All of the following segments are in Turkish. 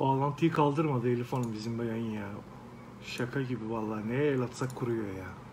Bağlantıyı kaldırmadı Elif Hanım bizim yayın ya. Şaka gibi vallahi. Neye el atsak kuruyor ya.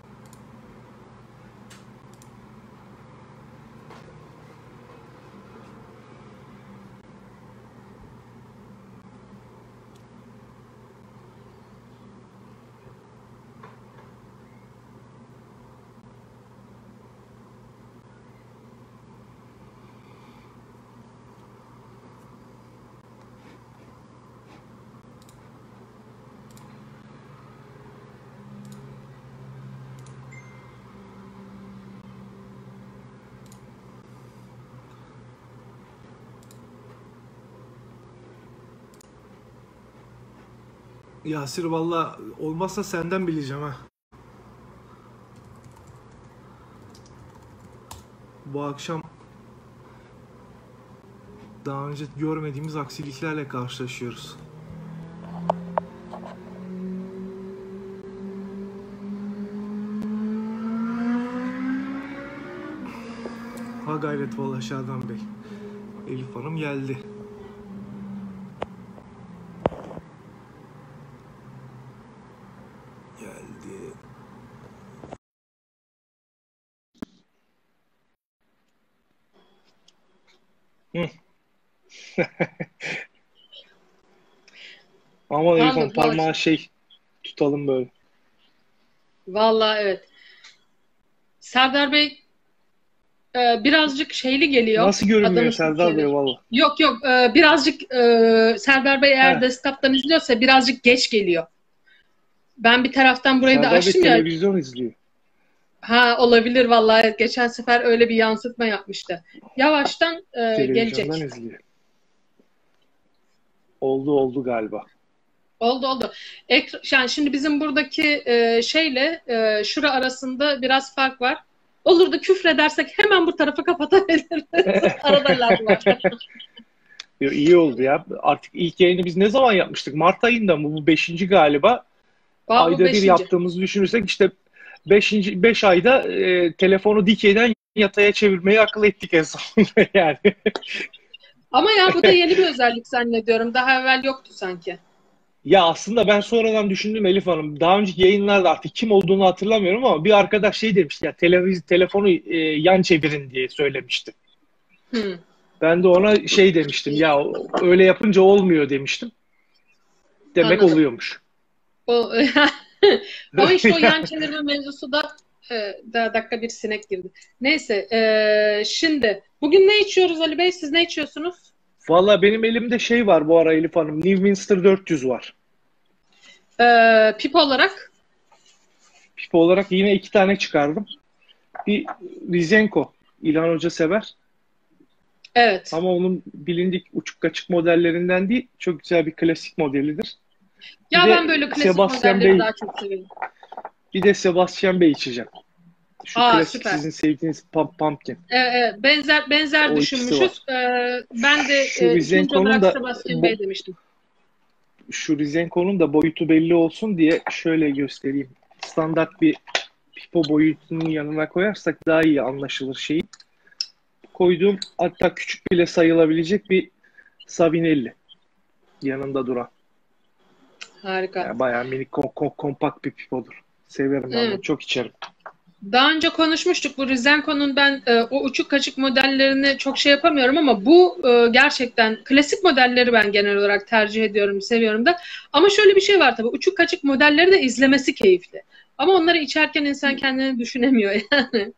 Yasir valla olmazsa senden bileceğim ha. Bu akşam daha önce görmediğimiz aksiliklerle karşılaşıyoruz. Ha gayret valla Şadan Bey. Elif Hanım geldi. Aman Parmağı şey tutalım böyle. Vallahi evet. Serdar Bey e, birazcık şeyli geliyor. Nasıl görünmüyor Adamın Serdar Bey valla. Yok yok e, birazcık e, Serdar Bey eğer He. desktop'tan izliyorsa birazcık geç geliyor. Ben bir taraftan burayı da Serdar Bey açtım ya. televizyon izliyor. Ha olabilir vallahi. Geçen sefer öyle bir yansıtma yapmıştı. Yavaştan e, gelecek. İzliyor. Oldu oldu galiba. Oldu oldu. Ekr- yani şimdi bizim buradaki e, şeyle e, şura arasında biraz fark var. Olur da küfredersek hemen bu tarafı kapatabiliriz. Arada var. Yo, iyi oldu ya. Artık ilk yayını biz ne zaman yapmıştık? Mart ayında mı? Bu beşinci galiba. Bu Ayda bir beşinci. yaptığımızı düşünürsek işte beşinci, beş ayda e, telefonu dikeyden yataya çevirmeyi akıl ettik en sonunda yani. Ama ya bu da yeni bir özellik zannediyorum. Daha evvel yoktu sanki. Ya aslında ben sonradan düşündüm Elif Hanım. Daha önceki yayınlarda artık kim olduğunu hatırlamıyorum ama bir arkadaş şey demişti ya televiz telefonu e, yan çevirin diye söylemişti. Hı. Ben de ona şey demiştim ya öyle yapınca olmuyor demiştim. Demek Anladım. oluyormuş. O, o işte o yan çevirme mevzusu da e, daha dakika bir sinek girdi. Neyse e, şimdi bugün ne içiyoruz Ali Bey? Siz ne içiyorsunuz? Valla benim elimde şey var bu ara Elif Hanım. Newminster 400 var. E, pip olarak Pipo olarak yine iki tane çıkardım. Bir Rizenko. İlhan Hoca sever. evet. Ama onun bilindik uçuk kaçık modellerinden değil. Çok güzel bir klasik modelidir. Ya Bir ben böyle klasik Sebastian modelleri Bey- daha çok seviyorum. Bir de Sebastian Bey içeceğim. Şu Aa, klasik süper. sizin sevdiğiniz pump, pumpkin. E, e, benzer benzer O düşünmüşüz. E, ben de Şu e, olarak da Sebastian Bey demiştim. Şu Rizenko'nun da boyutu belli olsun diye şöyle göstereyim. Standart bir pipo boyutunun yanına koyarsak daha iyi anlaşılır şeyi. Koyduğum hatta küçük bile sayılabilecek bir Sabinelli yanında duran. Harika. Yani bayağı minik kom- kom- kompakt bir pipodur. Severim ben bunu. Evet. Çok içerim. Daha önce konuşmuştuk bu Rizenko'nun ben e, o uçuk kaçık modellerini çok şey yapamıyorum ama bu e, gerçekten klasik modelleri ben genel olarak tercih ediyorum, seviyorum da. Ama şöyle bir şey var tabii uçuk kaçık modelleri de izlemesi keyifli. Ama onları içerken insan kendini düşünemiyor yani.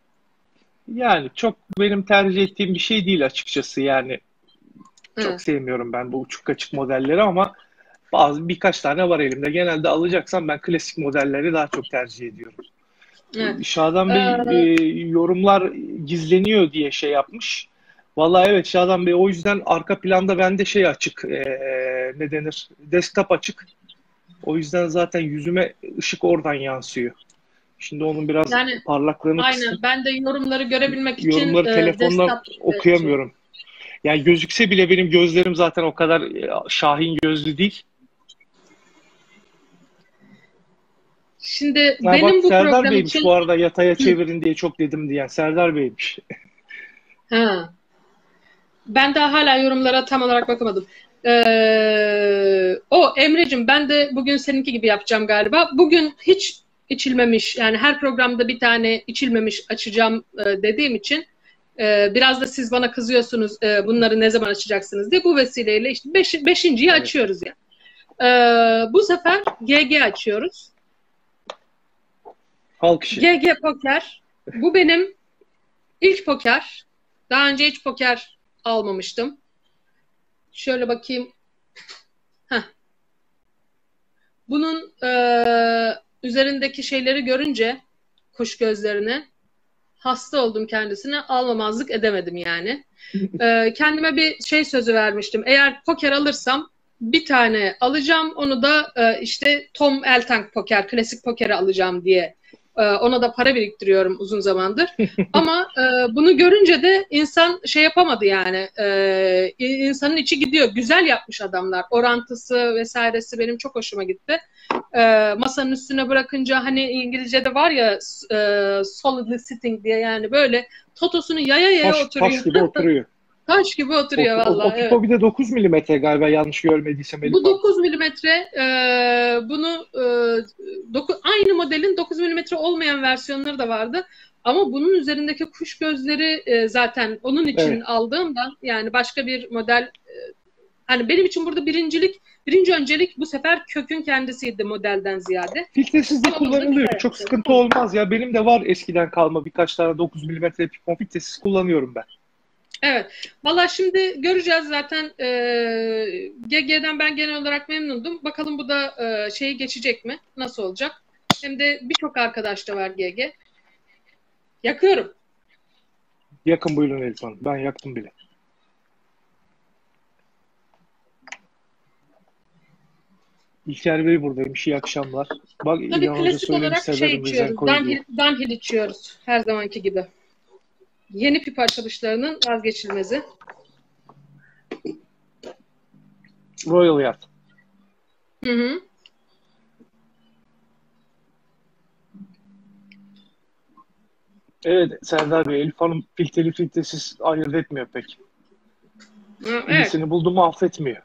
Yani çok benim tercih ettiğim bir şey değil açıkçası. Yani çok Evet. sevmiyorum ben bu uçuk kaçık modelleri ama bazı birkaç tane var elimde. Genelde alacaksam ben klasik modelleri daha çok tercih ediyorum. Evet. Şadan Bey Ee, e, yorumlar gizleniyor diye şey yapmış. Vallahi evet Şadan Bey o yüzden arka planda bende şey açık e, ne denir desktop açık. O yüzden zaten yüzüme ışık oradan yansıyor. Şimdi onun biraz Yani parlaklığını aynen kısayım. ben de yorumları görebilmek için Yorumları e, telefondan desktop e, okuyamıyorum. Yani gözükse bile benim gözlerim zaten o kadar e, şahin gözlü değil. Şimdi Ha, benim bak bu Serdar program Bey'miş için bu arada yataya çevirin diye çok dedim diyen Serdar Bey'miş. Ha. Ben daha hala yorumlara tam olarak bakamadım. Ee, o Emre'cim ben de bugün seninki gibi yapacağım galiba. Bugün hiç içilmemiş yani her programda bir tane içilmemiş açacağım e, dediğim için e, biraz da siz bana kızıyorsunuz e, bunları ne zaman açacaksınız diye bu vesileyle işte beş, beşinciyi Evet. açıyoruz yani. Ee, bu sefer GG açıyoruz. Halk işi. GG Poker. Bu benim ilk poker. Daha önce hiç poker almamıştım. Şöyle bakayım. Heh. Bunun eee, üzerindeki şeyleri görünce kuş gözlerini hasta oldum kendisine. Almamazlık edemedim yani. Eee, kendime bir şey sözü vermiştim. Eğer poker alırsam bir tane alacağım. Onu da eee, işte Tom Eltank poker, klasik pokeri alacağım diye Ona da para biriktiriyorum uzun zamandır. Ama e, bunu görünce de insan şey yapamadı yani. E, insanın içi gidiyor. Güzel yapmış adamlar. Orantısı vesairesi benim çok hoşuma gitti. E, masanın üstüne bırakınca hani İngilizce'de var ya e, solidly sitting diye yani böyle totosunu yaya yaya Taş, oturuyor. taş gibi oturuyor. Taş gibi oturuyor o, o, o vallahi. evet. bir de 9 milimetre galiba yanlış görmediysem. Elif Bu Hanım. 9 milimetre e, bunu e, doku- aynı modelin 9 milimetre olmayan versiyonları da vardı. Ama bunun üzerindeki kuş gözleri e, zaten onun için Evet. aldığımdan yani başka bir model e, hani benim için burada birincilik birinci öncelik bu sefer kökün kendisiydi modelden ziyade. Filtresiz de Ama kullanılıyor. Çok sıkıntı olmaz ya. Benim de var eskiden kalma birkaç tane 9 milimetre pipon filtresiz kullanıyorum ben. Evet. Valla şimdi göreceğiz zaten e, GG'den ben genel olarak memnundum. Bakalım bu da e, şeyi geçecek mi? Nasıl olacak? Hem de birçok arkadaş da var GG. Yakıyorum. Yakın buyurun Elif Hanım. Ben yaktım bile. İlker Bey buradaymış. İyi akşamlar. Bak Tabii İlhan Hoca klasik söylemiş olarak şey severim içiyoruz. Dunhill, Dunhill içiyoruz. Her zamanki gibi. Yeni pipa açılışlarının vazgeçilmezi. Royal Yard. Hı hı. Evet Serdar Bey, Elif Hanım filtreli filtresiz ayırt etmiyor pek. Evet. İyisini buldu mu affetmiyor.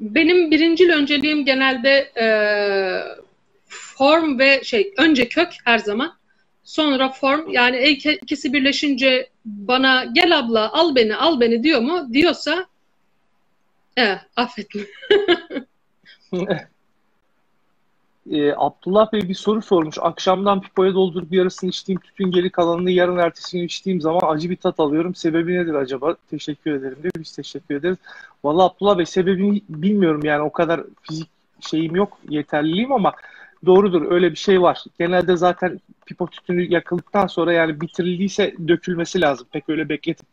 Benim birincil önceliğim genelde e, form ve şey önce kök her zaman sonra form yani ik- ikisi birleşince bana gel abla al beni al beni diyor mu diyorsa e, affetme. Ee, Abdullah Bey bir soru sormuş. Akşamdan pipoya doldurup yarısını içtiğim tütün geri kalanını yarın ertesi gün içtiğim zaman acı bir tat alıyorum. Sebebi nedir acaba? Teşekkür ederim diyor. Biz teşekkür ederiz. Vallahi Abdullah Bey sebebini bilmiyorum yani o kadar fizik şeyim yok, yeterliliğim ama doğrudur öyle bir şey var. Genelde zaten pipo tütünü yakıldıktan sonra yani bitirildiyse dökülmesi lazım. Pek öyle bekletip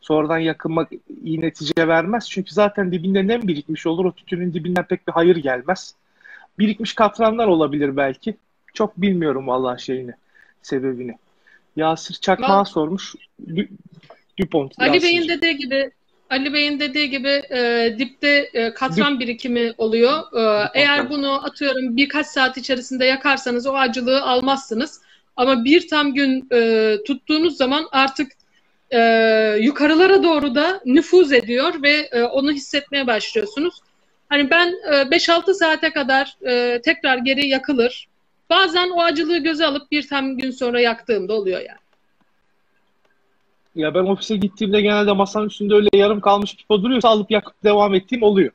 sonradan yakılmak iyi netice vermez. Çünkü zaten dibinde nem birikmiş olur. O tütünün dibinden pek bir hayır gelmez birikmiş katranlar olabilir belki. Çok bilmiyorum vallahi şeyini, sebebini. Yasir Vallahi- sormuş. Du- Dupont. Ali. Bey'in dediği gibi Ali Bey'in dediği gibi e, dipte e, katran birikimi oluyor. E, eğer bunu atıyorum birkaç saat içerisinde yakarsanız o acılığı almazsınız. Ama bir tam gün e, tuttuğunuz zaman artık e, yukarılara doğru da nüfuz ediyor ve e, onu hissetmeye başlıyorsunuz. Hani ben e, 5-6 saate kadar e, tekrar geri yakılır. Bazen o acılığı göze alıp bir tam gün sonra yaktığımda oluyor yani. Ya ben ofise gittiğimde genelde masanın üstünde öyle yarım kalmış pipo duruyorsa alıp yakıp devam ettiğim oluyor.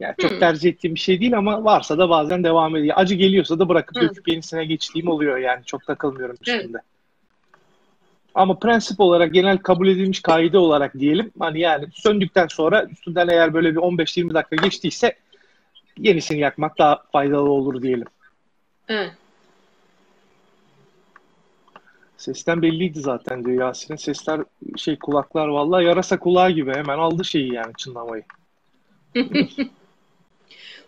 Yani çok Hmm. tercih ettiğim bir şey değil ama varsa da bazen devam ediyor. Acı geliyorsa da bırakıp Hmm. döküp yenisine geçtiğim oluyor yani. Çok takılmıyorum üstünde. Ama prensip olarak genel kabul edilmiş kaide olarak diyelim. Hani yani söndükten sonra üstünden eğer böyle bir 15-20 dakika geçtiyse yenisini yakmak daha faydalı olur diyelim. Evet. Sesten belliydi zaten diyor Yasin'in. Sesler şey kulaklar vallahi yarasa kulağı gibi hemen aldı şeyi yani çınlamayı.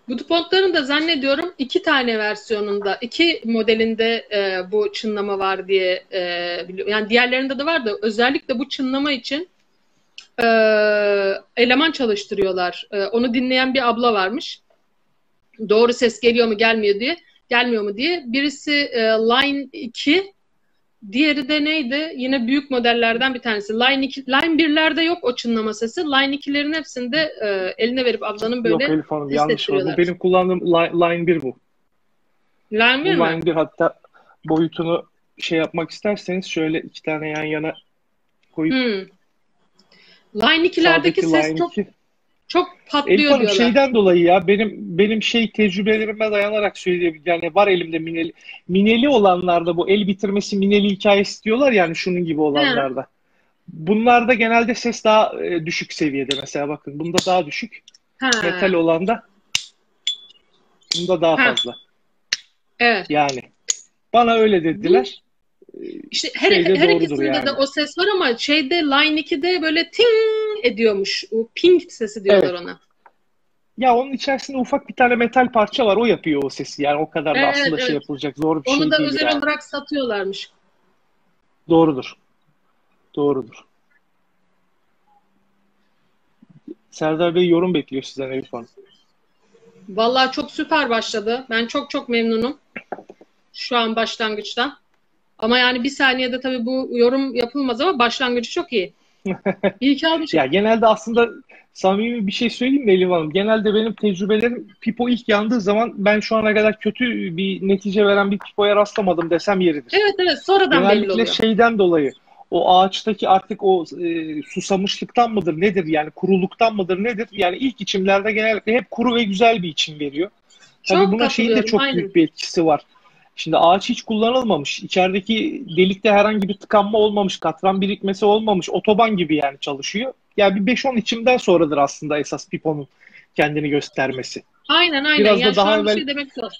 Bu DuPont'ların da zannediyorum iki tane versiyonunda, iki modelinde e, bu çınlama var diye e, biliyorum. Yani diğerlerinde de var da özellikle bu çınlama için e, eleman çalıştırıyorlar. E, onu dinleyen bir abla varmış. Doğru ses geliyor mu gelmiyor diye, gelmiyor mu diye. Birisi e, Line 2, Diğeri de neydi? Yine büyük modellerden bir tanesi. Line 2, Line 1'lerde yok o çınlama sesi. Line 2'lerin hepsinde e, eline verip ablanın böyle Yok Elif Hanım yanlış oldu. Benim kullandığım line, line 1 bu. Line Bu 1 mi? line 1 hatta boyutunu şey yapmak isterseniz şöyle iki tane yan yana koyup Hmm. Line 2'lerdeki sağdaki ses line çok 2. çok Elif patlıyor Hanım diyorlar. şeyden dolayı ya benim benim şey tecrübelerime dayanarak söyleyeyim. Yani var elimde mineli. Mineli olanlarda bu el bitirmesi mineli hikayesi diyorlar yani şunun gibi olanlarda. Bunlarda genelde ses daha e, düşük seviyede mesela bakın. Bunda daha düşük. Ha, Metal olanda bunda daha Ha. fazla. evet. Yani bana öyle dediler. İşte her, Şeyde her ikisinde yani. de o ses var ama şeyde Line 2'de böyle ting ediyormuş. O ping sesi diyorlar Evet. ona. Ya onun içerisinde ufak bir tane metal parça var. O yapıyor o sesi. Yani o kadar da Evet, aslında evet. şey yapılacak zor bir Onu şey da değil özel yani. olarak satıyorlarmış. Doğrudur. Doğrudur. Serdar Bey yorum bekliyor sizden Elif Hanım. Vallahi çok süper başladı. Ben çok çok memnunum. Şu an başlangıçtan. Ama yani bir saniyede tabii bu yorum yapılmaz ama başlangıcı çok iyi. İyi ki almışım. Ya genelde aslında samimi bir şey söyleyeyim mi Elif Hanım? Genelde benim tecrübelerim Pipo ilk yandığı zaman ben şu ana kadar kötü bir netice veren bir Pipo'ya rastlamadım desem yeridir. Evet evet sonradan belli Genellikle oluyor. şeyden dolayı o ağaçtaki artık o e, susamışlıktan mıdır nedir yani kuruluktan mıdır nedir? Yani ilk içimlerde genellikle hep kuru ve güzel bir içim veriyor. Tabii Çok buna şeyin de çok aynen. büyük bir etkisi var. Şimdi ağaç hiç kullanılmamış. İçerideki delikte herhangi bir tıkanma olmamış. Katran birikmesi olmamış. Otoban gibi yani çalışıyor. Yani bir 5-10 içimden sonradır aslında esas piponun kendini göstermesi. Aynen aynen. Biraz da yani şu daha an bir evvel- şey demek zor.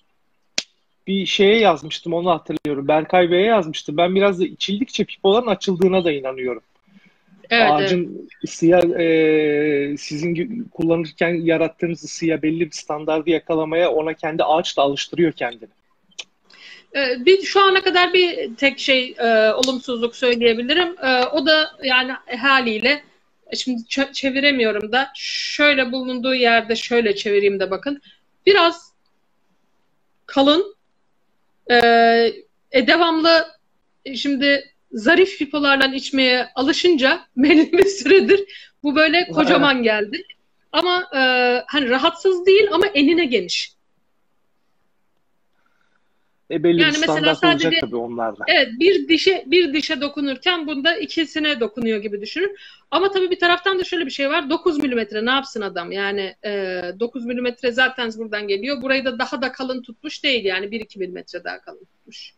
bir şeye yazmıştım onu hatırlıyorum. Berkay Bey'e yazmıştım. Ben biraz da içildikçe pipoların açıldığına da inanıyorum. Evet, evet. Ağacın ısıya e, sizin kullanırken yarattığınız ısıya belli bir standardı yakalamaya ona kendi ağaç da alıştırıyor kendini. Ee, Bir şu ana kadar bir tek şey e, olumsuzluk söyleyebilirim. E, o da yani haliyle şimdi ç- çeviremiyorum da şöyle bulunduğu yerde şöyle çevireyim de bakın. Biraz kalın e, e, devamlı e, şimdi zarif pipolarla içmeye alışınca belli bir süredir bu böyle kocaman geldi. Ama e, hani rahatsız değil ama enine geniş. E belli Yani bir mesela sadece- olacak tabii onlarda. Evet bir dişe bir dişe dokunurken bunda ikisine dokunuyor gibi düşünün. Ama tabii bir taraftan da şöyle bir şey var. 9 milimetre ne yapsın adam? Yani e, 9 milimetre zaten buradan geliyor. Burayı da daha da kalın tutmuş değil yani 1-2 milimetre daha kalın tutmuş.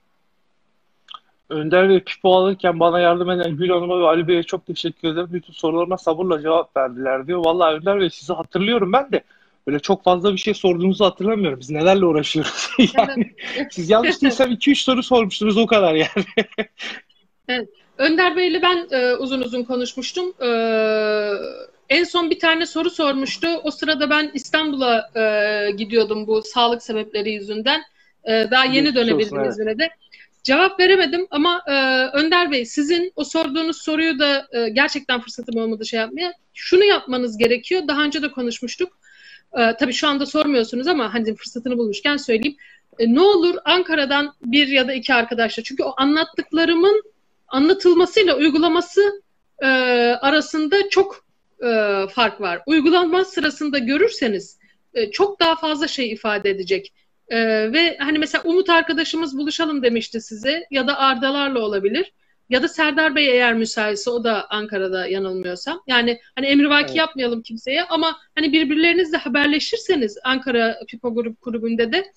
Önder Bey pipo alırken bana yardım eden Gül Hanım'a ve Ali Bey'e çok teşekkür ederim. Bütün sorularıma sabırla cevap verdiler diyor. Vallahi Önder Bey sizi hatırlıyorum ben de. Böyle çok fazla bir şey sorduğunuzu hatırlamıyorum. Biz nelerle uğraşıyoruz. yani siz yanlış değilsem 2-3 soru sormuştunuz o kadar yani. Önder Bey'le ben e, uzun uzun konuşmuştum. E, en son bir tane soru sormuştu. O sırada ben İstanbul'a e, gidiyordum bu sağlık sebepleri yüzünden. E, daha yeni Geçmiş dönebildim evet. İzmir'e de. Cevap veremedim ama e, Önder Bey sizin o sorduğunuz soruyu da e, gerçekten fırsatım olmadı şey yapmaya. Şunu yapmanız gerekiyor. Daha önce de konuşmuştuk. E, tabii şu anda sormuyorsunuz ama hani fırsatını bulmuşken söyleyeyim. E, ne olur Ankara'dan bir ya da iki arkadaşla. Çünkü o anlattıklarımın anlatılmasıyla uygulaması e, arasında çok e, fark var. Uygulama sırasında görürseniz e, çok daha fazla şey ifade edecek. E, ve hani mesela Umut arkadaşımız buluşalım demişti size ya da Ardalarla olabilir. Ya da Serdar Bey eğer müsaitse o da Ankara'da yanılmıyorsam. Yani hani emrivaki Evet. yapmayalım kimseye ama hani birbirlerinizle haberleşirseniz Ankara Pipo Grup kulübünde de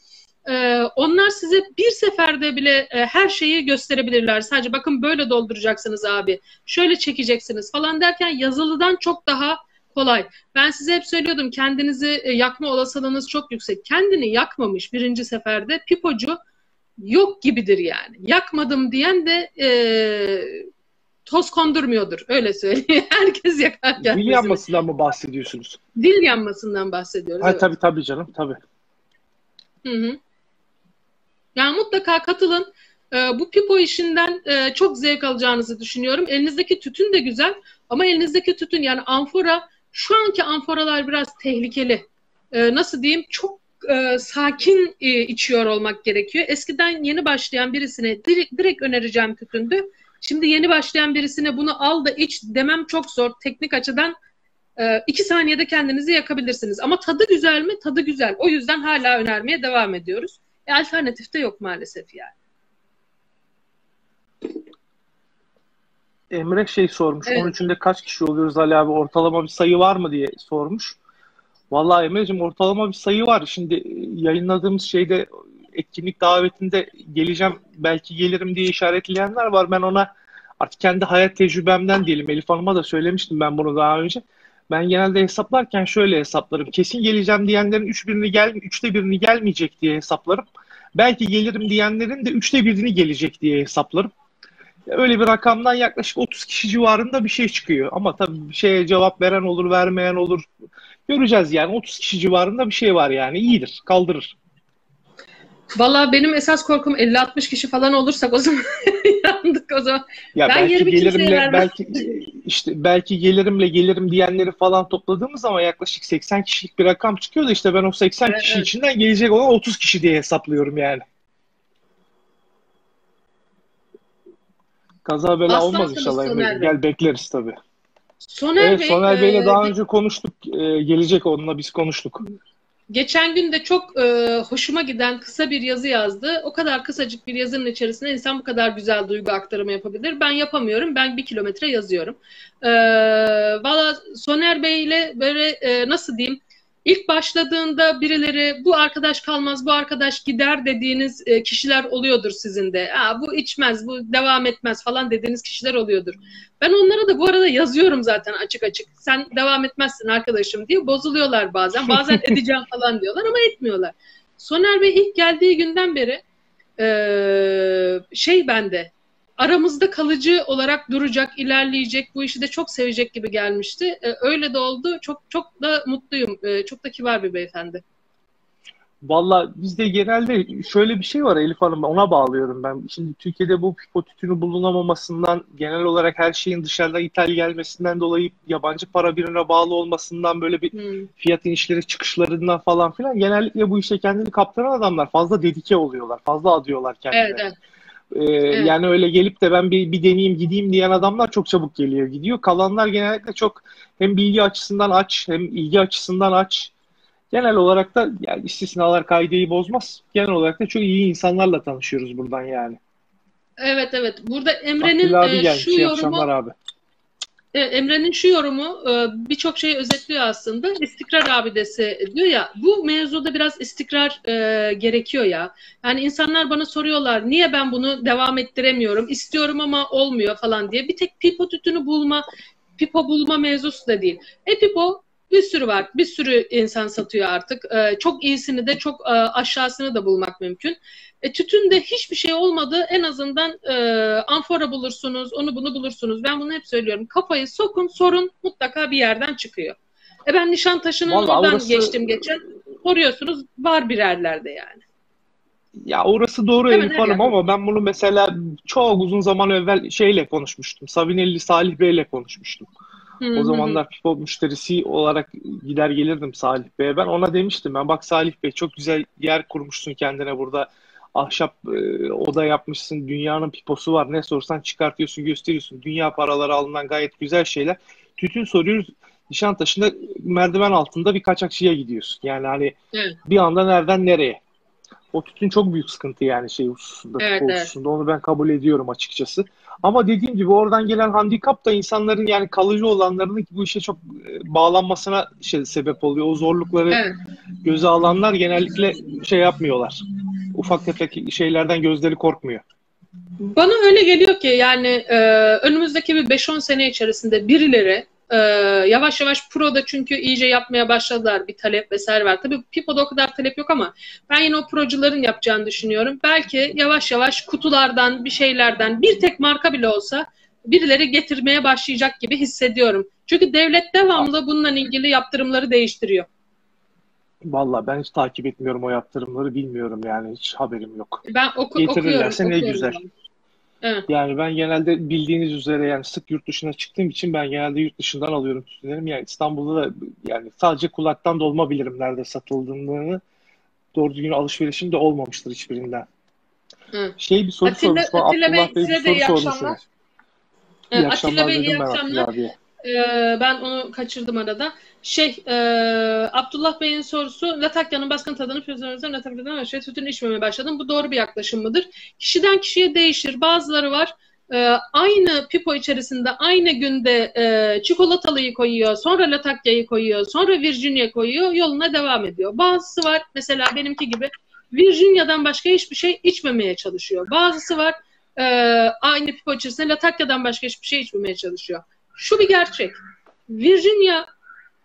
ee, onlar size bir seferde bile e, her şeyi gösterebilirler. Sadece bakın böyle dolduracaksınız abi. Şöyle çekeceksiniz falan derken yazılıdan çok daha kolay. Ben size hep söylüyordum kendinizi e, yakma olasılığınız çok yüksek. Kendini yakmamış birinci seferde pipocu yok gibidir yani. Yakmadım diyen de e, toz kondurmuyordur. Öyle söyleyeyim. Herkes yakar Dil kendisini. yanmasından mı bahsediyorsunuz? Dil yanmasından bahsediyoruz. Ha, evet. tabii tabii canım tabii. Hı hı. Yani mutlaka katılın. Ee, bu pipo işinden e, çok zevk alacağınızı düşünüyorum. Elinizdeki tütün de güzel ama elinizdeki tütün yani amfora şu anki amforalar biraz tehlikeli. Ee, nasıl diyeyim? Çok e, sakin e, içiyor olmak gerekiyor. Eskiden yeni başlayan birisine direkt, direkt önereceğim tütündü. Şimdi yeni başlayan birisine bunu al da iç demem çok zor. Teknik açıdan e, iki saniyede kendinizi yakabilirsiniz. Ama tadı güzel mi? Tadı güzel. O yüzden hala önermeye devam ediyoruz. E, alternatif de yok maalesef yani. Emre şey sormuş. Evet. 13'ünde kaç kişi oluyoruz Ali abi? Ortalama bir sayı var mı diye sormuş. Vallahi Emre'cim ortalama bir sayı var. Şimdi e, yayınladığımız şeyde etkinlik davetinde geleceğim belki gelirim diye işaretleyenler var. Ben ona artık kendi hayat tecrübemden diyelim. Elif Hanım'a da söylemiştim ben bunu daha önce. Ben genelde hesaplarken şöyle hesaplarım. Kesin geleceğim diyenlerin üç birini gel, üçte birini gelmeyecek diye hesaplarım. Belki gelirim diyenlerin de üçte birini gelecek diye hesaplarım. Öyle bir rakamdan yaklaşık 30 kişi civarında bir şey çıkıyor. Ama tabii bir şeye cevap veren olur, vermeyen olur. Göreceğiz yani 30 kişi civarında bir şey var yani. iyidir, kaldırır. Valla benim esas korkum 50-60 kişi falan olursak o zaman yandık o zaman. Ya Ben belki gelirimle belki işte belki gelirimle gelirim diyenleri falan topladığımız zaman yaklaşık 80 kişilik bir rakam çıkıyor da işte ben o 80 Evet, kişi evet. içinden gelecek olan 30 kişi diye hesaplıyorum yani. Kaza bela Aslansınız olmaz inşallah. Gel bekleriz tabii. Soner Evet Bey, Soner Bey'le e, daha önce konuştuk. Ee, gelecek onunla biz konuştuk. Geçen gün de çok e, hoşuma giden kısa bir yazı yazdı. O kadar kısacık bir yazının içerisinde insan bu kadar güzel duygu aktarımı yapabilir. Ben yapamıyorum. Ben bir kilometre yazıyorum. E, Valla Soner Bey ile böyle e, nasıl diyeyim? İlk başladığında birileri bu arkadaş kalmaz, bu arkadaş gider dediğiniz e, kişiler oluyordur sizin de. Aa, bu içmez, bu devam etmez falan dediğiniz kişiler oluyordur. Ben onlara da bu arada yazıyorum zaten açık açık. Sen devam etmezsin arkadaşım diye bozuluyorlar bazen. Bazen edeceğim falan diyorlar ama etmiyorlar. Soner Bey ilk geldiği günden beri eee, şey bende aramızda kalıcı olarak duracak, ilerleyecek, bu işi de çok sevecek gibi gelmişti. E, öyle de oldu. Çok çok da mutluyum. E, çok da kibar bir beyefendi. Valla bizde genelde şöyle bir şey var Elif Hanım ona bağlıyorum ben. Şimdi Türkiye'de bu pipo tütünü bulunamamasından genel olarak her şeyin dışarıdan ithal gelmesinden dolayı yabancı para birine bağlı olmasından böyle bir Hmm. fiyat inişleri çıkışlarından falan filan genellikle bu işe kendini kaptıran adamlar fazla dedike oluyorlar. Fazla adıyorlar kendine. Evet, evet. Ee, Yani öyle gelip de ben bir, bir deneyeyim gideyim diyen adamlar çok çabuk geliyor gidiyor. Kalanlar genellikle çok hem bilgi açısından aç hem ilgi açısından aç. Genel olarak da yani istisnalar kaideyi bozmaz. Genel olarak da çok iyi insanlarla tanışıyoruz buradan yani. Evet evet. Burada Emre'nin e, şu yorumu abi. E, Emre'nin şu yorumu e, birçok şeyi özetliyor aslında. İstikrar abidesi diyor ya. Bu mevzuda biraz istikrar e, gerekiyor ya. Yani insanlar bana soruyorlar niye ben bunu devam ettiremiyorum? İstiyorum ama olmuyor falan diye. Bir tek pipo tütünü bulma, pipo bulma mevzusu da değil. E pipo bir sürü var. Bir sürü insan satıyor artık. Çok iyisini de çok aşağısını da bulmak mümkün. E, tütünde hiçbir şey olmadı. En azından e, amfora bulursunuz, onu bunu bulursunuz. Ben bunu hep söylüyorum. Kafayı sokun, sorun mutlaka bir yerden çıkıyor. E ben Nişantaşı'nın Vallahi oradan orası- geçtim geçen. Soruyorsunuz, var birerlerde yani. Ya orası doğru Hemen Elif ama ben bunu mesela çok uzun zaman evvel şeyle konuşmuştum. Savinelli Salih Bey'le konuşmuştum. Hı hı O zamanlar Pipo müşterisi olarak gider gelirdim Salih Bey'e. Ben ona demiştim ben bak Salih Bey çok güzel yer kurmuşsun kendine burada. Ahşap e, oda yapmışsın. Dünyanın piposu var. Ne sorsan çıkartıyorsun, gösteriyorsun. Dünya paraları alınan gayet güzel şeyler. Tütün soruyoruz. Nişantaşı'nda merdiven altında bir kaçakçıya gidiyorsun. Yani hani Evet. bir anda nereden nereye? O tütün çok büyük sıkıntı yani şey hususunda, Evet, pipo evet. hususunda. Onu ben kabul ediyorum açıkçası. Ama dediğim gibi oradan gelen handikap da insanların yani kalıcı olanlarının bu işe çok e, bağlanmasına şey, sebep oluyor. O zorlukları Evet. göze alanlar genellikle şey yapmıyorlar. Ufak tefek şeylerden gözleri korkmuyor. Bana öyle geliyor ki yani e, önümüzdeki bir 5-10 sene içerisinde birileri e, yavaş yavaş Pro'da çünkü iyice yapmaya başladılar. Bir talep vesaire var. Tabii Pipo'da o kadar talep yok ama ben yine o procuların yapacağını düşünüyorum. Belki yavaş yavaş kutulardan, bir şeylerden bir tek marka bile olsa birileri getirmeye başlayacak gibi hissediyorum. Çünkü devlet devamlı bununla ilgili yaptırımları değiştiriyor. Vallahi ben hiç takip etmiyorum o yaptırımları bilmiyorum yani hiç haberim yok. Ben oku, Getirirlerse okuyorum. ne okuyorum güzel. ben. Evet. Yani ben genelde bildiğiniz üzere yani sık yurt dışına çıktığım için ben genelde yurt dışından alıyorum tütünlerimi. Yani İstanbul'da da yani sadece kulaktan dolma bilirim nerede satıldığını. Doğru düzgün alışverişim de olmamıştır hiçbirinden. Hı. Şey bir soru Atilla- sormuş. Atilla Bey, Abdullah Bey bir size de iyi soru sormuş. akşamlar. İyi Ee, akşamlar Atilla Bey iyi ben akşamlar. Ee, ben onu kaçırdım arada. Şey, e, Abdullah Bey'in sorusu, Latakya'nın baskın tadını pürüzlerimizden Latakya'dan aşağıya tütün içmemeye başladım. Bu doğru bir yaklaşım mıdır? Kişiden kişiye değişir. Bazıları var, e, aynı pipo içerisinde aynı günde e, çikolatalıyı koyuyor, sonra Latakya'yı koyuyor, sonra Virginia koyuyor, yoluna devam ediyor. Bazısı var, mesela benimki gibi, Virginia'dan başka hiçbir şey içmemeye çalışıyor. Bazısı var, e, aynı pipo içerisinde Latakya'dan başka hiçbir şey içmemeye çalışıyor. Şu bir gerçek. Virginia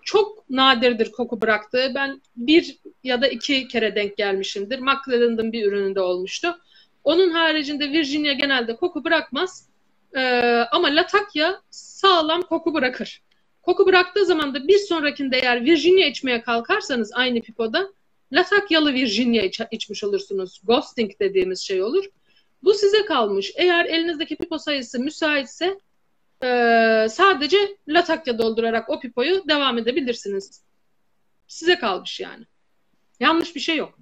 çok nadirdir koku bıraktığı. Ben bir ya da iki kere denk gelmişimdir. McLaren'ın bir ürününde olmuştu. Onun haricinde Virginia genelde koku bırakmaz. Ee, ama Latakya sağlam koku bırakır. Koku bıraktığı zaman da bir sonrakinde eğer Virginia içmeye kalkarsanız aynı pipoda Latakyalı Virginia iç- içmiş olursunuz. Ghosting dediğimiz şey olur. Bu size kalmış. Eğer elinizdeki pipo sayısı müsaitse ee, sadece latakya doldurarak o pipoyu devam edebilirsiniz. Size kalmış yani. Yanlış bir şey yok.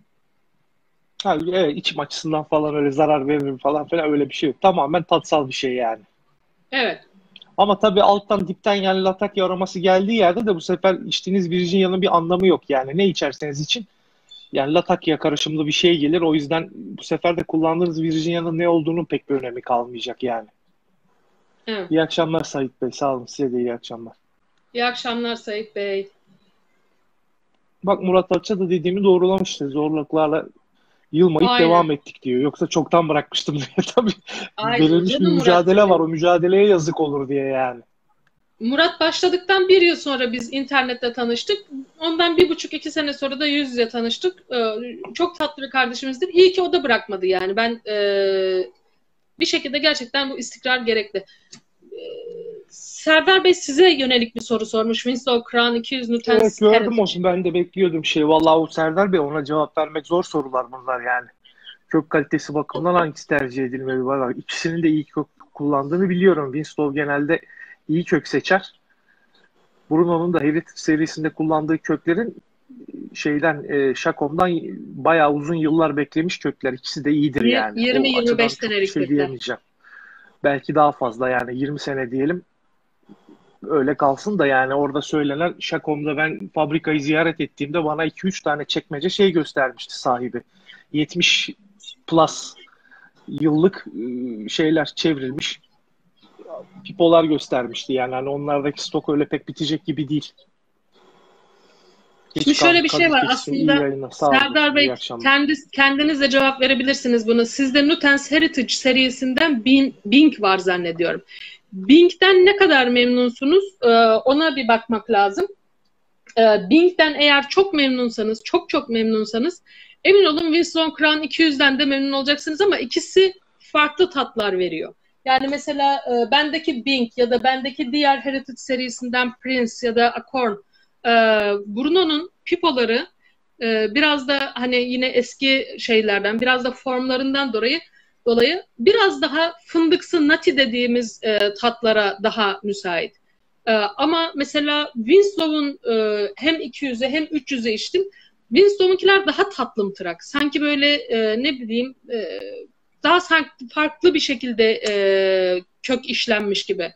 Ha, evet, içim açısından falan öyle zarar veririm falan filan öyle bir şey yok. Tamamen tatsal bir şey yani. Evet. Ama tabii alttan dipten yani latakya aroması geldiği yerde de bu sefer içtiğiniz Virginia'nın bir anlamı yok yani. Ne içerseniz için yani latakya karışımlı bir şey gelir. O yüzden bu sefer de kullandığınız Virginia'nın ne olduğunun pek bir önemi kalmayacak yani. Evet. İyi akşamlar Sait Bey. Sağ olun. Size de iyi akşamlar. İyi akşamlar Sait Bey. Bak Murat Akça da dediğimi doğrulamıştı. Zorluklarla yılmayıp Aynen. devam ettik diyor. Yoksa çoktan bırakmıştım diye. Tabii Aynen verilmiş bir Murat mücadele Bey. var. O mücadeleye yazık olur diye yani. Murat başladıktan bir yıl sonra biz internette tanıştık. Ondan bir buçuk iki sene sonra da yüz yüze tanıştık. Ee, çok tatlı bir kardeşimizdir. İyi ki o da bırakmadı yani. Ben e, bir şekilde gerçekten bu istikrar gerekli. Ee, Serdar Bey size yönelik bir soru sormuş. Winslow Crown 200 Newton Evet gördüm olsun. Ben de bekliyordum şey. Vallahi o Serdar Bey ona cevap vermek zor sorular bunlar yani. Kök kalitesi bakımından hangisi tercih edilmeli? Valla ikisinin de iyi kök kullandığını biliyorum. Winslow genelde iyi kök seçer. Bruno'nun da Heritage serisinde kullandığı köklerin şeyden e, Şakom'dan bayağı uzun yıllar beklemiş kökler. İkisi de iyidir yani. 20-25 O açıdan çok senelik şey diyemeyeceğim. Belki daha fazla yani 20 sene diyelim. Öyle kalsın da yani orada söylenen Şakom'da ben fabrikayı ziyaret ettiğimde bana 2-3 tane çekmece şey göstermişti sahibi. 70 plus yıllık ıı, şeyler çevrilmiş pipolar göstermişti yani hani onlardaki stok öyle pek bitecek gibi değil. Geç Şimdi şöyle bir şey var. Aslında. Serdar Bey kendi, kendiniz de cevap verebilirsiniz bunu. Sizde Nutens Heritage serisinden Bing, Bing var zannediyorum. Bing'den ne kadar memnunsunuz? Ee, ona bir bakmak lazım. Ee, Bing'den eğer çok memnunsanız, çok çok memnunsanız emin olun Winslow Crown 200'den de memnun olacaksınız ama ikisi farklı tatlar veriyor. Yani mesela e, bendeki Bing ya da bendeki diğer Heritage serisinden Prince ya da Acorn e, Bruno'nun pipoları e, biraz da hani yine eski şeylerden biraz da formlarından dolayı dolayı biraz daha fındıksı nati dediğimiz e, tatlara daha müsait. E, ama mesela Winslow'un e, hem 200'e hem 300'e içtim. Winslow'unkiler daha tatlımtırak. Sanki böyle e, ne bileyim e, daha sanki farklı bir şekilde e, kök işlenmiş gibi.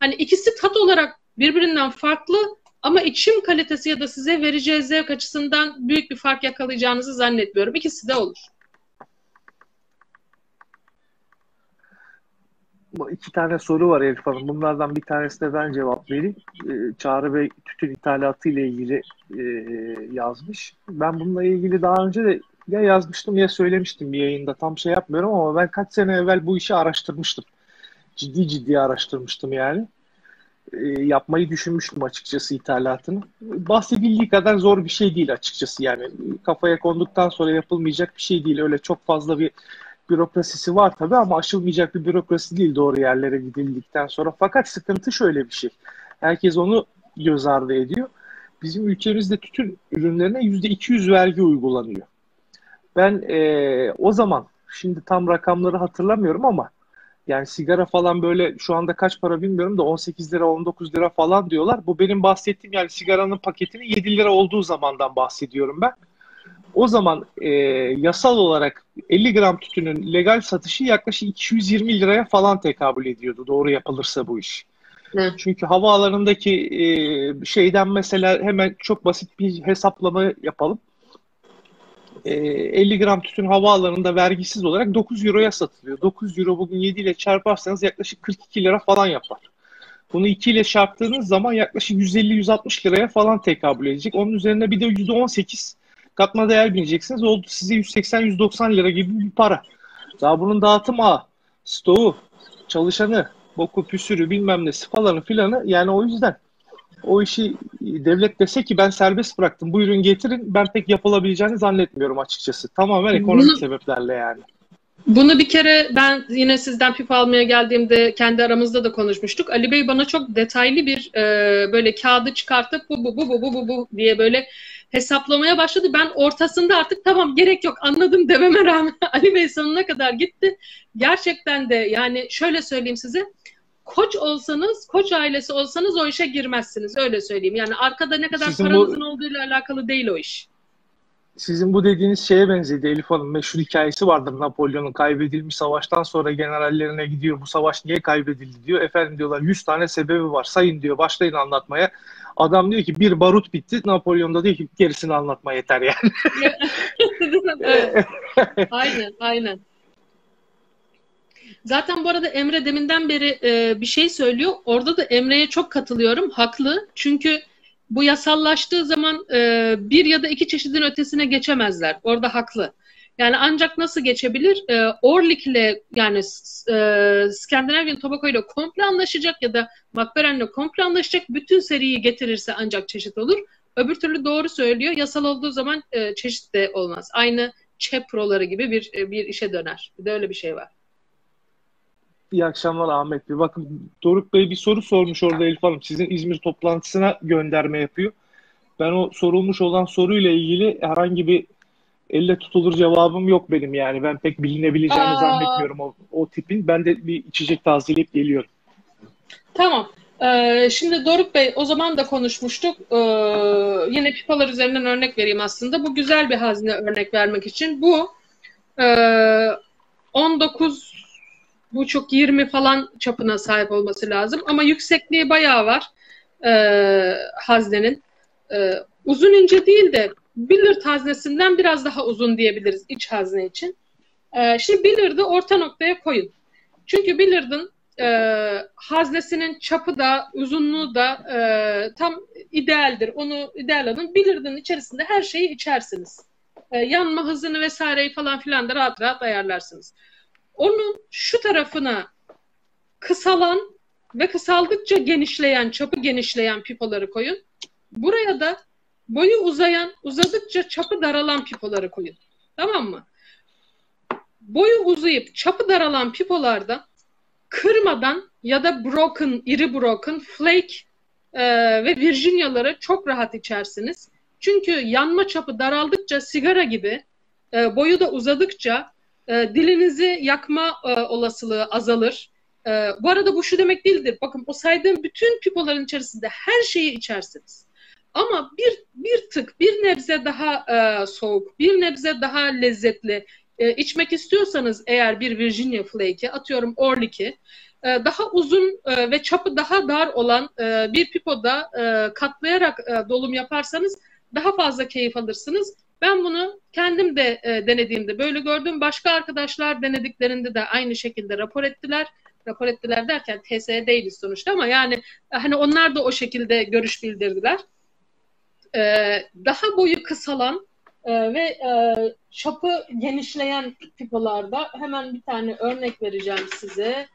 Hani ikisi tat olarak birbirinden farklı ama içim kalitesi ya da size vereceği zevk açısından büyük bir fark yakalayacağınızı zannetmiyorum. İkisi de olur. İki tane soru var Elif Hanım. Bunlardan bir tanesine ben cevap vereyim. Ee, Çağrı Bey tütün ithalatı ile ilgili e, yazmış. Ben bununla ilgili daha önce de ya yazmıştım ya söylemiştim bir yayında. Tam şey yapmıyorum ama ben kaç sene evvel bu işi araştırmıştım. Ciddi ciddi araştırmıştım yani. E, yapmayı düşünmüştüm açıkçası ithalatını. Bahsedildiği kadar zor bir şey değil açıkçası yani. Kafaya konduktan sonra yapılmayacak bir şey değil. Öyle çok fazla bir bürokrasisi var tabii ama aşılmayacak bir bürokrasi değil doğru yerlere gidildikten sonra. Fakat sıkıntı şöyle bir şey. Herkes onu göz ardı ediyor. Bizim ülkemizde tütün ürünlerine %200 vergi uygulanıyor. Ben e, o zaman şimdi tam rakamları hatırlamıyorum ama yani sigara falan böyle şu anda kaç para bilmiyorum da 18 lira 19 lira falan diyorlar. Bu benim bahsettiğim yani sigaranın paketinin 7 lira olduğu zamandan bahsediyorum ben. O zaman e, yasal olarak 50 gram tütünün legal satışı yaklaşık 220 liraya falan tekabül ediyordu doğru yapılırsa bu iş. Evet. Çünkü havaalanındaki e, şeyden mesela hemen çok basit bir hesaplama yapalım. E, 50 gram tütün havaalanında vergisiz olarak 9 euroya satılıyor. 9 euro bugün 7 ile çarparsanız yaklaşık 42 lira falan yapar. Bunu 2 ile çarptığınız zaman yaklaşık 150-160 liraya falan tekabül edecek. Onun üzerine bir de %18 katma değer bineceksiniz. Oldu size 180-190 lira gibi bir para. Daha bunun dağıtım ağı, stoğu, çalışanı, boku püsürü bilmem ne falanı filanı yani o yüzden o işi devlet dese ki ben serbest bıraktım buyurun getirin ben pek yapılabileceğini zannetmiyorum açıkçası. Tamamen ekonomik Bunu- sebeplerle yani. Bunu bir kere ben yine sizden pipa almaya geldiğimde kendi aramızda da konuşmuştuk. Ali Bey bana çok detaylı bir e, böyle kağıdı çıkartıp bu bu bu bu bu bu bu diye böyle hesaplamaya başladı. Ben ortasında artık tamam gerek yok anladım dememe rağmen Ali Bey sonuna kadar gitti. Gerçekten de yani şöyle söyleyeyim size. Koç olsanız, koç ailesi olsanız o işe girmezsiniz. Öyle söyleyeyim. Yani arkada ne kadar Sizin bu- paranızın olduğuyla alakalı değil o iş. Sizin bu dediğiniz şeye benzedi Elif Hanım. Meşhur hikayesi vardır Napolyon'un kaybedilmiş savaştan sonra generallerine gidiyor. Bu savaş niye kaybedildi diyor. Efendim diyorlar 100 tane sebebi var. Sayın diyor başlayın anlatmaya. Adam diyor ki bir barut bitti. Napolyon da diyor ki gerisini anlatma yeter yani. Aynen, aynen. Zaten bu arada Emre deminden beri e, bir şey söylüyor. Orada da Emre'ye çok katılıyorum. Haklı. Çünkü bu yasallaştığı zaman e, bir ya da iki çeşidin ötesine geçemezler. Orada haklı. Yani ancak nasıl geçebilir? E, Orlik'le yani e, Scandinavian Tobacco ile komple anlaşacak ya da McLaren'le komple anlaşacak. Bütün seriyi getirirse ancak çeşit olur. Öbür türlü doğru söylüyor. Yasal olduğu zaman e, çeşit de olmaz. Aynı Çeproları gibi bir e, bir işe döner. Bir de öyle bir şey var. İyi akşamlar Ahmet Bey. Bakın Doruk Bey bir soru sormuş orada Elif Hanım. Sizin İzmir toplantısına gönderme yapıyor. Ben o sorulmuş olan soruyla ilgili herhangi bir elle tutulur cevabım yok benim yani. Ben pek bilinebileceğini Aa. zannetmiyorum o, o tipin. Ben de bir içecek tazeleyip geliyorum. Tamam. Ee, şimdi Doruk Bey o zaman da konuşmuştuk. Ee, yine pipalar üzerinden örnek vereyim aslında. Bu güzel bir hazine örnek vermek için. Bu e, 19 buçuk 20 falan çapına sahip olması lazım. Ama yüksekliği bayağı var e, haznenin. E, uzun ince değil de Billard haznesinden biraz daha uzun diyebiliriz iç hazne için. E, şimdi Billard'ı orta noktaya koyun. Çünkü Billard'ın e, haznesinin çapı da uzunluğu da e, tam idealdir. Onu ideal alın. Billard'ın içerisinde her şeyi içersiniz. E, yanma hızını vesaireyi falan filan da rahat rahat ayarlarsınız. Onun şu tarafına kısalan ve kısaldıkça genişleyen, çapı genişleyen pipoları koyun. Buraya da boyu uzayan, uzadıkça çapı daralan pipoları koyun. Tamam mı? Boyu uzayıp çapı daralan pipolarda kırmadan ya da broken, iri broken, flake e, ve Virginia'ları çok rahat içersiniz. Çünkü yanma çapı daraldıkça sigara gibi e, boyu da uzadıkça e, dilinizi yakma e, olasılığı azalır. E, bu arada bu şu demek değildir. Bakın o saydığım bütün pipoların içerisinde her şeyi içersiniz. Ama bir bir tık, bir nebze daha e, soğuk, bir nebze daha lezzetli e, içmek istiyorsanız eğer bir Virginia Flake'i, atıyorum Orlik'i, e, daha uzun e, ve çapı daha dar olan e, bir pipoda e, katlayarak e, dolum yaparsanız daha fazla keyif alırsınız. Ben bunu kendim de e, denediğimde böyle gördüm. Başka arkadaşlar denediklerinde de aynı şekilde rapor ettiler. Rapor ettiler derken TSE değiliz sonuçta ama yani e, hani onlar da o şekilde görüş bildirdiler. E, daha boyu kısalan e, ve e, çapı genişleyen pipolarda hemen bir tane örnek vereceğim size.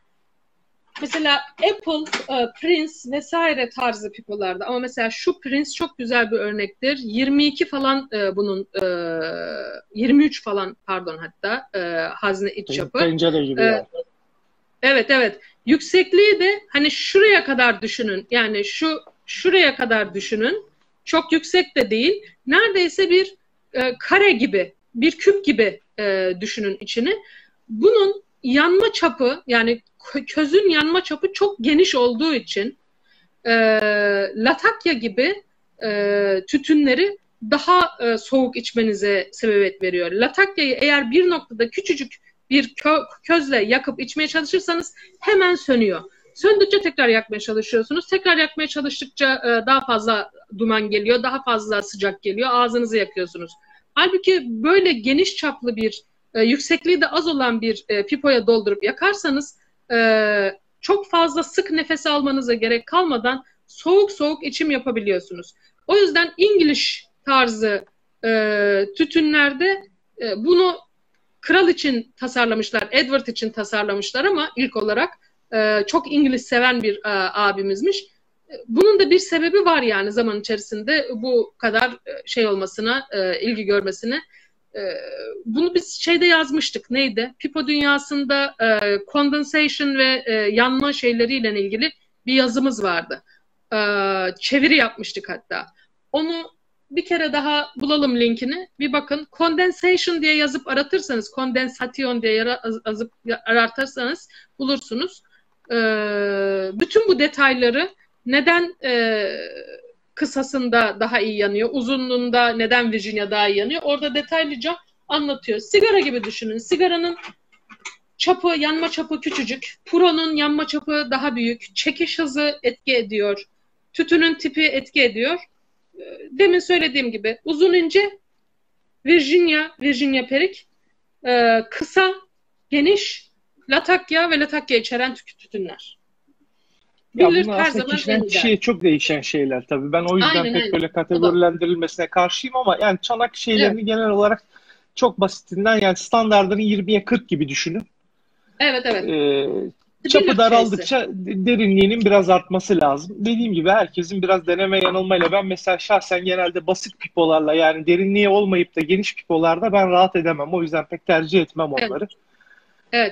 Mesela Apple, e, Prince vesaire tarzı pipolarda ama mesela şu Prince çok güzel bir örnektir. 22 falan e, bunun e, 23 falan pardon hatta e, hazne iç çapı. Pencere gibi Ee. Evet evet. Yüksekliği de hani şuraya kadar düşünün. Yani şu şuraya kadar düşünün. Çok yüksek de değil. Neredeyse bir e, kare gibi, bir küp gibi e, düşünün içini. Bunun yanma çapı yani kö- közün yanma çapı çok geniş olduğu için e, latakya gibi e, tütünleri daha e, soğuk içmenize sebebiyet veriyor. Latakya'yı eğer bir noktada küçücük bir kö- közle yakıp içmeye çalışırsanız hemen sönüyor. Söndükçe tekrar yakmaya çalışıyorsunuz. Tekrar yakmaya çalıştıkça e, daha fazla duman geliyor, daha fazla sıcak geliyor. Ağzınızı yakıyorsunuz. Halbuki böyle geniş çaplı bir, e, yüksekliği de az olan bir e, pipoya doldurup yakarsanız e, çok fazla sık nefes almanıza gerek kalmadan soğuk soğuk içim yapabiliyorsunuz. O yüzden İngiliz tarzı e, tütünlerde e, bunu kral için tasarlamışlar, Edward için tasarlamışlar ama ilk olarak e, çok İngiliz seven bir e, abimizmiş. E, Bunun da bir sebebi var yani zaman içerisinde bu kadar e, şey olmasına, e, ilgi görmesine. E, bunu biz şeyde yazmıştık. Neydi? Pipo dünyasında e, condensation ve e, yanma şeyleriyle ilgili bir yazımız vardı. E, çeviri yapmıştık hatta. Onu bir kere daha bulalım linkini. Bir bakın. Condensation diye yazıp aratırsanız, kondensasyon diye yazıp aratırsanız bulursunuz. E, bütün bu detayları neden e, kısasında daha iyi yanıyor, uzunluğunda neden Virginia daha iyi yanıyor orada detaylıca anlatıyor. Sigara gibi düşünün. Sigaranın çapı, yanma çapı küçücük. Puro'nun yanma çapı daha büyük. Çekiş hızı etki ediyor. Tütünün tipi etki ediyor. E, Demin söylediğim gibi uzun ince Virginia, Virginia perik. E, kısa, geniş, latakya ve latakya içeren tü- tütünler. Ya Bilir bunlar her aslında zaman kişiden kişiye çok değişen şeyler tabii. Ben o yüzden Aynen, pek aynen. böyle kategorilendirilmesine karşıyım ama yani çanak şeylerini genel olarak çok basitinden yani standartını 20'ye 40 gibi düşünün. Evet evet. Ee, çapı Bilir daraldıkça derinliğinin biraz artması lazım. Dediğim gibi herkesin biraz deneme yanılmayla ben mesela şahsen genelde basit pipolarla yani derinliği olmayıp da geniş pipolarda ben rahat edemem. O yüzden pek tercih etmem Evet. onları. Evet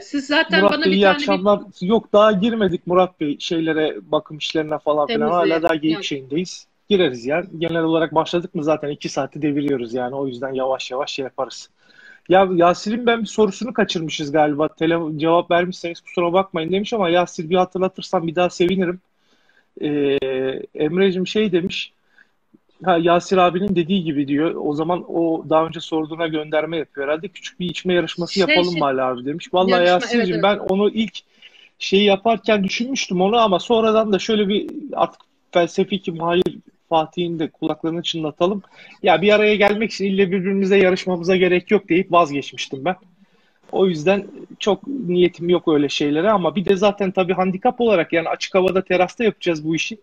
siz zaten Murat bana Bey bir iyi tane akşamlar. Yok daha girmedik Murat Bey şeylere bakım işlerine falan filan. Hala daha geyik şeyindeyiz. Gireriz yani. Genel olarak başladık mı zaten iki saati deviriyoruz yani. O yüzden yavaş yavaş şey yaparız. Ya Yasir'in ben bir sorusunu kaçırmışız galiba. Telefon, cevap vermişseniz kusura bakmayın demiş ama Yasir bir hatırlatırsan bir daha sevinirim. Ee, Emre'cim şey demiş. Ha, Yasir abinin dediği gibi diyor. O zaman o daha önce sorduğuna gönderme yapıyor herhalde. Küçük bir içme yarışması Şey, yapalım şey. mı Ali abi demiş. Vallahi Yarışma, Yasir'cim evet, evet. ben onu ilk şeyi yaparken düşünmüştüm onu ama sonradan da şöyle bir artık felsefi ki Mahir Fatih'in de kulaklarını çınlatalım. Ya bir araya gelmek için ille birbirimize yarışmamıza gerek yok deyip vazgeçmiştim ben. O yüzden çok niyetim yok öyle şeylere ama bir de zaten tabii handikap olarak yani açık havada terasta yapacağız bu işi.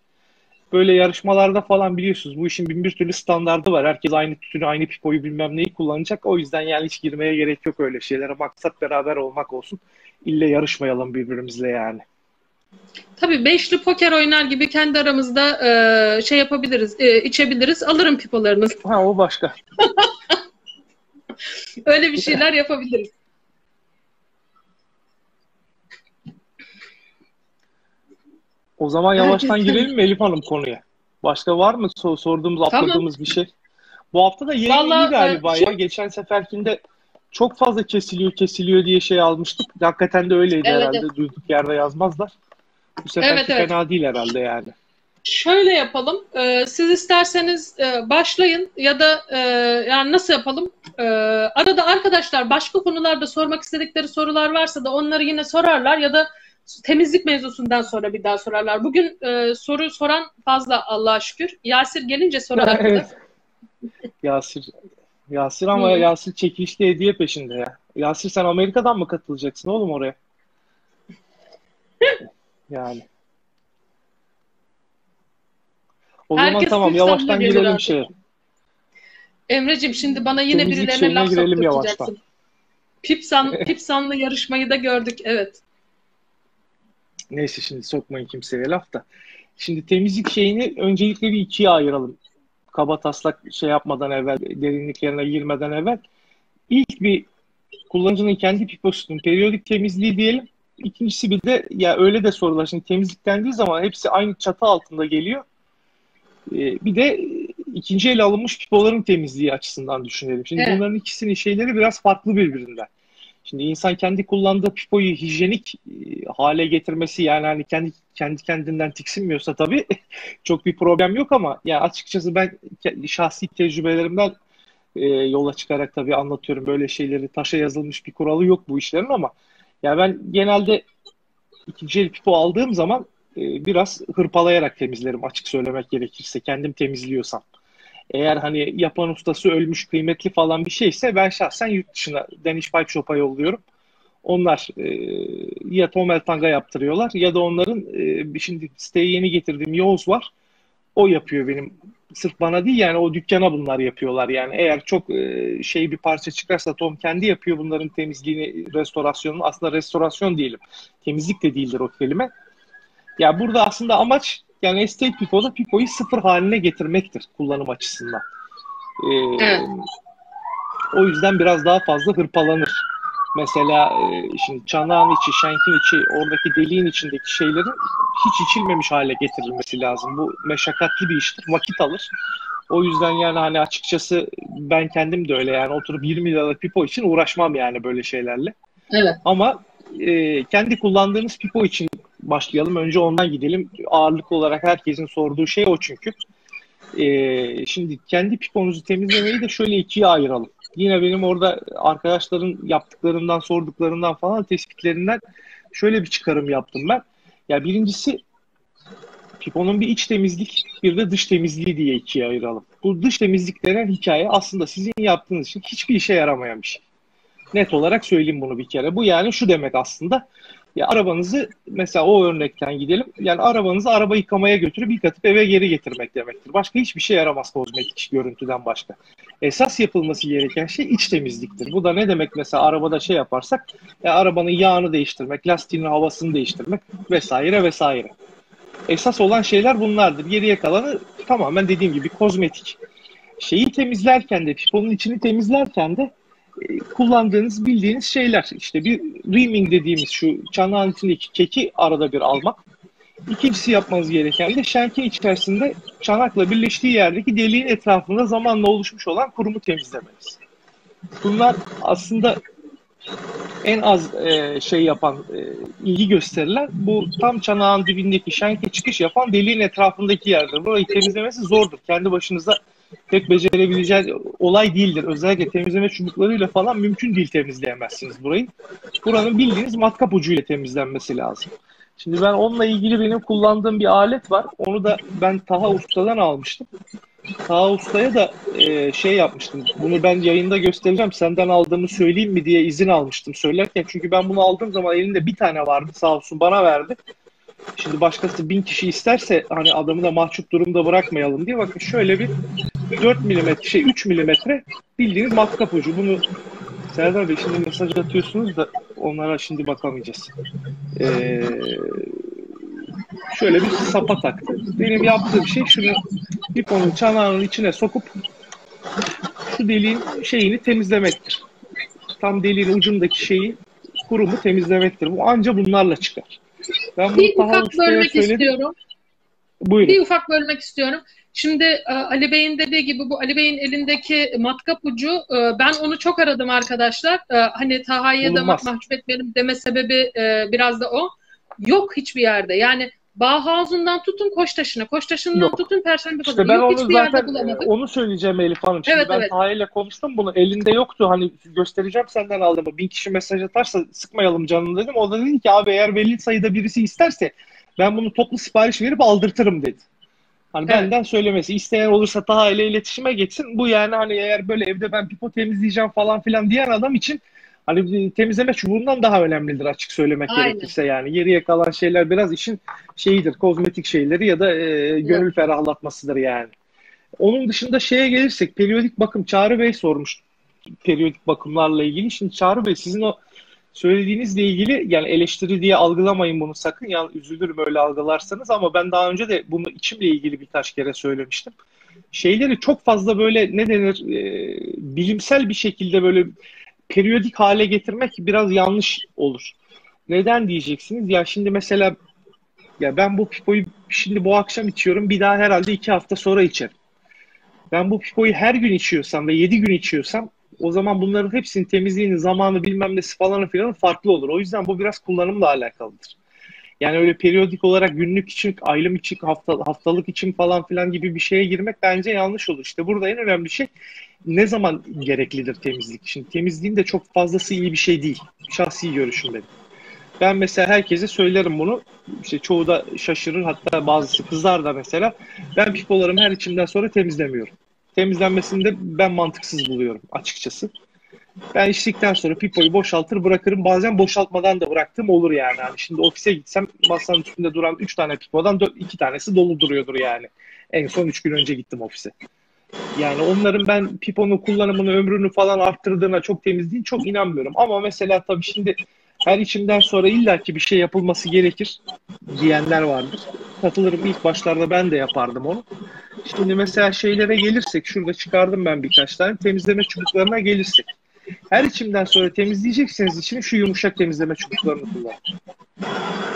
Böyle yarışmalarda falan biliyorsunuz bu işin bin bir türlü standardı var. Herkes aynı tütünü, aynı pipoyu bilmem neyi kullanacak. O yüzden yani hiç girmeye gerek yok öyle şeylere. Maksat beraber olmak olsun. İlle yarışmayalım birbirimizle yani. Tabii beşli poker oynar gibi kendi aramızda e, şey yapabiliriz, e, içebiliriz. Alırım pipolarınızı. Ha o başka. Öyle bir şeyler yapabiliriz. O zaman yavaştan girelim mi Elif Hanım konuya? Başka var mı so- sorduğumuz, Tamam. atladığımız bir şey? Bu hafta da yayın Vallahi, iyi galiba e, ya. Geçen seferkinde çok fazla kesiliyor kesiliyor diye şey almıştık. Hakikaten de öyleydi Evet, herhalde. evet. Duyduk yerde yazmazlar. Bu seferki Evet, evet. fena değil herhalde yani. Şöyle yapalım. e, siz isterseniz e, başlayın ya da e, yani nasıl yapalım? E, arada arkadaşlar başka konularda sormak istedikleri sorular varsa da onları yine sorarlar ya da temizlik mevzusundan sonra bir daha sorarlar. Bugün e, soru soran fazla Allah'a şükür. Yasir gelince sorar. Evet. Yasir Yasir ama Hı. Yasir çekilişli hediye peşinde ya. Yasir sen Amerika'dan mı katılacaksın oğlum oraya? Yani. O zaman Herkes tamam yavaştan girelim şeye. Emre'cim şimdi bana yine Temizlik birilerine laf sokturtacaksın. Pipsan, Pipsan'lı yarışmayı da gördük. Evet. Neyse şimdi sokmayın kimseye laf da. Şimdi temizlik şeyini öncelikle bir ikiye ayıralım. Kaba taslak şey yapmadan evvel, derinliklerine girmeden evvel. İlk bir kullanıcının kendi piposunun periyodik temizliği diyelim. İkincisi bir de ya öyle de sorular. Şimdi temizlik dendiği zaman hepsi aynı çatı altında geliyor. Ee, bir de ikinci ele alınmış pipoların temizliği açısından düşünelim. Şimdi Evet. bunların ikisinin şeyleri biraz farklı birbirinden. Şimdi insan kendi kullandığı pipoyu hijyenik e, hale getirmesi yani hani kendi kendi kendinden tiksinmiyorsa tabii çok bir problem yok ama ya açıkçası ben şahsi tecrübelerimden e, yola çıkarak tabii anlatıyorum böyle şeyleri. Taşa yazılmış bir kuralı yok bu işlerin ama ya ben genelde ikinci el pipo aldığım zaman e, biraz hırpalayarak temizlerim açık söylemek gerekirse kendim temizliyorsam. Eğer hani yapan ustası ölmüş kıymetli falan bir şeyse ben şahsen yurt dışına Danish Pipe Shop'a yolluyorum. Onlar e, ya Tomel Tanga yaptırıyorlar ya da onların e, şimdi siteye yeni getirdiğim Yoğuz var. O yapıyor benim sırf bana değil yani o dükkana bunlar yapıyorlar yani eğer çok e, şey bir parça çıkarsa Tom kendi yapıyor bunların temizliğini restorasyonunu aslında restorasyon diyelim temizlik de değildir o kelime ya burada aslında amaç yani estate pipo'da pipoyu sıfır haline getirmektir kullanım açısından ee, evet. o yüzden biraz daha fazla hırpalanır mesela e, şimdi çanağın içi, şenkin içi, oradaki deliğin içindeki şeylerin hiç içilmemiş hale getirilmesi lazım. Bu meşakkatli bir iştir, vakit alır. O yüzden yani hani açıkçası ben kendim de öyle yani oturup 20 liralık pipo için uğraşmam yani böyle şeylerle. Evet. Ama e, kendi kullandığınız pipo için başlayalım. Önce ondan gidelim. Ağırlık olarak herkesin sorduğu şey o çünkü. E, şimdi kendi piponuzu temizlemeyi de şöyle ikiye ayıralım yine benim orada arkadaşların yaptıklarından, sorduklarından falan tespitlerinden şöyle bir çıkarım yaptım ben. Ya birincisi piponun bir iç temizlik, bir de dış temizliği diye ikiye ayıralım. Bu dış temizlik denen hikaye aslında sizin yaptığınız için hiçbir işe yaramayan bir şey. Net olarak söyleyeyim bunu bir kere. Bu yani şu demek aslında. Ya arabanızı mesela o örnekten gidelim. Yani arabanızı araba yıkamaya götürüp yıkatıp eve geri getirmek demektir. Başka hiçbir şey yaramaz kozmetik görüntüden başka. Esas yapılması gereken şey iç temizliktir. Bu da ne demek mesela arabada şey yaparsak ya arabanın yağını değiştirmek, lastiğinin havasını değiştirmek vesaire vesaire. Esas olan şeyler bunlardır. Geriye kalanı tamamen dediğim gibi kozmetik. Şeyi temizlerken de, piponun içini temizlerken de e, kullandığınız bildiğiniz şeyler. İşte bir reaming dediğimiz şu çanağın içindeki keki arada bir almak. İkincisi yapmanız gereken de şenke içerisinde çanakla birleştiği yerdeki deliğin etrafında zamanla oluşmuş olan kurumu temizlemeniz. Bunlar aslında en az e, şey yapan, e, ilgi gösterilen bu tam çanağın dibindeki şenke çıkış yapan deliğin etrafındaki yerdir. Burayı temizlemesi zordur. Kendi başınıza pek becerebileceği olay değildir. Özellikle temizleme çubuklarıyla falan mümkün değil temizleyemezsiniz burayı. Buranın bildiğiniz matkap ucuyla temizlenmesi lazım. Şimdi ben onunla ilgili benim kullandığım bir alet var. Onu da ben Taha Usta'dan almıştım. Taha Usta'ya da e, şey yapmıştım. Bunu ben yayında göstereceğim. Senden aldığımı söyleyeyim mi diye izin almıştım söylerken. Çünkü ben bunu aldığım zaman elinde bir tane vardı. Sağ olsun bana verdi. Şimdi başkası bin kişi isterse hani adamı da mahcup durumda bırakmayalım diye bakın şöyle bir 4 milimetre şey 3 milimetre bildiğiniz matkap ucu. Bunu Serdar Bey şimdi mesaj atıyorsunuz da onlara şimdi bakamayacağız. Ee, şöyle bir sapa taktı. Benim yaptığım şey şunu piponun çanağının içine sokup şu deliğin şeyini temizlemektir. Tam deliğin ucundaki şeyi kurumu temizlemektir. Bu anca bunlarla çıkar. Ben bunu bir ufak bölmek söyledim. istiyorum. Buyurun. Bir ufak bölmek istiyorum. Şimdi e, Ali Bey'in dediği gibi bu Ali Bey'in elindeki matkap ucu e, ben onu çok aradım arkadaşlar. E, hani Taha'ya da mahcup etmeyelim deme sebebi biraz da o. Yok hiçbir yerde. Yani Bauhaus'undan tutun Koçtaşı'na, Koçtaşı'ndan Yok. tutun Perşembe Pazarı. İşte ben Yok, onu zaten bulamadım. onu söyleyeceğim Elif Hanım. Şimdi evet, ben evet. Taha ile konuştum bunu. Elinde yoktu. Hani göstereceğim senden aldığımı. Bin kişi mesaj atarsa sıkmayalım canını dedim. O da dedi ki abi eğer belli sayıda birisi isterse ben bunu toplu sipariş verip aldırtırım dedi. Hani evet. benden söylemesi. isteyen olursa Taha ile iletişime geçsin. Bu yani hani eğer böyle evde ben pipo temizleyeceğim falan filan diyen adam için hani temizleme çubuğundan daha önemlidir açık söylemek Aynen. gerekirse yani. Geriye kalan şeyler biraz işin şeyidir, kozmetik şeyleri ya da e, gönül evet. ferahlatmasıdır yani. Onun dışında şeye gelirsek periyodik bakım Çağrı Bey sormuş periyodik bakımlarla ilgili. Şimdi Çağrı Bey sizin o söylediğinizle ilgili yani eleştiri diye algılamayın bunu sakın. Yani üzülürüm öyle algılarsanız ama ben daha önce de bunu içimle ilgili birkaç kere söylemiştim. Şeyleri çok fazla böyle ne denir e, bilimsel bir şekilde böyle periyodik hale getirmek biraz yanlış olur. Neden diyeceksiniz? Ya şimdi mesela ya ben bu pipoyu şimdi bu akşam içiyorum bir daha herhalde iki hafta sonra içerim. Ben bu pipoyu her gün içiyorsam ve yedi gün içiyorsam O zaman bunların hepsinin temizliğinin zamanı bilmem nesi falan filan farklı olur. O yüzden bu biraz kullanımla alakalıdır. Yani öyle periyodik olarak günlük için, aylık için, hafta, haftalık için falan filan gibi bir şeye girmek bence yanlış olur. İşte burada en önemli şey ne zaman gereklidir temizlik için? Temizliğin de çok fazlası iyi bir şey değil. Şahsi görüşüm benim. Ben mesela herkese söylerim bunu. İşte çoğu da şaşırır hatta bazısı kızar da mesela. Ben pipolarımı her içimden sonra temizlemiyorum. Temizlenmesini de ben mantıksız buluyorum açıkçası. Ben içtikten sonra pipoyu boşaltır bırakırım. Bazen boşaltmadan da bıraktığım olur yani. yani şimdi ofise gitsem masanın üstünde duran 3 tane pipodan 2 tanesi dolu duruyordur yani. En son 3 gün önce gittim ofise. Yani onların ben piponun kullanımını, ömrünü falan arttırdığına çok temizliğin çok inanmıyorum. Ama mesela tabii şimdi her içimden sonra illaki bir şey yapılması gerekir diyenler vardır. Katılırım ilk başlarda ben de yapardım onu. Şimdi mesela şeylere gelirsek, şurada çıkardım ben birkaç tane temizleme çubuklarına gelirsek. Her içimden sonra temizleyecekseniz için şu yumuşak temizleme çubuklarını kullanın.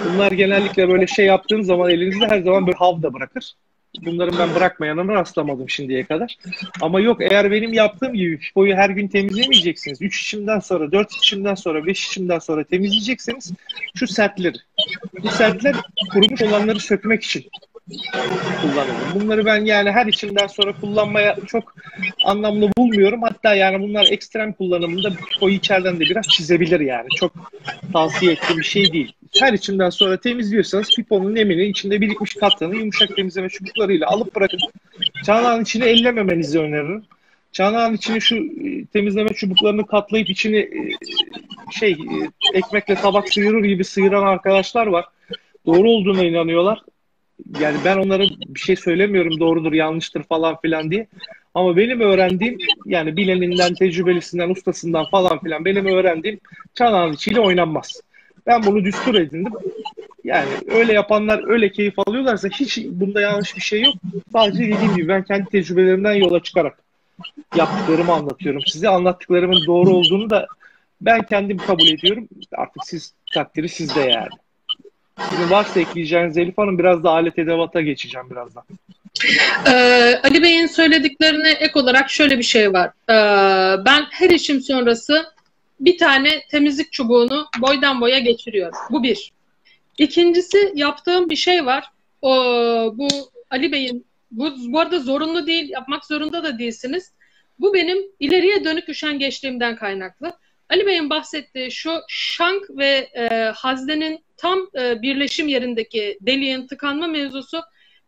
Bunlar genellikle böyle şey yaptığınız zaman elinizde her zaman böyle hav da bırakır. Bunların ben bırakmayanını rastlamadım şimdiye kadar. Ama yok eğer benim yaptığım gibi pipoyu her gün temizlemeyeceksiniz. 3 içimden sonra, 4 içimden sonra, 5 içimden sonra temizleyecekseniz şu sertleri. Bu sertler kurumuş olanları sökmek için kullanılır. Bunları ben yani her içimden sonra kullanmaya çok anlamlı bulmuyorum. Hatta yani bunlar ekstrem kullanımında o içeriden de biraz çizebilir yani. Çok tavsiye ettiğim bir şey değil. Her içimden sonra temizliyorsanız piponun nemini içinde birikmiş katlarını yumuşak temizleme çubuklarıyla alıp bırakın. Çanağın içini ellememenizi öneririm. Çanağın içini şu e, temizleme çubuklarını katlayıp içini e, şey e, ekmekle tabak sıyırır gibi sıyıran arkadaşlar var. Doğru olduğuna inanıyorlar yani ben onlara bir şey söylemiyorum doğrudur yanlıştır falan filan diye. Ama benim öğrendiğim yani bileninden, tecrübelisinden, ustasından falan filan benim öğrendiğim çanağın içiyle oynanmaz. Ben bunu düstur edindim. Yani öyle yapanlar öyle keyif alıyorlarsa hiç bunda yanlış bir şey yok. Sadece dediğim gibi ben kendi tecrübelerimden yola çıkarak yaptıklarımı anlatıyorum size. Anlattıklarımın doğru olduğunu da ben kendim kabul ediyorum. Artık siz takdiri sizde yani. Sizin varsa ekleyeceğiniz Elif Hanım biraz da alet edevata geçeceğim birazdan. Ee, Ali Bey'in söylediklerine ek olarak şöyle bir şey var. Ee, ben her işim sonrası bir tane temizlik çubuğunu boydan boya geçiriyorum. Bu bir. İkincisi yaptığım bir şey var. O, bu Ali Bey'in bu, bu arada zorunlu değil, yapmak zorunda da değilsiniz. Bu benim ileriye dönük üşengeçliğimden kaynaklı. Ali Bey'in bahsettiği şu şank ve e, haznenin tam e, birleşim yerindeki deliğin tıkanma mevzusu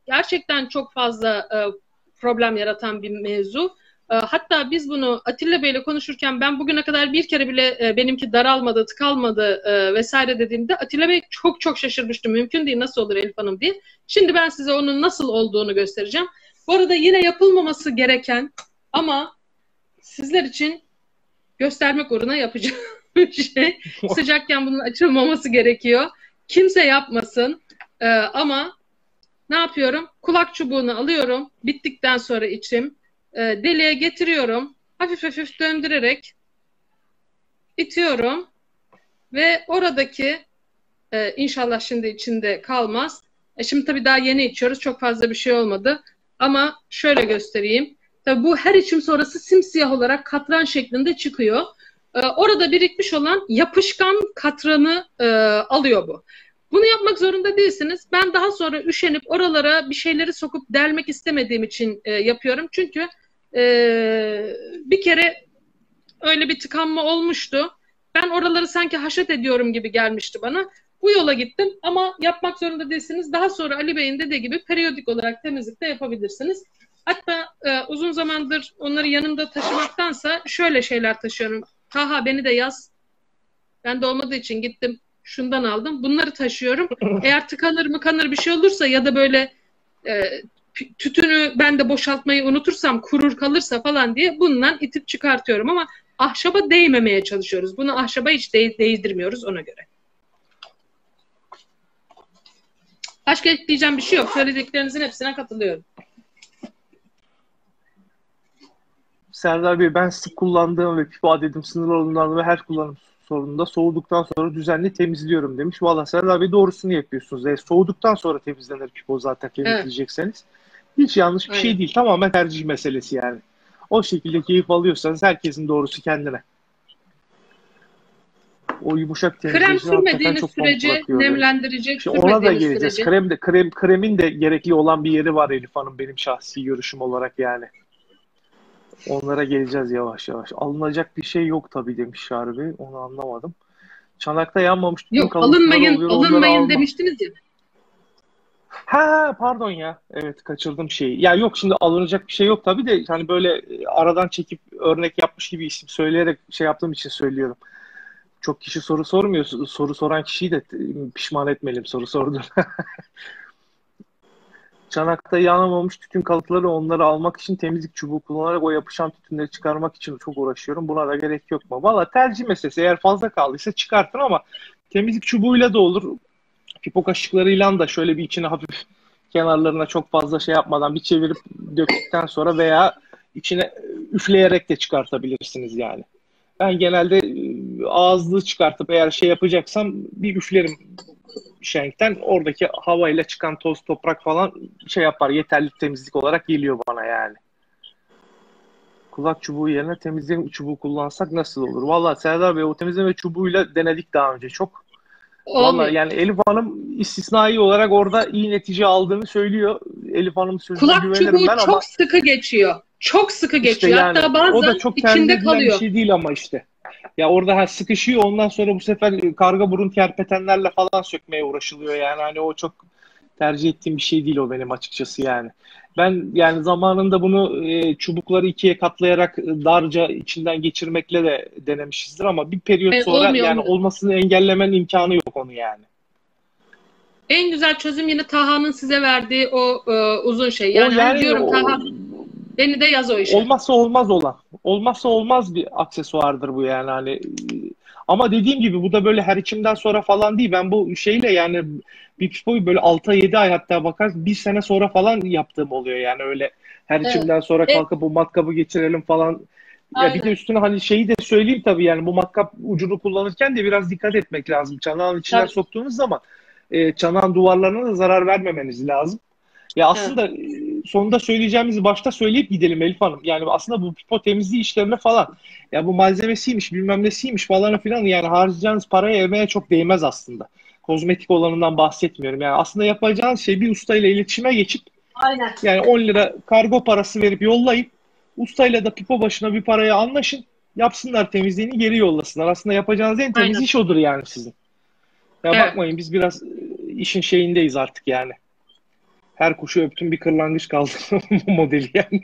gerçekten çok fazla e, problem yaratan bir mevzu. E, hatta biz bunu Atilla Bey ile konuşurken ben bugüne kadar bir kere bile e, benimki daralmadı, tıkalmadı e, vesaire dediğimde Atilla Bey çok çok şaşırmıştı. Mümkün değil nasıl olur Elif Hanım diye. Şimdi ben size onun nasıl olduğunu göstereceğim. Bu arada yine yapılmaması gereken ama sizler için göstermek uğruna yapacağım şey. Sıcakken bunun açılmaması gerekiyor. Kimse yapmasın. Ee, ama ne yapıyorum? Kulak çubuğunu alıyorum. Bittikten sonra içim. E, deliğe getiriyorum. Hafif hafif döndürerek itiyorum. Ve oradaki e, inşallah şimdi içinde kalmaz. E şimdi tabii daha yeni içiyoruz. Çok fazla bir şey olmadı. Ama şöyle göstereyim. Tabii bu her içim sonrası simsiyah olarak katran şeklinde çıkıyor. Ee, orada birikmiş olan yapışkan katranı e, alıyor bu. Bunu yapmak zorunda değilsiniz. Ben daha sonra üşenip oralara bir şeyleri sokup delmek istemediğim için e, yapıyorum. Çünkü e, bir kere öyle bir tıkanma olmuştu. Ben oraları sanki haşet ediyorum gibi gelmişti bana. Bu yola gittim ama yapmak zorunda değilsiniz. Daha sonra Ali Bey'in dediği gibi periyodik olarak temizlik de yapabilirsiniz. Hatta e, uzun zamandır onları yanımda taşımaktansa şöyle şeyler taşıyorum. Haha beni de yaz. Ben de olmadığı için gittim şundan aldım. Bunları taşıyorum. Eğer tıkanır mı kanır bir şey olursa ya da böyle e, tütünü ben de boşaltmayı unutursam kurur kalırsa falan diye bundan itip çıkartıyorum ama ahşaba değmemeye çalışıyoruz. Bunu ahşaba hiç de değdirmiyoruz ona göre. Başka ekleyeceğim bir şey yok. Söylediklerinizin hepsine katılıyorum. Serdar Bey ben sık kullandığım ve pipo adedim sınırlı olduğundan ve her kullanım sorununda soğuduktan sonra düzenli temizliyorum demiş. Valla Serdar Bey doğrusunu yapıyorsunuz. E, soğuduktan sonra temizlenir pipo zaten temizleyecekseniz. Evet. Hiç yanlış bir şey Aynen. şey değil. Tamamen tercih meselesi yani. O şekilde keyif alıyorsanız herkesin doğrusu kendine. O yumuşak Krem temizleyici hakikaten sürmediğiniz çok sürece nemlendirecek Şimdi ona da geleceğiz. sürece. Krem de krem kremin de gerekli olan bir yeri var Elif Hanım benim şahsi görüşüm olarak yani. Onlara geleceğiz yavaş yavaş. Alınacak bir şey yok tabii demiş Harbi. Onu anlamadım. Çanakta yanmamış Yok alınmayın oluyor, alınmayın demiştiniz ya. Ha pardon ya. Evet kaçırdım şeyi. Ya yok şimdi alınacak bir şey yok tabii de hani böyle e, aradan çekip örnek yapmış gibi isim söyleyerek şey yaptığım için söylüyorum. Çok kişi soru sormuyor. Soru soran kişiyi de e, pişman etmeyelim soru sordu. Çanakta yanamamış tütün kalıpları onları almak için temizlik çubuğu kullanarak o yapışan tütünleri çıkarmak için çok uğraşıyorum. Buna da gerek yok mu? Valla tercih meselesi. Eğer fazla kaldıysa çıkartın ama temizlik çubuğuyla da olur. Pipo kaşıklarıyla da şöyle bir içine hafif kenarlarına çok fazla şey yapmadan bir çevirip döktükten sonra veya içine üfleyerek de çıkartabilirsiniz yani. Ben genelde e, ağızlığı çıkartıp eğer şey yapacaksam bir üflerim şenkten oradaki havayla çıkan toz toprak falan şey yapar yeterli temizlik olarak geliyor bana yani. Kulak çubuğu yerine temizleme çubuğu kullansak nasıl olur? Valla Serdar Bey o temizleme çubuğuyla denedik daha önce çok. Vallahi yani Elif Hanım istisnai olarak orada iyi netice aldığını söylüyor. Elif Hanım sözüne Kulak güvenirim çubuğu ben çok ama sıkı geçiyor. Çok sıkı işte geçiyor. yani Hatta bazen o da çok içinde kalıyor. bir şey değil ama işte. Ya orada ha, sıkışıyor ondan sonra bu sefer karga burun kerpetenlerle falan sökmeye uğraşılıyor yani hani o çok tercih ettiğim bir şey değil o benim açıkçası yani. Ben yani zamanında bunu e, çubukları ikiye katlayarak e, darca içinden geçirmekle de denemişizdir ama bir periyot E, sonra olmuyor, yani olmuyor. olmasını engellemenin imkanı yok onu yani. En güzel çözüm yine Taha'nın size verdiği o e, uzun şey. Yani, o yani diyorum o- Taha beni de yaz o işe. olmazsa olmaz olan. Olmazsa olmaz bir aksesuardır bu yani hani. Ama dediğim gibi bu da böyle her içimden sonra falan değil. Ben bu şeyle yani bir pipoyu böyle 6 7 ay hatta bakar bir sene sonra falan yaptığım oluyor yani öyle her Evet. içimden sonra Evet. kalkıp bu matkabı geçirelim falan. Ya bir de üstüne hani şeyi de söyleyeyim tabii yani bu matkap ucunu kullanırken de biraz dikkat etmek lazım. Çanağın içinden Tabii. soktuğunuz zaman e, çanağın duvarlarına da zarar vermemeniz lazım. Ya aslında e, sonunda söyleyeceğimizi başta söyleyip gidelim Elif Hanım. Yani aslında bu pipo temizliği işlerine falan ya bu malzemesiymiş bilmem nesiymiş falan filan yani harcayacağınız paraya emeğe çok değmez aslında. Kozmetik olanından bahsetmiyorum. Yani aslında yapacağınız şey bir ustayla iletişime geçip Aynen. yani 10 lira kargo parası verip yollayıp ustayla da pipo başına bir paraya anlaşın. Yapsınlar temizliğini geri yollasınlar. Aslında yapacağınız en temiz Aynen. iş odur yani sizin. Ya Evet. bakmayın biz biraz e, işin şeyindeyiz artık yani. Her kuşu öptüm bir kırlangıç kaldı modeli yani.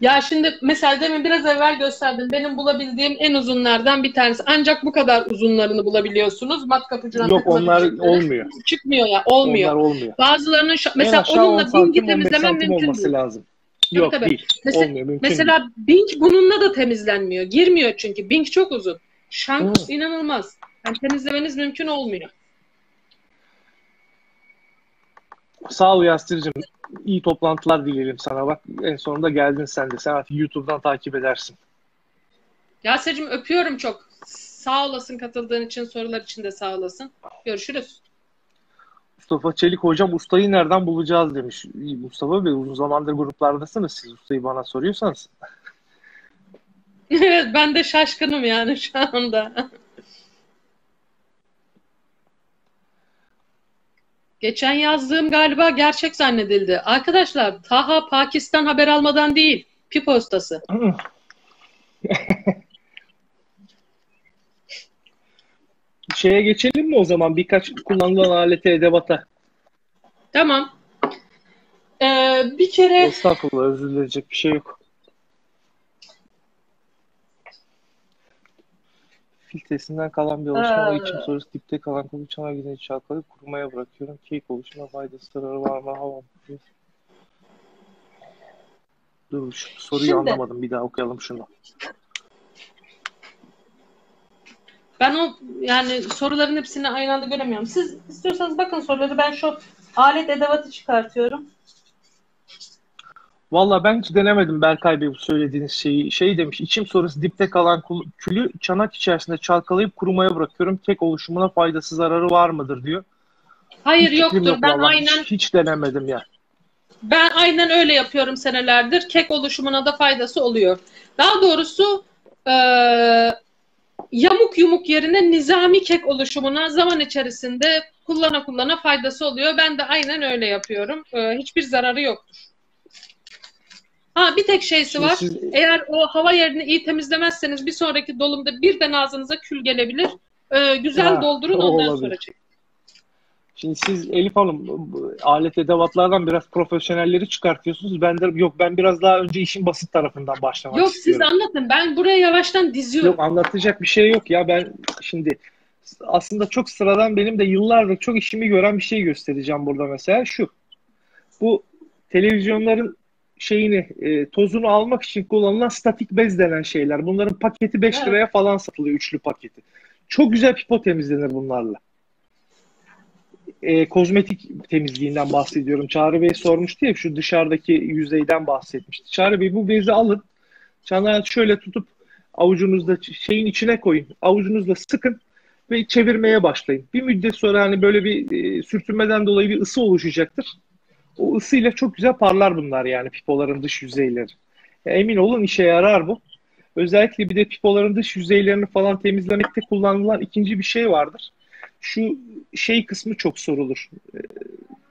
Ya şimdi mesela demin biraz evvel gösterdim. Benim bulabildiğim en uzunlardan bir tanesi. Ancak bu kadar uzunlarını bulabiliyorsunuz. Matkap ucuna Yok onlar takılabilecekleri. olmuyor. Çıkmıyor ya. Olmuyor. Onlar olmuyor. Bazılarının en mesela aşağı 10 onunla bingi 15 temizlemen santim mümkün olması değil. lazım. Yok tabii. değil. Mesela- olmuyor mümkün değil. Mesela Bing bununla da temizlenmiyor. Girmiyor çünkü. Bing çok uzun. Hı. inanılmaz. Yani temizlemeniz mümkün olmuyor. Sağ ol Yastır'cığım. İyi toplantılar dileyelim sana. Bak en sonunda geldin sen de. Sen artık YouTube'dan takip edersin. Yaser'cim öpüyorum çok. Sağ olasın katıldığın için, sorular için de sağ olasın. Görüşürüz. Mustafa Çelik hocam ustayı nereden bulacağız demiş. Mustafa Bey uzun zamandır gruplardasınız. Siz ustayı bana soruyorsanız. Evet ben de şaşkınım yani şu anda. Geçen yazdığım galiba gerçek zannedildi. Arkadaşlar Taha Pakistan haber almadan değil. Pipo ustası. Şeye geçelim mi o zaman? Birkaç kullanılan alete edebata. Tamam. Ee, bir kere Estağfurullah özür dileyecek bir şey yok. Filtresinden kalan bir oluşma ve içim sorusu dipte kalan kolu çana güneş çalkalayıp kurumaya bırakıyorum. Keyif oluşuma faydası zararı var mı? Hava mı? Dur şu soruyu Şimdi- anlamadım. Bir daha okuyalım şunu. ben o yani soruların hepsini aynı anda göremiyorum. Siz istiyorsanız bakın soruları ben şu alet edevatı çıkartıyorum. Valla ben hiç denemedim Berkay Bey bu söylediğiniz şeyi. Şey demiş, içim sorusu dipte kalan külü çanak içerisinde çalkalayıp kurumaya bırakıyorum. Kek oluşumuna faydası zararı var mıdır diyor. Hayır Hiç yoktur. yok ben vallahi. aynen Hiç, hiç denemedim ya. Ben aynen öyle yapıyorum senelerdir. Kek oluşumuna da faydası oluyor. Daha doğrusu e, yamuk yumuk yerine nizami kek oluşumuna zaman içerisinde kullana kullana faydası oluyor. Ben de aynen öyle yapıyorum. E, hiçbir zararı yoktur. Ha bir tek şeysi var. siz- Eğer o hava yerini iyi temizlemezseniz bir sonraki dolumda birden ağzınıza kül gelebilir. E, güzel Ha, doldurun ondan olabilir. sonra çekin. Şimdi siz Elif Hanım alet edevatlardan biraz profesyonelleri çıkartıyorsunuz. Ben de yok ben biraz daha önce işin basit tarafından başlamak Yok siz istiyorum. anlatın. Ben buraya yavaştan diziyorum. Yok anlatacak bir şey yok ya ben şimdi aslında çok sıradan benim de yıllardır çok işimi gören bir şey göstereceğim burada mesela şu. Bu televizyonların şeyini e, tozunu almak için kullanılan statik bez denen şeyler. Bunların paketi 5 Evet. liraya falan satılıyor üçlü paketi. Çok güzel pipo temizlenir bunlarla. E, kozmetik temizliğinden bahsediyorum. Çağrı Bey sormuştu ya şu dışarıdaki yüzeyden bahsetmişti. Çağrı Bey bu bezi alın. Çanağı şöyle tutup avucunuzda şeyin içine koyun. Avucunuzla sıkın ve çevirmeye başlayın. Bir müddet sonra hani böyle bir e, sürtünmeden dolayı bir ısı oluşacaktır. O ısıyla çok güzel parlar bunlar yani pipoların dış yüzeyleri. Emin olun işe yarar bu. Özellikle bir de pipoların dış yüzeylerini falan temizlemekte kullanılan ikinci bir şey vardır. Şu şey kısmı çok sorulur. E,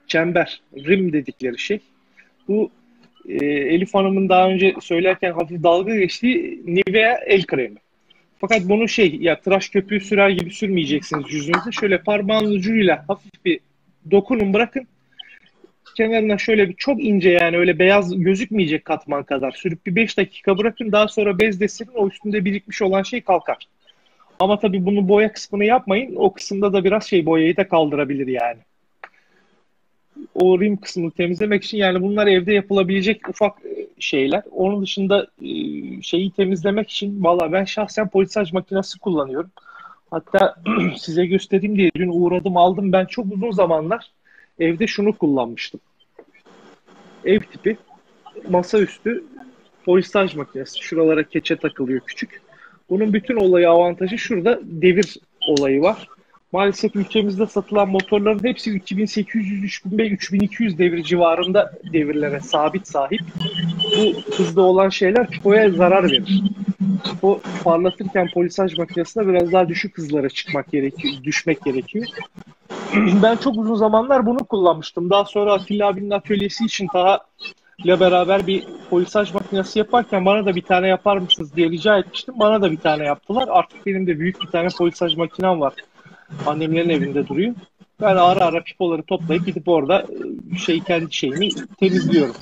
Çember, rim dedikleri şey. Bu e, Elif Hanım'ın daha önce söylerken hafif dalga geçtiği Nivea el kremi. Fakat bunu şey ya tıraş köpüğü sürer gibi sürmeyeceksiniz yüzünüze. Şöyle parmağın ucuyla hafif bir dokunun bırakın. Kenarına şöyle bir çok ince yani öyle beyaz gözükmeyecek katman kadar sürüp bir 5 dakika bırakın. Daha sonra bezle silin o üstünde birikmiş olan şey kalkar. Ama tabii bunu boya kısmını yapmayın. O kısımda da biraz şey boyayı da kaldırabilir yani o rim kısmını temizlemek için yani bunlar evde yapılabilecek ufak e, şeyler. Onun dışında e, şeyi temizlemek için valla ben şahsen polisaj makinesi kullanıyorum. Hatta size göstereyim diye dün uğradım aldım. Ben çok uzun zamanlar evde şunu kullanmıştım. Ev tipi masaüstü polisaj makinesi. Şuralara keçe takılıyor küçük. Bunun bütün olayı avantajı şurada devir olayı var. Maalesef ülkemizde satılan motorların hepsi 2800, 3000 3200 devir civarında devirlere sabit sahip. Bu hızda olan şeyler pipoya zarar verir. Pipo parlatırken polisaj makinesine biraz daha düşük hızlara çıkmak gerekiyor, düşmek gerekiyor. ben çok uzun zamanlar bunu kullanmıştım. Daha sonra Atilla abinin atölyesi için daha ile beraber bir polisaj makinesi yaparken bana da bir tane yapar mısınız diye rica etmiştim. Bana da bir tane yaptılar. Artık benim de büyük bir tane polisaj makinem var. Annemlerin evinde duruyor. Ben ara ara pipoları toplayıp gidip orada e, şey kendi şeyimi temizliyorum.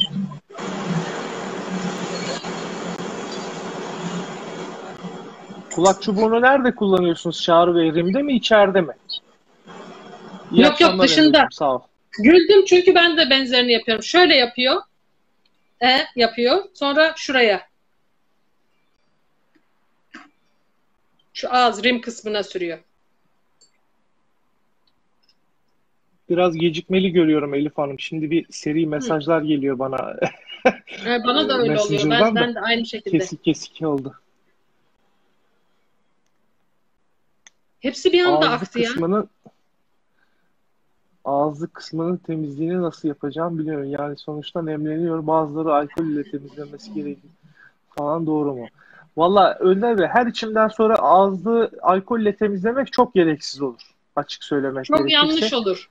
Kulak çubuğunu nerede kullanıyorsunuz Çağrı Bey? Rimde mi içeride mi? İyi Yok, yok, dışında. Emre'cim, Sağ ol. Güldüm çünkü ben de benzerini yapıyorum. Şöyle yapıyor. E yapıyor. Sonra şuraya. Şu ağız rim kısmına sürüyor. Biraz gecikmeli görüyorum Elif Hanım. Şimdi bir seri mesajlar geliyor bana. Bana da öyle oluyor. Ben, ben de aynı şekilde. kesik kesik oldu. Hepsi bir anda Ağızlık aktı ya. kısmının ağızlık kısmının temizliğini nasıl yapacağım bilmiyorum. Yani sonuçta nemleniyor. Bazıları alkol ile temizlenmesi gerekiyor falan doğru mu? Valla Önder Bey her içimden sonra ağızlığı alkol ile temizlemek çok gereksiz olur. Açık söylemek Çok gerekirse. yanlış olur.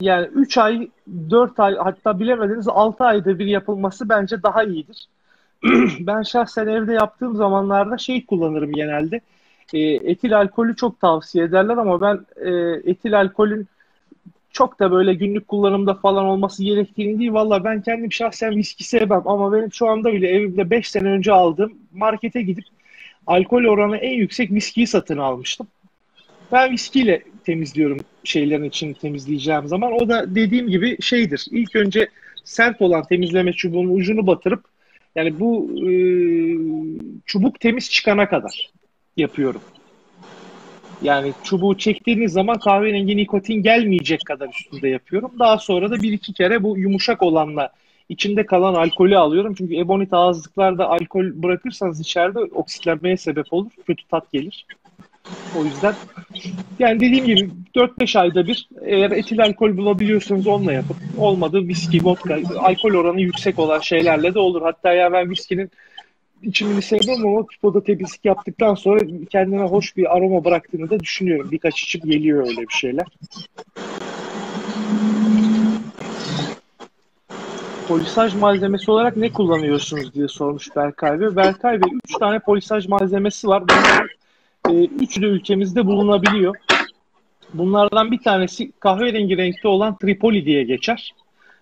Yani 3 ay, 4 ay hatta bilemediniz 6 ayda bir yapılması bence daha iyidir. ben şahsen evde yaptığım zamanlarda şey kullanırım genelde. E, etil alkolü çok tavsiye ederler ama ben e, etil alkolün çok da böyle günlük kullanımda falan olması gerektiğini değil. Valla ben kendim şahsen viski sevmem ama benim şu anda bile evimde 5 sene önce aldığım markete gidip alkol oranı en yüksek viskiyi satın almıştım. Ben viskiyle temizliyorum şeylerin içini temizleyeceğim zaman. O da dediğim gibi şeydir. İlk önce sert olan temizleme çubuğunun ucunu batırıp yani bu e, çubuk temiz çıkana kadar yapıyorum. Yani çubuğu çektiğiniz zaman kahverengi nikotin gelmeyecek kadar üstünde yapıyorum. Daha sonra da bir iki kere bu yumuşak olanla içinde kalan alkolü alıyorum. Çünkü ebonit ağızlıklarda alkol bırakırsanız içeride oksitlenmeye sebep olur. Kötü tat gelir. O yüzden yani dediğim gibi 4-5 ayda bir eğer etil alkol bulabiliyorsanız onunla yapın. Olmadı viski, vodka, alkol oranı yüksek olan şeylerle de olur. Hatta ya ben viskinin içimini sevmem ama pipoda temizlik yaptıktan sonra kendine hoş bir aroma bıraktığını da düşünüyorum. Birkaç içip geliyor öyle bir şeyler. Polisaj malzemesi olarak ne kullanıyorsunuz diye sormuş Berkay Bey. Berkay Bey 3 tane polisaj malzemesi var. Bunların e, üçü de ülkemizde bulunabiliyor. Bunlardan bir tanesi kahverengi renkte olan Tripoli diye geçer.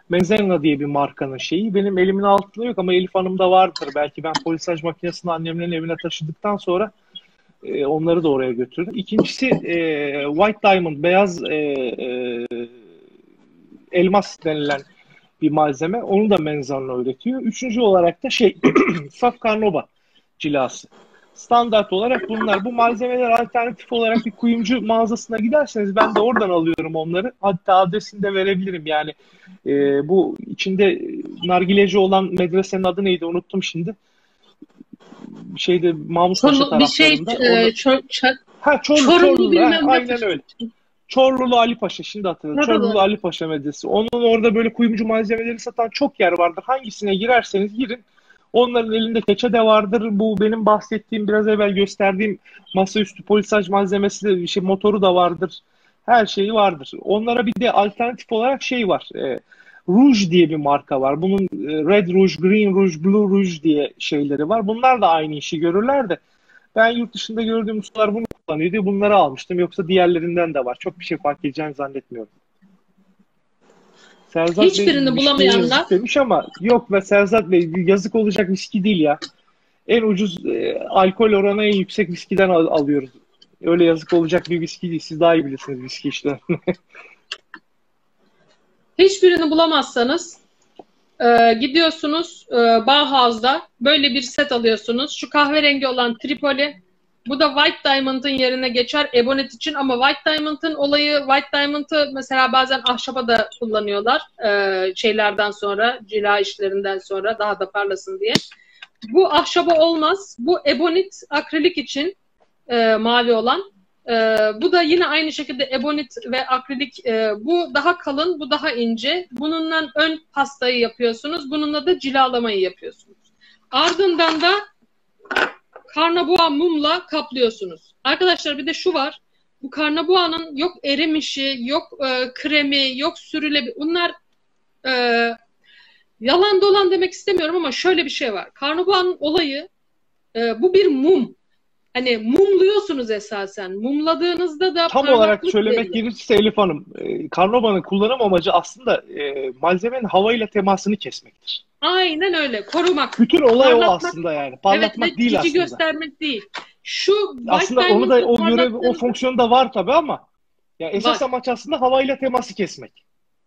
Menzenga diye bir markanın şeyi. Benim elimin altında yok ama Elif Hanım'da vardır. Belki ben polisaj makinesini annemlerin evine taşıdıktan sonra e, onları da oraya götürdüm. İkincisi e, White Diamond, beyaz e, e, elmas denilen bir malzeme. Onu da Menzanla üretiyor. Üçüncü olarak da şey saf karnoba cilası. Standart olarak bunlar. Bu malzemeler alternatif olarak bir kuyumcu mağazasına giderseniz ben de oradan alıyorum onları. Hatta adresini de verebilirim. Yani e, bu içinde nargileci olan medresenin adı neydi unuttum şimdi. Şeyde Mahmut Paşa Çorlu, bir şey taraflarında. e, çor, çor, Ha Çorumlu bilmem ha, ne aynen öyle. Çorlulu Ali Paşa şimdi hatırladım. Çorlulu doğru. Ali Paşa Medresi. Onun orada böyle kuyumcu malzemeleri satan çok yer vardır. Hangisine girerseniz girin. Onların elinde keçe de vardır. Bu benim bahsettiğim biraz evvel gösterdiğim masaüstü polisaj malzemesi de şey motoru da vardır. Her şeyi vardır. Onlara bir de alternatif olarak şey var. E, Rouge diye bir marka var. Bunun e, Red Rouge, Green Rouge, Blue Rouge diye şeyleri var. Bunlar da aynı işi görürler de. Ben yurt dışında gördüğüm ustalar bunu kullanıyor diye bunları almıştım. Yoksa diğerlerinden de var. Çok bir şey fark edeceğini zannetmiyorum. Serzat Hiçbirini Bey, bulamayanlar- demiş ama yok ve Serzat Bey yazık olacak viski değil ya. En ucuz e, alkol oranı en yüksek viskiden al- alıyoruz. Öyle yazık olacak bir viski değil. Siz daha iyi bilirsiniz viski işte. hiçbirini bulamazsanız e, gidiyorsunuz e, Bauhaus'da böyle bir set alıyorsunuz. Şu kahverengi olan Tripoli. Bu da White Diamond'ın yerine geçer Ebonet için ama White Diamond'ın olayı White Diamond'ı mesela bazen ahşaba da kullanıyorlar e, şeylerden sonra cila işlerinden sonra daha da parlasın diye. Bu ahşaba olmaz. Bu ebonit akrilik için e, mavi olan. E, bu da yine aynı şekilde ebonit ve akrilik. e, bu daha kalın, bu daha ince. Bununla ön pastayı yapıyorsunuz. Bununla da cilalamayı yapıyorsunuz. Ardından da karnabua mumla kaplıyorsunuz. Arkadaşlar bir de şu var. Bu karnabuanın yok erimişi, yok e, kremi, yok sürülebi. Bunlar e, yalan dolan demek istemiyorum ama şöyle bir şey var. Karnabuanın olayı e, bu bir mum. Hani mumluyorsunuz esasen. Mumladığınızda da Tam olarak söylemek gerekirse Elif Hanım, e, karnobanın kullanım amacı aslında e, malzemenin havayla temasını kesmektir. Aynen öyle. Korumak. Bütün olay o Parlatmak- aslında yani. Parlatmak evet, ve değil aslında. göstermek değil. Şu Aslında onu da o görev, o parlaklığını- fonksiyon da var tabii ama ya esas Var. amaç aslında havayla teması kesmek.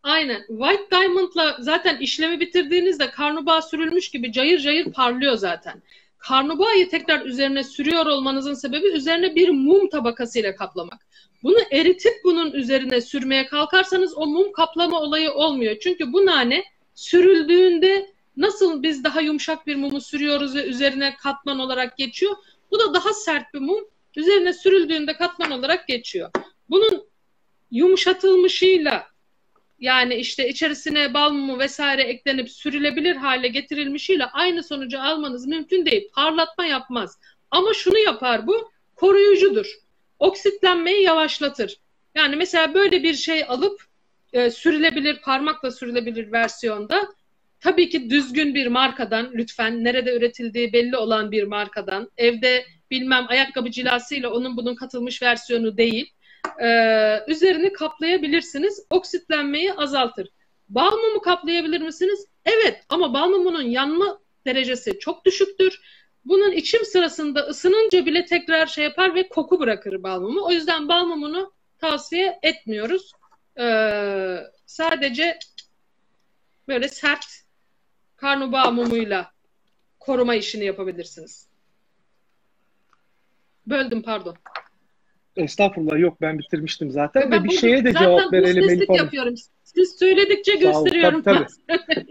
Aynen. White Diamond'la zaten işlemi bitirdiğinizde karnabağ sürülmüş gibi cayır cayır parlıyor zaten. Karnabağı tekrar üzerine sürüyor olmanızın sebebi üzerine bir mum tabakasıyla kaplamak. Bunu eritip bunun üzerine sürmeye kalkarsanız o mum kaplama olayı olmuyor. Çünkü bu nane sürüldüğünde nasıl biz daha yumuşak bir mumu sürüyoruz ve üzerine katman olarak geçiyor. Bu da daha sert bir mum. Üzerine sürüldüğünde katman olarak geçiyor. Bunun yumuşatılmışıyla yani işte içerisine bal mumu vesaire eklenip sürülebilir hale getirilmişiyle aynı sonucu almanız mümkün değil. Parlatma yapmaz. Ama şunu yapar bu, koruyucudur. Oksitlenmeyi yavaşlatır. Yani mesela böyle bir şey alıp e, sürülebilir, parmakla sürülebilir versiyonda tabii ki düzgün bir markadan lütfen nerede üretildiği belli olan bir markadan evde bilmem ayakkabı cilasıyla onun bunun katılmış versiyonu değil ee, üzerini kaplayabilirsiniz. Oksitlenmeyi azaltır. Bal mumu kaplayabilir misiniz? Evet ama bal mumunun yanma derecesi çok düşüktür. Bunun içim sırasında ısınınca bile tekrar şey yapar ve koku bırakır bal mumu. O yüzden bal mumunu tavsiye etmiyoruz. Ee, sadece böyle sert karnabağ mumuyla koruma işini yapabilirsiniz. Böldüm pardon. Estağfurullah yok ben bitirmiştim zaten Ben ve bir şeye de cevap verelim Elif Hanım. yapıyorum. Siz söyledikçe Sağ ol, gösteriyorum. tabii,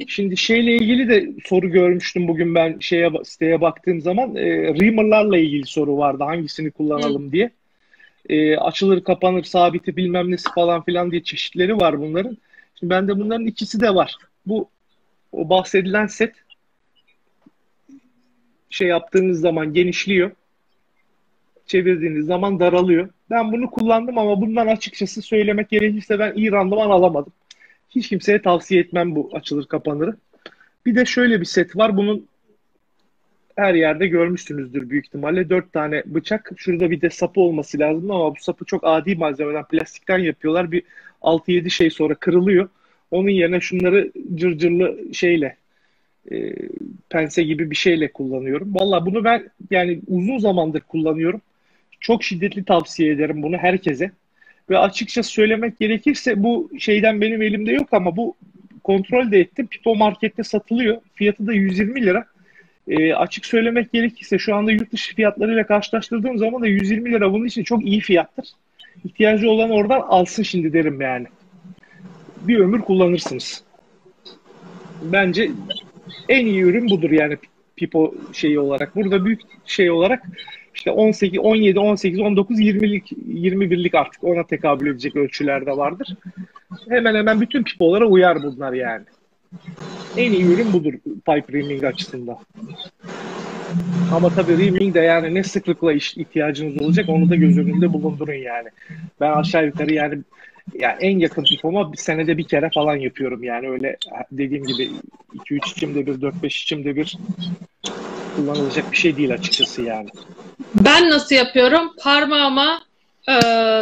Şimdi şeyle ilgili de soru görmüştüm bugün ben şeye siteye baktığım zaman. E, reamer'larla ilgili soru vardı hangisini kullanalım diye. e, açılır kapanır sabiti bilmem nesi falan filan diye çeşitleri var bunların. Şimdi bende bunların ikisi de var. Bu o bahsedilen set şey yaptığınız zaman genişliyor. Çevirdiğiniz zaman daralıyor. Ben bunu kullandım ama bundan açıkçası söylemek gerekirse ben iyi randıman alamadım. Hiç kimseye tavsiye etmem bu açılır kapanırı. Bir de şöyle bir set var. Bunun her yerde görmüşsünüzdür büyük ihtimalle. Dört tane bıçak. Şurada bir de sapı olması lazım ama bu sapı çok adi malzemeden, plastikten yapıyorlar. Bir 6-7 şey sonra kırılıyor. Onun yerine şunları cırcırlı şeyle e, pense gibi bir şeyle kullanıyorum. Valla bunu ben yani uzun zamandır kullanıyorum. Çok şiddetli tavsiye ederim bunu herkese. Ve açıkça söylemek gerekirse bu şeyden benim elimde yok ama bu kontrol de ettim. Pipo markette satılıyor. Fiyatı da 120 lira. E, açık söylemek gerekirse şu anda yurt dışı fiyatlarıyla karşılaştırdığım zaman da 120 lira bunun için çok iyi fiyattır. İhtiyacı olan oradan alsın şimdi derim yani. Bir ömür kullanırsınız. Bence en iyi ürün budur yani Pipo şeyi olarak. Burada büyük şey olarak işte 18, 17, 18, 19, 20'lik 21'lik artık ona tekabül edecek ölçülerde vardır. Hemen hemen bütün pipolara uyar bunlar yani. En iyi ürün budur pipe reaming açısından. Ama tabii reaming de yani ne sıklıkla ihtiyacınız olacak onu da göz önünde bulundurun yani. Ben aşağı yukarı yani yani en yakın pipoma bir senede bir kere falan yapıyorum yani öyle dediğim gibi 2-3 içimde bir 4-5 içimde bir kullanılacak bir şey değil açıkçası yani. Ben nasıl yapıyorum? Parmağıma e,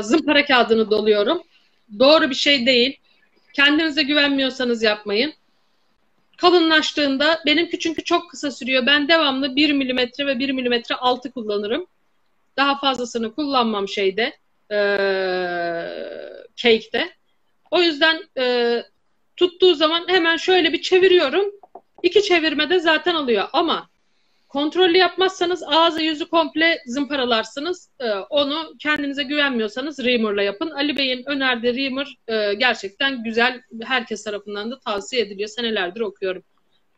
zımpara kağıdını doluyorum. Doğru bir şey değil. Kendinize güvenmiyorsanız yapmayın. Kalınlaştığında benimki çünkü çok kısa sürüyor. Ben devamlı 1 milimetre ve 1 milimetre altı kullanırım. Daha fazlasını kullanmam şeyde. E, cake'de. O yüzden e, tuttuğu zaman hemen şöyle bir çeviriyorum. İki çevirmede zaten alıyor. Ama kontrollü yapmazsanız ağzı yüzü komple zımparalarsınız. E, onu kendinize güvenmiyorsanız Reamer'la yapın. Ali Bey'in önerdiği Reamer e, gerçekten güzel. Herkes tarafından da tavsiye ediliyor. Senelerdir okuyorum.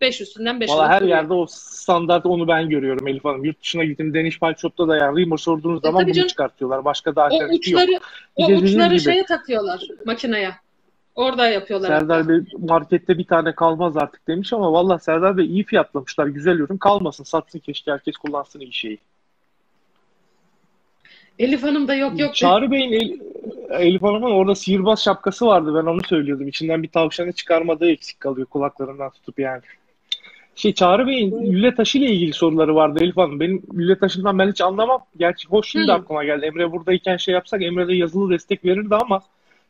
5 üstünden 5 Valla her yerde o standart onu ben görüyorum Elif Hanım. Yurt dışına gittim Danish Shop'ta da yani Reamer sorduğunuz E, zaman bunu canım. çıkartıyorlar. Başka da O alternatifi yok. uçları, o Bir de dediğim uçları şeye takıyorlar makineye. Orada yapıyorlar. Serdar Bey markette bir tane kalmaz artık demiş ama valla Serdar Bey iyi fiyatlamışlar. Güzel ürün kalmasın satsın keşke herkes kullansın iyi şeyi. Elif Hanım da yok yok. Çağrı Bey'in El- Elif Hanım'ın orada sihirbaz şapkası vardı ben onu söylüyordum. İçinden bir tavşanı çıkarmadığı eksik kalıyor kulaklarından tutup yani. Şey Çağrı Bey'in lüle taşı ile ilgili soruları vardı Elif Hanım. Benim lüle taşından ben hiç anlamam. Gerçi hoş şimdi Hı. aklıma geldi. Emre buradayken şey yapsak Emre de yazılı destek verirdi ama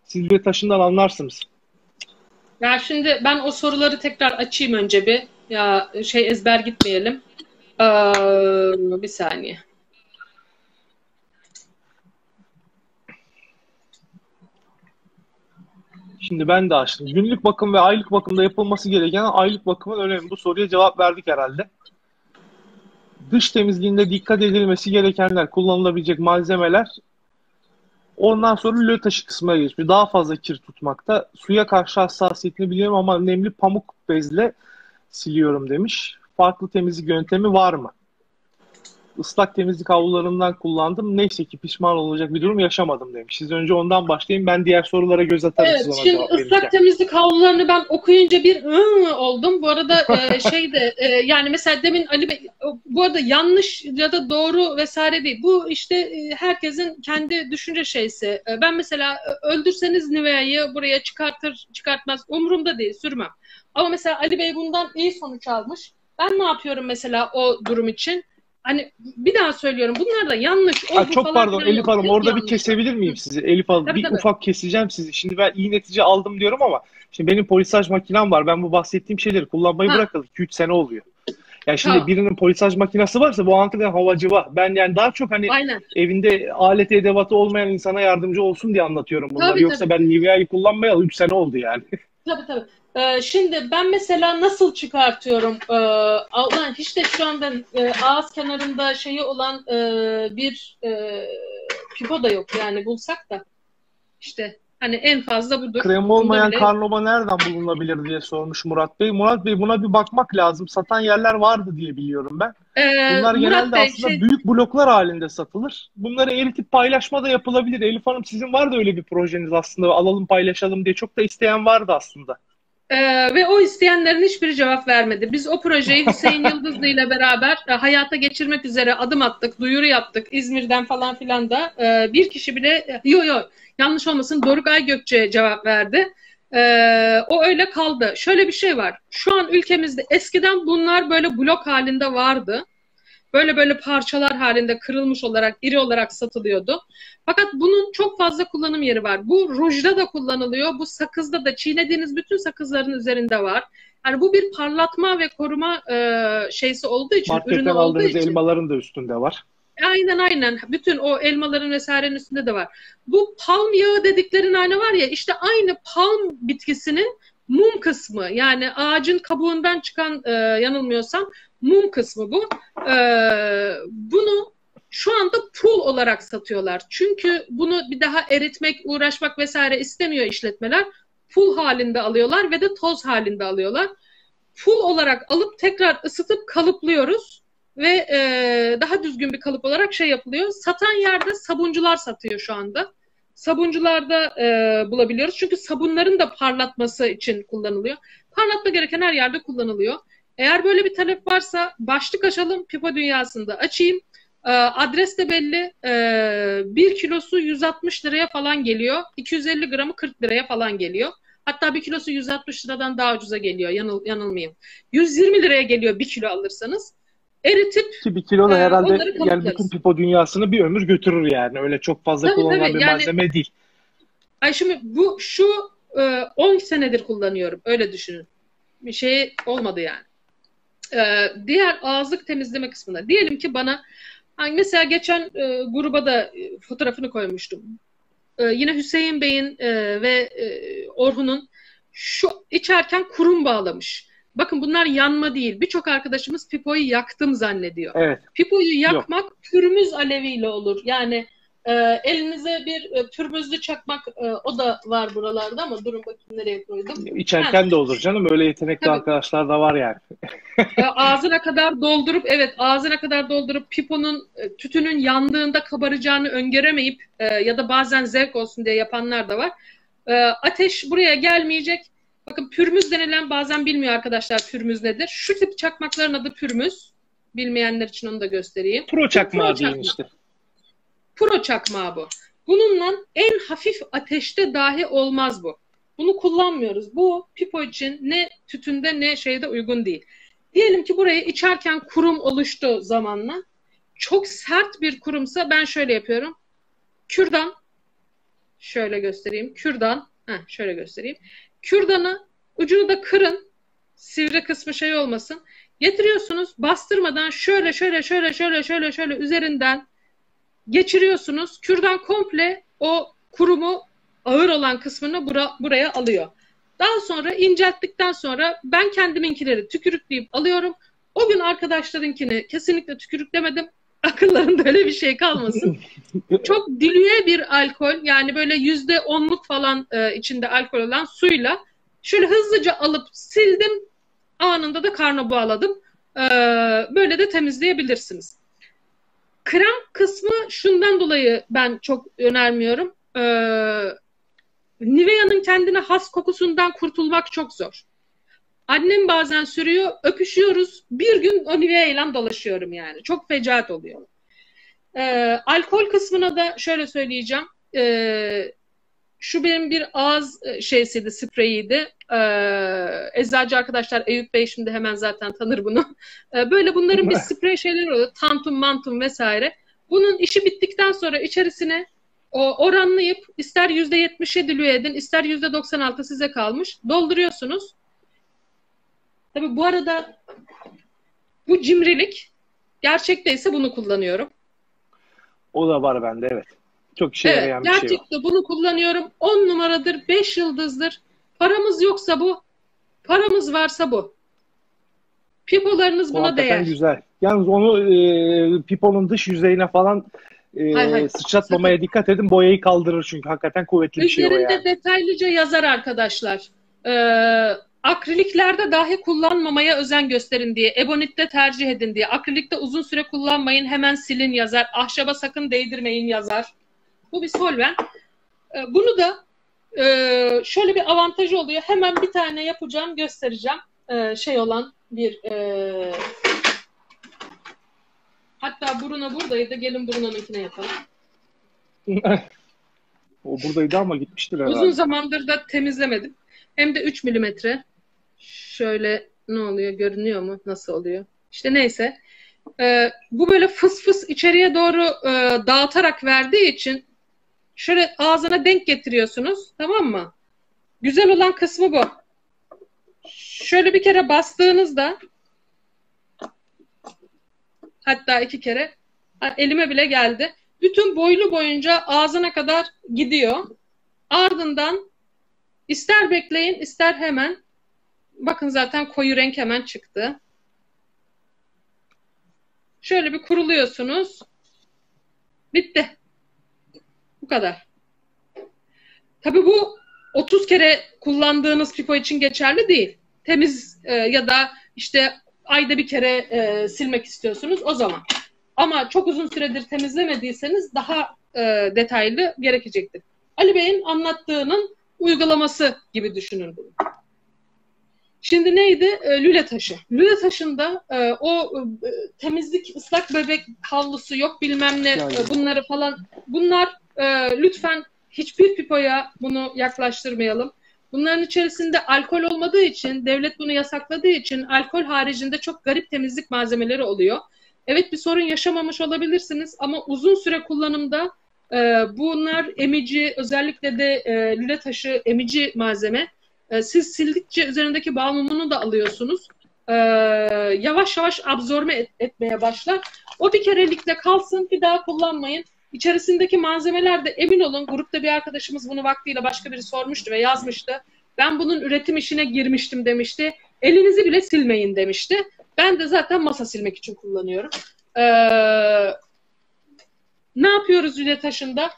siz lüle taşından anlarsınız. Ya şimdi ben o soruları tekrar açayım önce bir. Ya şey ezber gitmeyelim. Ee, bir saniye. Şimdi ben de açtım. Günlük bakım ve aylık bakımda yapılması gereken aylık bakımın önemi. Bu soruya cevap verdik herhalde. Dış temizliğinde dikkat edilmesi gerekenler, kullanılabilecek malzemeler. Ondan sonra lö taşı kısmına geçmiş. Daha fazla kir tutmakta. Suya karşı hassasiyetini biliyorum ama nemli pamuk bezle siliyorum demiş. Farklı temizlik yöntemi var mı? Islak temizlik havlularından kullandım. Neyse ki pişman olacak bir durum yaşamadım demiş. Siz önce ondan başlayın. Ben diğer sorulara göz atarım Evet, siz şimdi verirken. ıslak temizlik havlularını ben okuyunca bir ıı oldum. Bu arada e, şey de e, yani mesela demin Ali Bey bu arada yanlış ya da doğru vesaire değil. Bu işte e, herkesin kendi düşünce şeysi. E, ben mesela e, öldürseniz Nivea'yı buraya çıkartır çıkartmaz umurumda değil sürmem. Ama mesela Ali Bey bundan iyi sonuç almış. Ben ne yapıyorum mesela o durum için? Hani bir daha söylüyorum bunlar da yanlış. Ha, çok falan pardon Elif Hanım orada bir yanlış. kesebilir miyim sizi? Elif Hanım Tabii, bir tabii. ufak keseceğim sizi. Şimdi ben iyi netice aldım diyorum ama şimdi benim polisaj makinem var. Ben bu bahsettiğim şeyleri kullanmayı Ha. bırakalı 2-3 sene oluyor. Yani şimdi Tamam. birinin polisaj makinesi varsa bu Ankara'da havacı var. Ben yani daha çok hani Aynen. evinde alet edevatı olmayan insana yardımcı olsun diye anlatıyorum bunları. Tabii, Yoksa tabii. ben Nivea'yı kullanmayalı 3 sene oldu yani. Tabii tabii. Ee, şimdi ben mesela nasıl çıkartıyorum? Ee, Allah'ın hiç de şu anda e, ağız kenarında şeyi olan e, bir e, pipo da yok yani bulsak da. İşte Hani en fazla budur. Krem olmayan bile- karnova nereden bulunabilir diye sormuş Murat Bey. Murat Bey buna bir bakmak lazım. Satan yerler vardı diye biliyorum ben. Ee, Bunlar Murat genelde Bey, aslında şey- büyük bloklar halinde satılır. Bunları eritip paylaşma da yapılabilir. Elif Hanım sizin var da öyle bir projeniz aslında. Alalım paylaşalım diye çok da isteyen vardı aslında. Ee, ve o isteyenlerin hiçbiri cevap vermedi. Biz o projeyi Hüseyin Yıldızlı ile beraber e, hayata geçirmek üzere adım attık, duyuru yaptık. İzmir'den falan filan da e, bir kişi bile yo yo yanlış olmasın Doruk Aygökçe cevap verdi. Ee, o öyle kaldı. Şöyle bir şey var. Şu an ülkemizde eskiden bunlar böyle blok halinde vardı. Böyle böyle parçalar halinde kırılmış olarak, iri olarak satılıyordu. Fakat bunun çok fazla kullanım yeri var. Bu rujda da kullanılıyor. Bu sakızda da çiğnediğiniz bütün sakızların üzerinde var. Yani bu bir parlatma ve koruma e, şeysi olduğu için, ürünü Marketten olduğu aldığınız için. elmaların da üstünde var. Aynen aynen. Bütün o elmaların vesairenin üstünde de var. Bu palm yağı dedikleri nane var ya işte aynı palm bitkisinin mum kısmı yani ağacın kabuğundan çıkan e, yanılmıyorsam mum kısmı bu. E, bunu şu anda pul olarak satıyorlar. Çünkü bunu bir daha eritmek, uğraşmak vesaire istemiyor işletmeler. Pul halinde alıyorlar ve de toz halinde alıyorlar. Pul olarak alıp tekrar ısıtıp kalıplıyoruz ve e, daha düzgün bir kalıp olarak şey yapılıyor. Satan yerde sabuncular satıyor şu anda. Sabuncularda e, bulabiliyoruz. Çünkü sabunların da parlatması için kullanılıyor. Parlatma gereken her yerde kullanılıyor. Eğer böyle bir talep varsa başlık açalım. Pipo dünyasında açayım. E, adres de belli. E, 1 kilosu 160 liraya falan geliyor. 250 gramı 40 liraya falan geliyor. Hatta bir kilosu 160 liradan daha ucuza geliyor. Yanıl, yanılmayayım. 120 liraya geliyor bir kilo alırsanız. Eritip Ki bir kilo da Ee, herhalde onları yani bütün pipo dünyasını bir ömür götürür yani. Öyle çok fazla Tabii, kullanılan tabii. bir Yani- malzeme değil. Ay şimdi bu şu e, 10 senedir kullanıyorum. Öyle düşünün. Bir şey olmadı yani. E, diğer ağızlık temizleme kısmında. Diyelim ki bana hani mesela geçen e, gruba da e, fotoğrafını koymuştum. E, yine Hüseyin Bey'in e, ve e, Orhun'un şu içerken kurum bağlamış. Bakın bunlar yanma değil. Birçok arkadaşımız pipoyu yaktım zannediyor. Evet. Pipoyu yakmak pürmüz aleviyle olur. Yani e, elinize bir e, pürmüzlü çakmak e, o da var buralarda ama durun bakayım nereye koydum. İçerken de olur canım. Öyle yetenekli Tabii. arkadaşlar da var yani. E, ağzına kadar doldurup evet ağzına kadar doldurup piponun e, tütünün yandığında kabaracağını öngöremeyip e, ya da bazen zevk olsun diye yapanlar da var. E, ateş buraya gelmeyecek. Bakın pürmüz denilen bazen bilmiyor arkadaşlar pürmüz nedir. Şu tip çakmakların adı pürmüz. Bilmeyenler için onu da göstereyim. Pro çakmağı Pro deyin çakma. işte. Pro çakmağı bu. Bununla en hafif ateşte dahi olmaz bu. Bunu kullanmıyoruz. Bu pipo için ne tütünde ne şeyde uygun değil. Diyelim ki buraya içerken kurum oluştu zamanla. Çok sert bir kurumsa ben şöyle yapıyorum. Kürdan şöyle göstereyim. Kürdan heh, şöyle göstereyim. Kürdanı ucunu da kırın. Sivri kısmı şey olmasın. Getiriyorsunuz bastırmadan şöyle şöyle şöyle şöyle şöyle şöyle üzerinden geçiriyorsunuz. Kürdan komple o kurumu ağır olan kısmını bura- buraya alıyor. Daha sonra incelttikten sonra ben kendiminkileri tükürükleyip alıyorum. O gün arkadaşlarınkini kesinlikle tükürüklemedim. Akıllarında öyle bir şey kalmasın. Çok dilüye bir alkol yani böyle yüzde onluk falan e, içinde alkol olan suyla şöyle hızlıca alıp sildim. Anında da karna bağladım. E, böyle de temizleyebilirsiniz. Krem kısmı şundan dolayı ben çok önermiyorum. Ee, Nivea'nın kendine has kokusundan kurtulmak çok zor. Annem bazen sürüyor, öpüşüyoruz. Bir gün o Nivea ile dolaşıyorum yani. Çok fecaat oluyor. Ee, alkol kısmına da şöyle söyleyeceğim. Ee, şu benim bir ağız e, şeysiydi, spreyiydi. Ee, eczacı arkadaşlar Eyüp Bey şimdi hemen zaten tanır bunu. Ee, böyle bunların bir sprey şeyleri oluyor. Tantum, mantum vesaire. Bunun işi bittikten sonra içerisine o, oranlayıp ister %70'e dilüye edin, ister %96 size kalmış. Dolduruyorsunuz. Tabii bu arada bu cimrilik gerçekteyse bunu kullanıyorum. O da var bende evet. Çok işe Evet, yarayan bir şey var. gerçekten bunu kullanıyorum. 10 numaradır, 5 yıldızdır. Paramız yoksa bu, paramız varsa bu. Pipolarınız buna hakikaten değer. güzel. Yalnız onu e, piponun dış yüzeyine falan Ee, Hayır, hayır. sıçratmamaya dikkat edin. Boyayı kaldırır çünkü hakikaten kuvvetli bir şey o Üzerinde yani. detaylıca yazar arkadaşlar. Ee, akriliklerde dahi kullanmamaya özen gösterin diye. Ebonitte tercih edin diye. Akrilikte uzun süre kullanmayın hemen silin yazar. Ahşaba sakın değdirmeyin yazar. Bu bir solvent. Ee, bunu da e, şöyle bir avantajı oluyor. Hemen bir tane yapacağım göstereceğim. Ee, şey olan bir e, hatta Bruno buradaydı. Gelin Bruno'nunkine yapalım. o buradaydı ama gitmiştir herhalde. Uzun zamandır da temizlemedim. Hem de 3 milimetre. Şöyle ne oluyor? Görünüyor mu? Nasıl oluyor? İşte neyse. Ee, bu böyle fıs fıs içeriye doğru e, dağıtarak verdiği için şöyle ağzına denk getiriyorsunuz. Tamam mı? Güzel olan kısmı bu. Şöyle bir kere bastığınızda hatta iki kere elime bile geldi. Bütün boylu boyunca ağzına kadar gidiyor. Ardından ister bekleyin ister hemen bakın zaten koyu renk hemen çıktı. Şöyle bir kuruluyorsunuz. Bitti. Bu kadar. Tabii bu 30 kere kullandığınız pipo için geçerli değil. Temiz e, ya da işte ayda bir kere e, silmek istiyorsunuz o zaman. Ama çok uzun süredir temizlemediyseniz daha e, detaylı gerekecektir. Ali Bey'in anlattığının uygulaması gibi düşünün bunu. Şimdi neydi? E, lüle taşı. Lüle taşında e, o e, temizlik ıslak bebek havlusu yok bilmem ne Yani. e, bunları falan bunlar e, lütfen hiçbir pipoya bunu yaklaştırmayalım. Bunların içerisinde alkol olmadığı için devlet bunu yasakladığı için alkol haricinde çok garip temizlik malzemeleri oluyor. Evet bir sorun yaşamamış olabilirsiniz ama uzun süre kullanımda e, bunlar emici özellikle de e, lüle taşı emici malzeme. E, siz sildikçe üzerindeki mumunu da alıyorsunuz. E, yavaş yavaş absorbe et- etmeye başlar. O bir kerelikle kalsın bir daha kullanmayın. İçerisindeki malzemeler de emin olun grupta bir arkadaşımız bunu vaktiyle başka biri sormuştu ve yazmıştı. Ben bunun üretim işine girmiştim demişti. Elinizi bile silmeyin demişti. Ben de zaten masa silmek için kullanıyorum. Ee, ne yapıyoruz lüle taşında?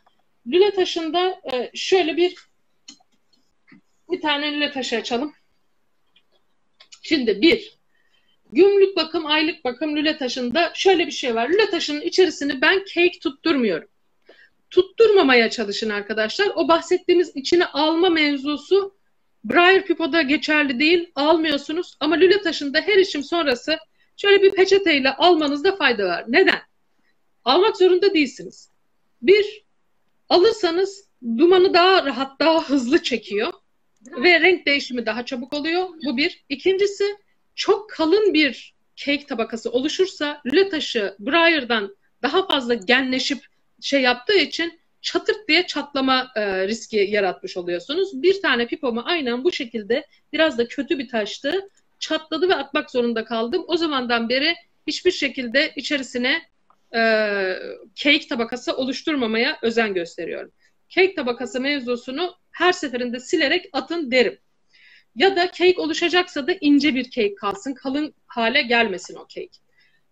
Lüle taşında e, şöyle bir bir tane lüle taşı açalım. Şimdi bir, gümrük bakım, aylık bakım lüle taşında şöyle bir şey var. Lüle taşının içerisini ben cake tutturmuyorum. Tutturmamaya çalışın arkadaşlar. O bahsettiğimiz içine alma mevzusu Briar Pipo'da geçerli değil. Almıyorsunuz ama lüle taşında her işim sonrası şöyle bir peçeteyle almanızda fayda var. Neden? Almak zorunda değilsiniz. Bir, alırsanız dumanı daha rahat, daha hızlı çekiyor ve renk değişimi daha çabuk oluyor. Bu bir. İkincisi, çok kalın bir cake tabakası oluşursa lüle taşı Briar'dan daha fazla genleşip şey yaptığı için çatırt diye çatlama e, riski yaratmış oluyorsunuz. Bir tane pipomu aynen bu şekilde biraz da kötü bir taştı. Çatladı ve atmak zorunda kaldım. O zamandan beri hiçbir şekilde içerisine e, cake tabakası oluşturmamaya özen gösteriyorum. Cake tabakası mevzusunu her seferinde silerek atın derim. Ya da cake oluşacaksa da ince bir cake kalsın. Kalın hale gelmesin o cake.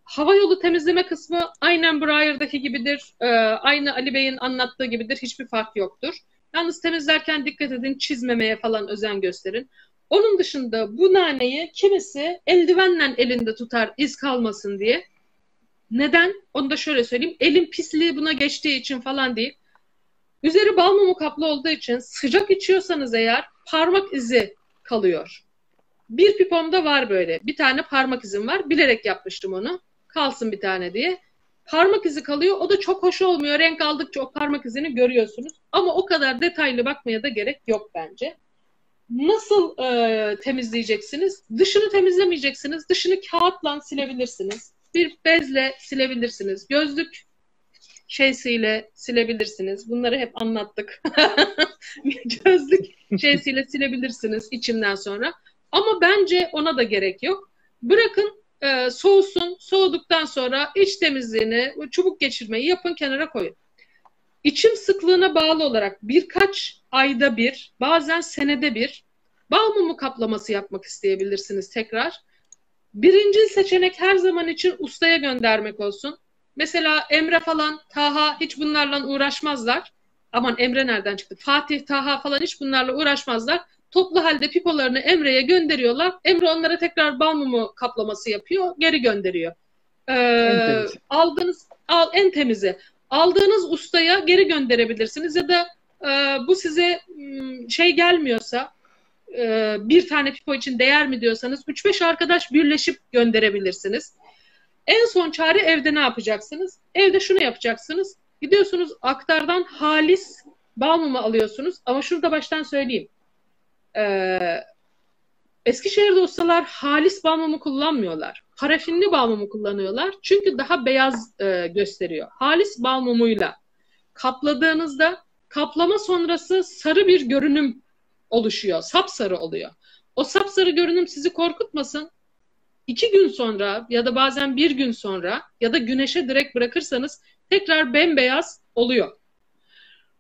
Hava yolu temizleme kısmı aynen Briar'daki gibidir. Ee, aynı Ali Bey'in anlattığı gibidir. Hiçbir fark yoktur. Yalnız temizlerken dikkat edin. Çizmemeye falan özen gösterin. Onun dışında bu naneyi kimisi eldivenle elinde tutar iz kalmasın diye. Neden? Onu da şöyle söyleyeyim. Elin pisliği buna geçtiği için falan değil. Üzeri bal mumu kaplı olduğu için sıcak içiyorsanız eğer parmak izi kalıyor. Bir pipomda var böyle. Bir tane parmak izim var. Bilerek yapmıştım onu. Kalsın bir tane diye. Parmak izi kalıyor. O da çok hoş olmuyor. Renk aldıkça o parmak izini görüyorsunuz. Ama o kadar detaylı bakmaya da gerek yok bence. Nasıl e, temizleyeceksiniz? Dışını temizlemeyeceksiniz. Dışını kağıtla silebilirsiniz. Bir bezle silebilirsiniz. Gözlük şeysiyle silebilirsiniz. Bunları hep anlattık. Gözlük şeysiyle silebilirsiniz içimden sonra. Ama bence ona da gerek yok. Bırakın e, soğusun. Soğuduktan sonra iç temizliğini, çubuk geçirmeyi yapın kenara koyun. İçim sıklığına bağlı olarak birkaç ayda bir, bazen senede bir bal mumu kaplaması yapmak isteyebilirsiniz tekrar. Birinci seçenek her zaman için ustaya göndermek olsun. Mesela Emre falan, Taha hiç bunlarla uğraşmazlar. Aman Emre nereden çıktı? Fatih, Taha falan hiç bunlarla uğraşmazlar. Toplu halde pipolarını Emre'ye gönderiyorlar. Emre onlara tekrar bal mumu kaplaması yapıyor, geri gönderiyor. Ee, aldığınız al en temizi. Aldığınız ustaya geri gönderebilirsiniz ya da e, bu size şey gelmiyorsa e, bir tane pipo için değer mi diyorsanız 3-5 arkadaş birleşip gönderebilirsiniz. En son çare evde ne yapacaksınız? Evde şunu yapacaksınız. Gidiyorsunuz aktardan halis bal mumu alıyorsunuz. Ama şurada baştan söyleyeyim. Ee, Eskişehir'de ustalar halis bal mumu kullanmıyorlar. Parafinli bal mumu kullanıyorlar. Çünkü daha beyaz e, gösteriyor. Halis bal mumuyla kapladığınızda kaplama sonrası sarı bir görünüm oluşuyor. Sapsarı oluyor. O sapsarı görünüm sizi korkutmasın. İki gün sonra ya da bazen bir gün sonra ya da güneşe direkt bırakırsanız tekrar bembeyaz oluyor.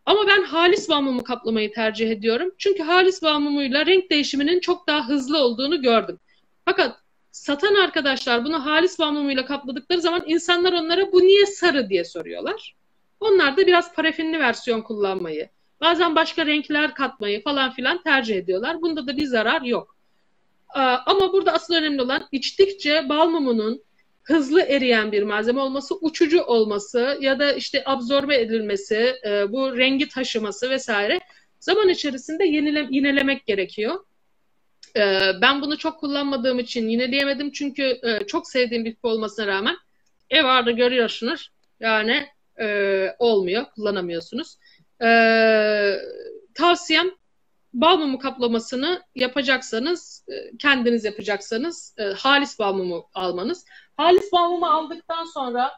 Ama ben halis balmumu kaplamayı tercih ediyorum. Çünkü halis balmumuyla renk değişiminin çok daha hızlı olduğunu gördüm. Fakat satan arkadaşlar bunu halis balmumuyla kapladıkları zaman insanlar onlara bu niye sarı diye soruyorlar. Onlar da biraz parafinli versiyon kullanmayı, bazen başka renkler katmayı falan filan tercih ediyorlar. Bunda da bir zarar yok. Ama burada asıl önemli olan içtikçe bal mumunun hızlı eriyen bir malzeme olması, uçucu olması ya da işte absorbe edilmesi, e, bu rengi taşıması vesaire zaman içerisinde yenile, yinelemek gerekiyor. E, ben bunu çok kullanmadığım için yineleyemedim çünkü e, çok sevdiğim bir olmasına rağmen ev ardı görüyorsunuz. Yani e, olmuyor, kullanamıyorsunuz. E, tavsiyem bal mumu kaplamasını yapacaksanız, e, kendiniz yapacaksanız e, halis bal mumu almanız. Halis bal mumu aldıktan sonra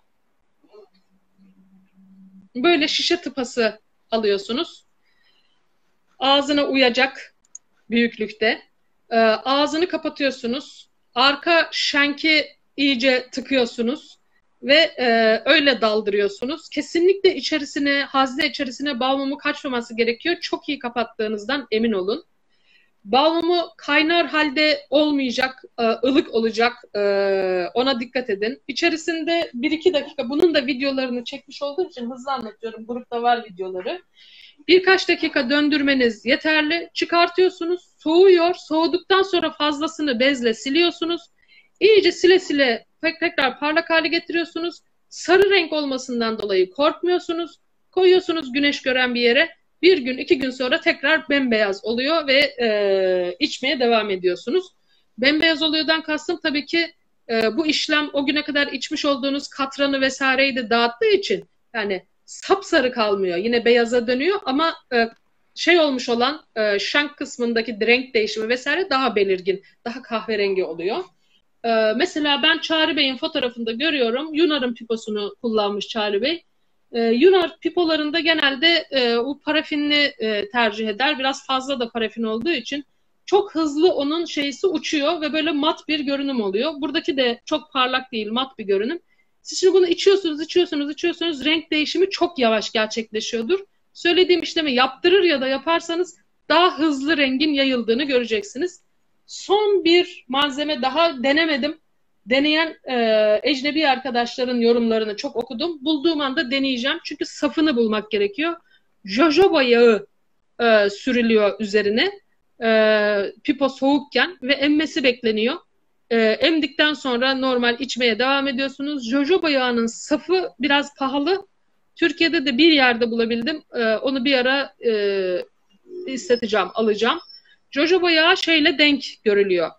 böyle şişe tıpası alıyorsunuz. Ağzına uyacak büyüklükte. E, ağzını kapatıyorsunuz. Arka şenki iyice tıkıyorsunuz ve e, öyle daldırıyorsunuz. Kesinlikle içerisine, hazne içerisine bal mumu kaçmaması gerekiyor. Çok iyi kapattığınızdan emin olun. Bal mumu kaynar halde olmayacak, e, ılık olacak. E, ona dikkat edin. İçerisinde 1-2 dakika, bunun da videolarını çekmiş olduğum için hızlı anlatıyorum. Grupta var videoları. Birkaç dakika döndürmeniz yeterli. Çıkartıyorsunuz, soğuyor. Soğuduktan sonra fazlasını bezle siliyorsunuz. İyice sile sile tekrar parlak hale getiriyorsunuz. Sarı renk olmasından dolayı korkmuyorsunuz. Koyuyorsunuz güneş gören bir yere. Bir gün, iki gün sonra tekrar bembeyaz oluyor ve e, içmeye devam ediyorsunuz. Bembeyaz oluyordan kastım tabii ki e, bu işlem o güne kadar içmiş olduğunuz katranı vesaireyi de dağıttığı için yani sapsarı kalmıyor. Yine beyaza dönüyor ama e, şey olmuş olan e, şank kısmındaki renk değişimi vesaire daha belirgin, daha kahverengi oluyor. Ee, mesela ben Çağrı Bey'in fotoğrafında görüyorum. Yunar'ın piposunu kullanmış Çağrı Bey. Ee, Yunar pipolarında genelde e, o parafinli e, tercih eder. Biraz fazla da parafin olduğu için çok hızlı onun şeysi uçuyor ve böyle mat bir görünüm oluyor. Buradaki de çok parlak değil, mat bir görünüm. Siz şimdi bunu içiyorsunuz, içiyorsunuz, içiyorsunuz. Renk değişimi çok yavaş gerçekleşiyordur. Söylediğim işlemi yaptırır ya da yaparsanız daha hızlı rengin yayıldığını göreceksiniz. Son bir malzeme daha denemedim. Deneyen e, ecnebi arkadaşların yorumlarını çok okudum. Bulduğum anda deneyeceğim. Çünkü safını bulmak gerekiyor. Jojoba yağı e, sürülüyor üzerine. E, pipo soğukken ve emmesi bekleniyor. E, emdikten sonra normal içmeye devam ediyorsunuz. Jojoba yağının safı biraz pahalı. Türkiye'de de bir yerde bulabildim. E, onu bir ara e, isteteceğim, alacağım. Jojoba yağı şeyle denk görülüyor.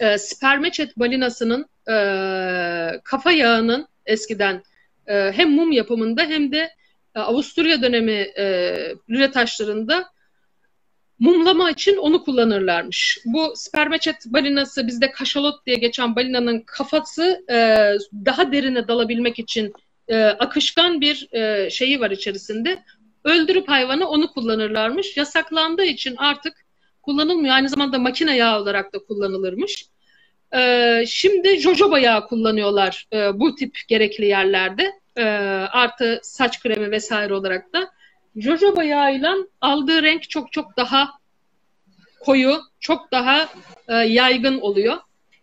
E, spermeçet balinasının e, kafa yağının eskiden e, hem mum yapımında hem de e, Avusturya dönemi e, lüle taşlarında mumlama için onu kullanırlarmış. Bu spermeçet balinası bizde kaşalot diye geçen balinanın kafası e, daha derine dalabilmek için e, akışkan bir e, şeyi var içerisinde. Öldürüp hayvanı onu kullanırlarmış. Yasaklandığı için artık kullanılmıyor. Aynı zamanda makine yağı olarak da kullanılırmış. Ee, şimdi jojoba yağı kullanıyorlar e, bu tip gerekli yerlerde. E, artı saç kremi vesaire olarak da. Jojoba yağıyla aldığı renk çok çok daha koyu, çok daha e, yaygın oluyor.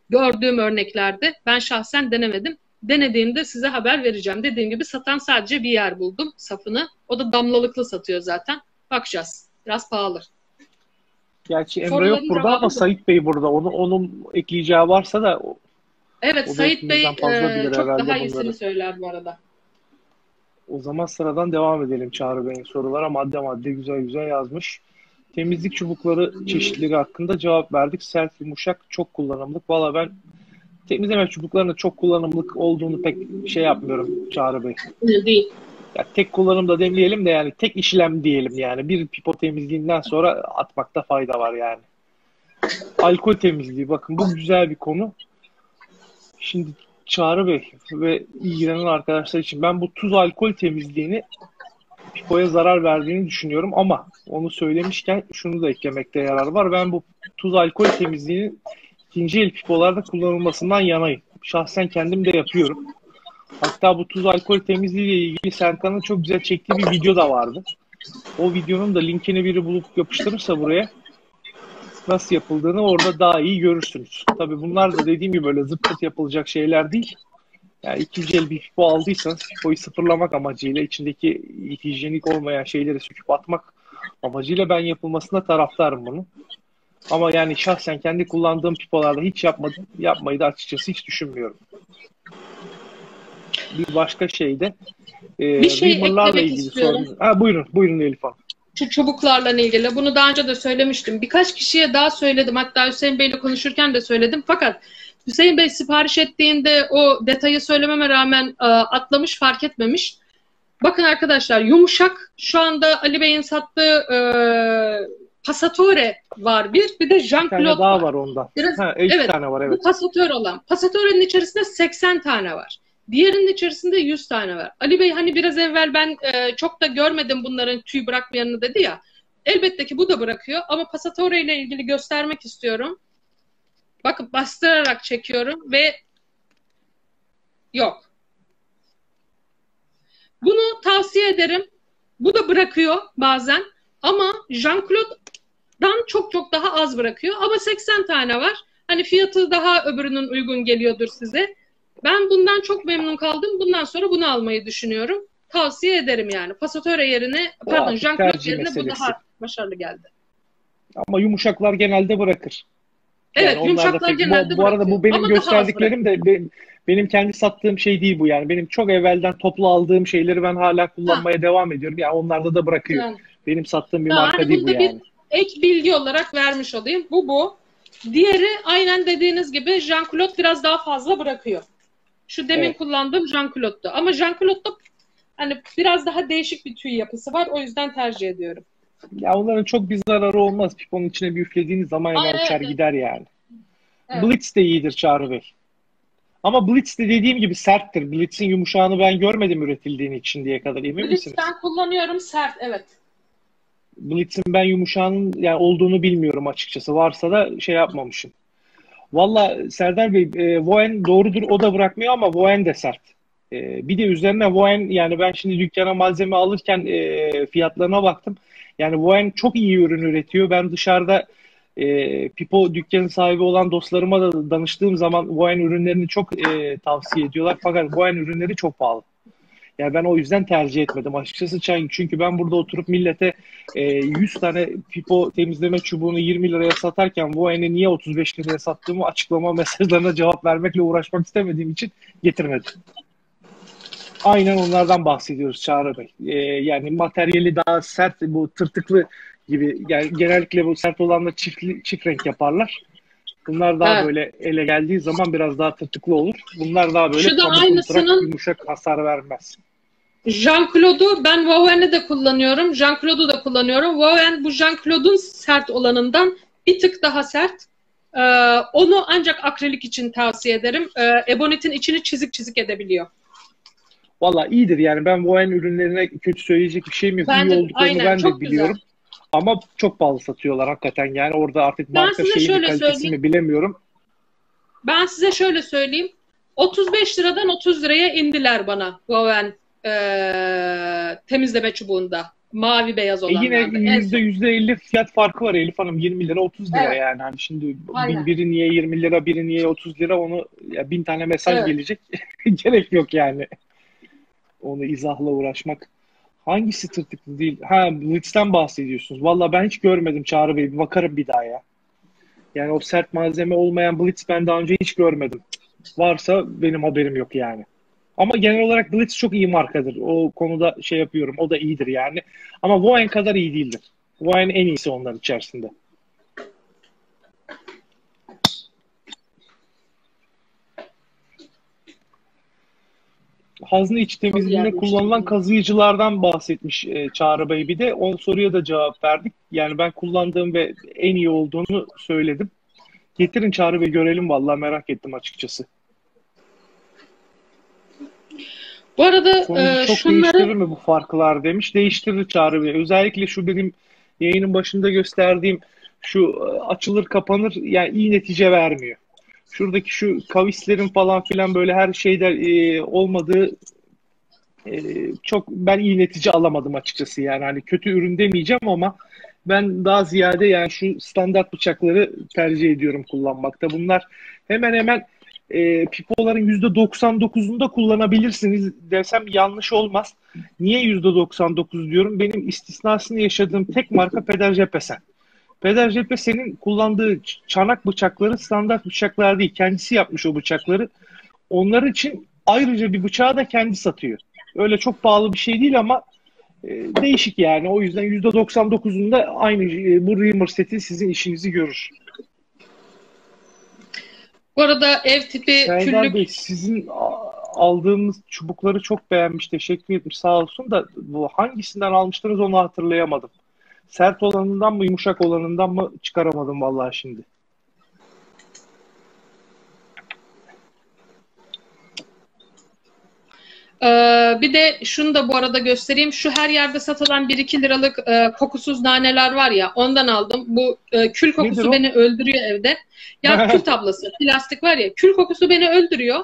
Gördüğüm örneklerde. Ben şahsen denemedim. Denediğimde size haber vereceğim. Dediğim gibi satan sadece bir yer buldum safını. O da damlalıklı satıyor zaten. Bakacağız. Biraz pahalı. Gerçi Emre yok burada ama. Sait Bey burada. Onu, onun ekleyeceği varsa da o- Evet Sait Bey e, bilir çok herhalde daha iyisini bunları. söyler bu arada. o zaman sıradan devam edelim Çağrı Bey'in sorulara. Madde madde güzel güzel yazmış. Temizlik çubukları çeşitleri hakkında cevap verdik. Sert, yumuşak, çok kullanımlık. Valla ben temizleme çubuklarının çok kullanımlık olduğunu pek şey yapmıyorum Çağrı Bey. Değil. Ya tek kullanımda demeyelim de yani tek işlem diyelim yani. Bir pipo temizliğinden sonra atmakta fayda var yani. Alkol temizliği bakın bu güzel bir konu. Şimdi Çağrı Bey ve ilgilenen arkadaşlar için ben bu tuz alkol temizliğini pipoya zarar verdiğini düşünüyorum ama onu söylemişken şunu da eklemekte yarar var. Ben bu tuz alkol temizliğinin ikinci el pipolarda kullanılmasından yanayım. Şahsen kendim de yapıyorum. Hatta bu tuz alkol temizliği ile ilgili Serkan'ın çok güzel çektiği bir video da vardı. O videonun da linkini biri bulup yapıştırırsa buraya nasıl yapıldığını orada daha iyi görürsünüz. Tabii bunlar da dediğim gibi böyle zıp zıp yapılacak şeyler değil. Yani ikinci el bir pipo aldıysanız pipoyu sıfırlamak amacıyla içindeki hijyenik olmayan şeyleri söküp atmak amacıyla ben yapılmasına taraftarım bunu. Ama yani şahsen kendi kullandığım pipolarda hiç yapmadım. Yapmayı da açıkçası hiç düşünmüyorum. Bir başka şey de e, Bir şey rimmer'larla eklemek ilgili istiyorum. sordunuz. Ha, buyurun, buyurun Elif Hanım. Şu çubuklarla ilgili. Bunu daha önce de söylemiştim. Birkaç kişiye daha söyledim. Hatta Hüseyin Bey'le konuşurken de söyledim. Fakat Hüseyin Bey sipariş ettiğinde o detayı söylememe rağmen e, atlamış, fark etmemiş. Bakın arkadaşlar yumuşak şu anda Ali Bey'in sattığı e, Passatore var bir. Bir de Bir tane Jean-Claude daha var. var onda. Biraz, Ha, evet. tane var evet. Passatore olan. Passatore'nin içerisinde 80 tane var. Diğerinin içerisinde 100 tane var. Ali Bey hani biraz evvel ben e, çok da görmedim bunların tüy bırakmayanını dedi ya. Elbette ki bu da bırakıyor ama Passatore ile ilgili göstermek istiyorum. Bakın bastırarak çekiyorum ve yok. Bunu tavsiye ederim. Bu da bırakıyor bazen ama Jean-Claude'dan çok çok daha az bırakıyor ama 80 tane var. Hani fiyatı daha öbürünün uygun geliyordur size. Ben bundan çok memnun kaldım. Bundan sonra bunu almayı düşünüyorum. Tavsiye ederim yani. Passatore yerine, O pardon Jean-Claude yerine bu meselesi. daha başarılı geldi. Ama yumuşaklar genelde bırakır. Evet, Yani da yumuşaklar pek- genelde bu, bu arada bu benim Ama gösterdiklerim de be- benim kendi sattığım şey değil bu yani. Benim çok evvelden toplu aldığım şeyleri ben hala kullanmaya devam ediyorum. Yani onlarda da bırakıyor. Yani, Benim sattığım bir Ha, marka hani değil bu bunda bir- yani. ek bilgi olarak vermiş olayım. Bu bu. Diğeri aynen dediğiniz gibi Jean-Claude biraz daha fazla bırakıyor. Şu demin Evet. kullandığım Jean-Claude'du. Ama Jean-Claude'da hani biraz daha değişik bir tüy yapısı var. O yüzden tercih ediyorum. Ya onların çok bir zararı olmaz. Piponun içine bir üflediğiniz zaman Ay, uçar evet. gider yani. Evet. Blitz de iyidir Çağrı Bey. Ama Blitz de dediğim gibi serttir. Blitz'in yumuşağını ben görmedim üretildiğini şimdiye kadar. Emin Blitz misiniz? ben kullanıyorum sert evet. Blitz'in ben yumuşağının yani olduğunu bilmiyorum açıkçası. Varsa da şey yapmamışım. Valla Serdar Bey, e, Voen doğrudur o da bırakmıyor ama Voen de sert. E, bir de üzerine Voen yani ben şimdi dükkana malzeme alırken e, fiyatlarına baktım. Yani Voen çok iyi ürün üretiyor. Ben dışarıda e, Pipo dükkanı sahibi olan dostlarıma da danıştığım zaman Voen ürünlerini çok e, tavsiye ediyorlar. Fakat Voen ürünleri çok pahalı. Yani ben o yüzden tercih etmedim açıkçası. Çünkü ben burada oturup millete e, 100 tane pipo temizleme çubuğunu 20 liraya satarken Voen'i niye 35 liraya sattığımı açıklama mesajlarına cevap vermekle uğraşmak istemediğim için getirmedim. Aynen onlardan bahsediyoruz Çağrı Bey. E, yani materyali daha sert, bu tırtıklı gibi. Yani genellikle bu sert olanla çiftli, çift renk yaparlar. Bunlar daha Evet. böyle ele geldiği zaman biraz daha tırtıklı olur. Bunlar daha böyle Şu da aynısının- yumuşak hasar vermez. Jean-Claude'u ben Wowen'i de kullanıyorum. Jean-Claude'u da kullanıyorum. Wowen bu Jean-Claude'un sert olanından bir tık daha sert. Ee, onu ancak akrilik için tavsiye ederim. Ee, Ebonit'in içini çizik çizik edebiliyor. Valla iyidir yani ben Voen ürünlerine kötü söyleyecek bir şeyim yok. Ben İyi de- olduklarını aynen, ben de çok güzel. Ama çok pahalı satıyorlar hakikaten yani orada artık Ben marka şeyi mi şöyle kalitesi söyleyeyim. mi bilemiyorum. Ben size şöyle söyleyeyim. 35 liradan 30 liraya indiler bana Wowen ee, temizleme çubuğunda. mavi beyaz E olanlarda. yine En yüzde yüzde elli fiyat farkı var Elif Hanım 20 lira 30 lira Evet. yani hani şimdi Aynen. biri niye 20 lira biri niye 30 lira onu ya bin tane mesaj Evet. gelecek gerek yok yani onu izahla uğraşmak hangisi tırtıklı değil ha Blitz'ten bahsediyorsunuz valla ben hiç görmedim Çağrı Bey bir bakarım bir daha ya yani o sert malzeme olmayan Blitz ben daha önce hiç görmedim varsa benim haberim yok yani ama genel olarak Blitz çok iyi markadır. O konuda şey yapıyorum. O da iyidir yani. Ama Voen kadar iyi değildir. Voen en iyisi onların içerisinde. Hazne iç temizliğinde Çok kullanılan kazıyıcılardan bahsetmiş e, Çağrı Bey bir de. O soruya da cevap verdik. Yani ben kullandığım ve en iyi olduğunu söyledim. Getirin Çağrı Bey görelim vallahi merak ettim açıkçası. Bu arada Sonucu e, çok şunları değiştirir mi bu farklar demiş. Değiştirir Çağrı Bey. Özellikle şu benim yayının başında gösterdiğim şu e, açılır kapanır yani iyi netice vermiyor. Şuradaki şu kavislerin falan filan böyle her şeyde e, olmadığı e, çok ben iyi netice alamadım açıkçası yani hani kötü ürün demeyeceğim ama ben daha ziyade yani şu standart bıçakları tercih ediyorum kullanmakta. Bunlar hemen hemen e, pipoların %99'unda kullanabilirsiniz desem yanlış olmaz. Niye %99 diyorum? Benim istisnasını yaşadığım tek marka Peder Jeppesen. Peder Jeppesen'in kullandığı çanak bıçakları standart bıçaklar değil. Kendisi yapmış o bıçakları. Onlar için ayrıca bir bıçağı da kendi satıyor. Öyle çok pahalı bir şey değil ama e, değişik yani. O yüzden %99'unda aynı e, bu Reamer seti sizin işinizi görür. bu arada ev tipi Serdar küllük Bey sizin aldığımız çubukları çok beğenmiş. Teşekkür etmiş sağ olsun da bu hangisinden almıştınız onu hatırlayamadım. Sert olanından mı yumuşak olanından mı çıkaramadım vallahi şimdi. Ee, bir de şunu da bu arada göstereyim. Şu her yerde satılan 1-2 liralık e, kokusuz naneler var ya ondan aldım. Bu e, kül kokusu Nedir o? beni öldürüyor evde. Ya kül tablası, plastik var ya kül kokusu beni öldürüyor.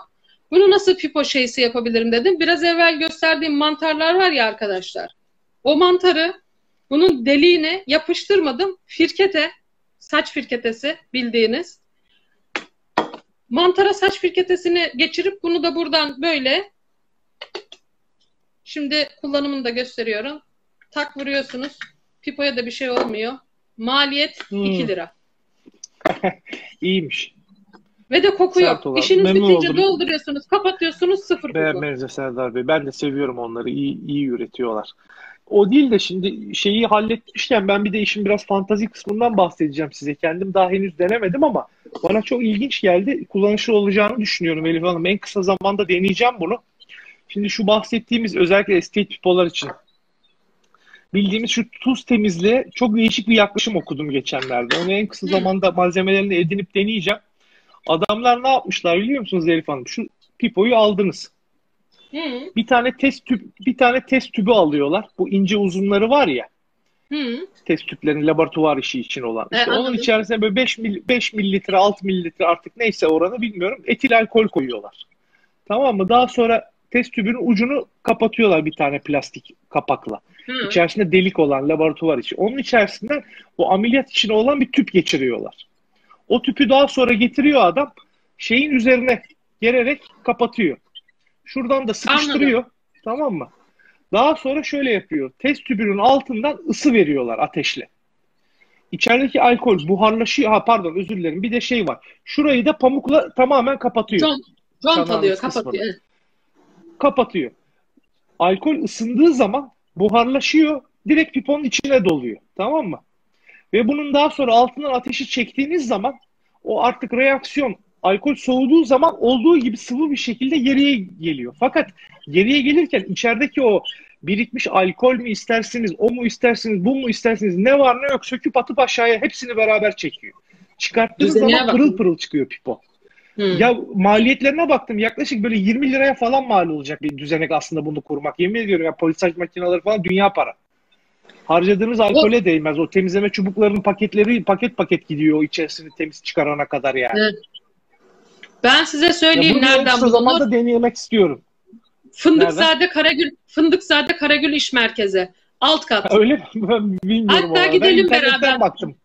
Bunu nasıl pipo şeysi yapabilirim dedim. Biraz evvel gösterdiğim mantarlar var ya arkadaşlar. O mantarı bunun deliğine yapıştırmadım. Firkete, saç firketesi bildiğiniz. Mantara saç firketesini geçirip bunu da buradan böyle Şimdi kullanımını da gösteriyorum. Tak vuruyorsunuz. Pipoya da bir şey olmuyor. Maliyet Hmm. 2 lira. İyiymiş. Ve de koku Sert yok. olan. İşiniz Memnun bitince oldum. dolduruyorsunuz, kapatıyorsunuz, sıfır koku. Beğenmenize Serdar Bey. Ben de seviyorum onları. İyi, iyi üretiyorlar. O değil de şimdi şeyi halletmişken ben bir de işin biraz fantazi kısmından bahsedeceğim size. Kendim daha henüz denemedim ama bana çok ilginç geldi. Kullanışlı olacağını düşünüyorum Elif Hanım. En kısa zamanda deneyeceğim bunu. Şimdi şu bahsettiğimiz özellikle estate pipolar için bildiğimiz şu tuz temizliğe çok değişik bir yaklaşım okudum geçenlerde. Onu en kısa zamanda malzemelerini edinip deneyeceğim. Adamlar ne yapmışlar biliyor musunuz Elif Hanım? Şu pipoyu aldınız. Hı, Bir tane test tüp bir tane test tübü alıyorlar. Bu ince uzunları var ya. hı. Test tüplerin laboratuvar işi için olan. E, İşte onun anladım. içerisine böyle 5 mil, 5 mililitre, 6 mililitre artık neyse oranı bilmiyorum. Etil alkol koyuyorlar. Tamam mı? Daha sonra test tübünün ucunu kapatıyorlar bir tane plastik kapakla. hı. İçerisinde delik olan laboratuvar içi. Onun içerisinden o ameliyat için olan bir tüp geçiriyorlar. O tüpü daha sonra getiriyor adam şeyin üzerine gererek kapatıyor. Şuradan da sıkıştırıyor. Tamam mı? Daha sonra şöyle yapıyor. Test tübünün altından ısı veriyorlar ateşle. İçerideki alkol buharlaşıyor. Ha pardon özür dilerim. Bir de şey var. Şurayı da pamukla tamamen kapatıyor Con, cont Tamam, alıyor, kısmını. kapatıyor. Evet. kapatıyor. Alkol ısındığı zaman buharlaşıyor, direkt piponun içine doluyor. Tamam mı? Ve bunun daha sonra altından ateşi çektiğiniz zaman o artık reaksiyon alkol soğuduğu zaman olduğu gibi sıvı bir şekilde geriye geliyor. Fakat geriye gelirken içerideki o birikmiş alkol mü istersiniz, o mu istersiniz, bu mu istersiniz, ne var ne yok söküp atıp aşağıya hepsini beraber çekiyor. Çıkarttığınız Düzenine zaman pırıl pırıl çıkıyor pipo. Hı. Ya maliyetlerine baktım. Yaklaşık böyle 20 liraya falan mal olacak bir düzenek aslında bunu kurmak. Yemin ediyorum ya polisaj makineleri falan dünya para. Harcadığınız alkole değmez. O temizleme çubuklarının paketleri paket paket gidiyor o içerisini temiz çıkarana kadar yani. Evet. Ben size Ya söyleyeyim en nereden bulunur. zamanda denemek istiyorum. Fındıkzade Karagül Fındıkzade Karagül İş Merkezi. Alt kat. Öyle mi? Ben bilmiyorum. Hatta gidelim ben beraber. baktım.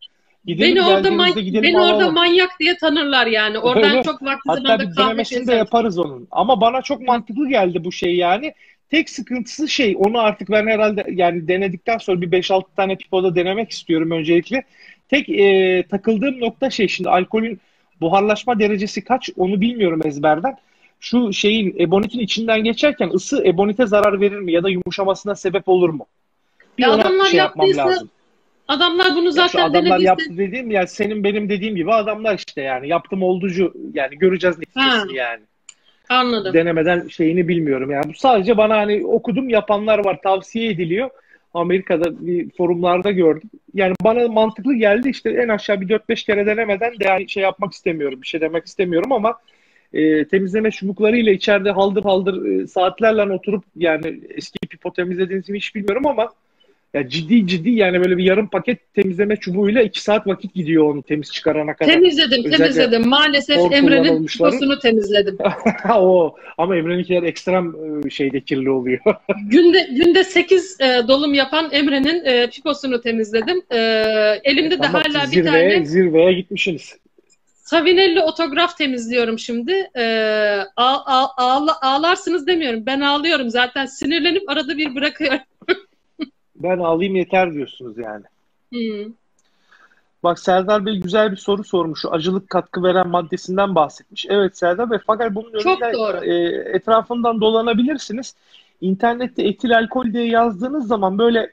Gidelim, Beni orada, man- gidelim beni orada manyak diye tanırlar yani. Oradan Öyle. çok vakti Hatta zamanında bir kahve de yaparız onun. Ama bana çok mantıklı geldi bu şey yani. Tek sıkıntısı şey onu artık ben herhalde yani denedikten sonra bir 5-6 tane pipoda denemek istiyorum öncelikle. Tek e, takıldığım nokta şey şimdi alkolün buharlaşma derecesi kaç onu bilmiyorum ezberden. Şu şeyin ebonitin içinden geçerken ısı ebonite zarar verir mi ya da yumuşamasına sebep olur mu? Bir Ya adamlar şey yapmam yaptıysa lazım. Adamlar bunu Ya zaten adamlar denediyse yaptı dediğim yani senin benim dediğim gibi adamlar işte yani yaptım olducu yani göreceğiz neticesini yani anladım. denemeden şeyini bilmiyorum. Yani bu sadece bana hani okudum yapanlar var tavsiye ediliyor. Amerika'da bir forumlarda gördüm. Yani bana mantıklı geldi işte en aşağı bir 4-5 kere denemeden de şey yapmak istemiyorum. Bir şey demek istemiyorum ama e, temizleme çubuklarıyla içeride haldır haldır e, saatlerle oturup yani eski pipo temizlediğinizi hiç bilmiyorum ama ya ciddi ciddi yani böyle bir yarım paket temizleme çubuğuyla 2 saat vakit gidiyor onu temiz çıkarana kadar. Temizledim, Özellikle temizledim. Maalesef Emre'nin piposunu temizledim. o ama Emre'ninkiler ekstrem e, şeyde kirli oluyor. Günde günde 8 dolum yapan Emre'nin e, piposunu temizledim. E, elimde de Tamam, hala bir zirveye, tane zirveye gitmişsiniz. Savinelli otograf temizliyorum şimdi. E, ağ- ağ- ağla- ağlarsınız demiyorum. Ben ağlıyorum zaten. Sinirlenip arada bir bırakıyorum. Ben alayım yeter diyorsunuz yani. Hmm. Bak Serdar Bey güzel bir soru sormuş. Acılık katkı veren maddesinden bahsetmiş. Evet Serdar Bey fakat bunun Çok önünde doğru. e, etrafından dolanabilirsiniz. İnternette etil alkol diye yazdığınız zaman böyle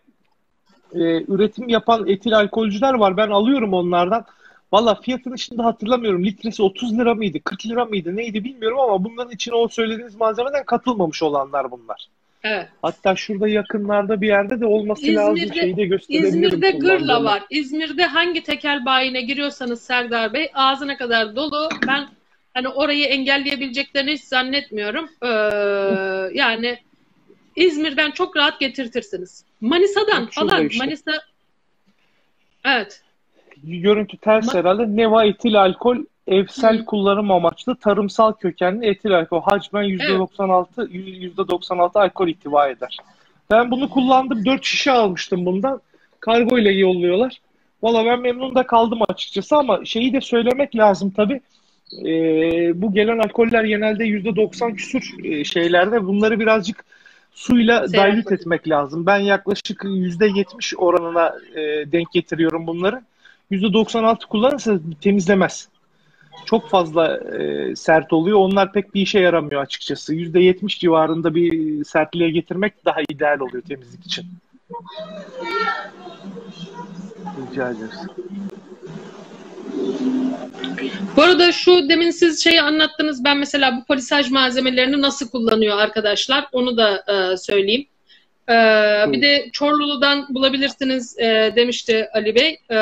e, üretim yapan etil alkolcüler var. Ben alıyorum onlardan. Valla fiyatını şimdi hatırlamıyorum. Litresi 30 lira mıydı, 40 lira mıydı, neydi bilmiyorum ama bunların içine o söylediğiniz malzemeden katılmamış olanlar bunlar. Evet. Hatta şurada yakınlarda bir yerde de olması lazım. İzmir'de- Şeyi de gösterebilirim. İzmir'de gırla var. İzmir'de hangi tekel bayine giriyorsanız Serdar Bey ağzına kadar dolu. Ben hani orayı engelleyebileceklerini hiç zannetmiyorum. Ee, yani İzmir'den çok rahat getirtirsiniz. Manisa'dan Bak falan. işte. Manisa Evet. Görüntü ters Ma- herhalde. Neva etil alkol evsel kullanım amaçlı tarımsal kökenli etil alkol. Hacmen %96 %96 alkol ihtiva eder. Ben bunu kullandım. 4 şişe almıştım bundan. Kargo ile yolluyorlar. Valla ben memnun da kaldım açıkçası ama şeyi de söylemek lazım tabii. Ee, bu gelen alkoller genelde %90 küsür e, şeylerde. Bunları birazcık suyla dilute ediyor. etmek lazım. Ben yaklaşık %70 oranına e, denk getiriyorum bunları. %96 kullanırsa temizlemez. Çok fazla e, sert oluyor. Onlar pek bir işe yaramıyor açıkçası. %70 civarında bir sertliğe getirmek daha ideal oluyor temizlik için. Rica ederiz. Bu arada şu demin siz şeyi anlattınız. Ben mesela bu polisaj malzemelerini nasıl kullanıyor arkadaşlar? Onu da e, söyleyeyim. E, bir de Çorlulu'dan bulabilirsiniz e, demişti Ali Bey. E,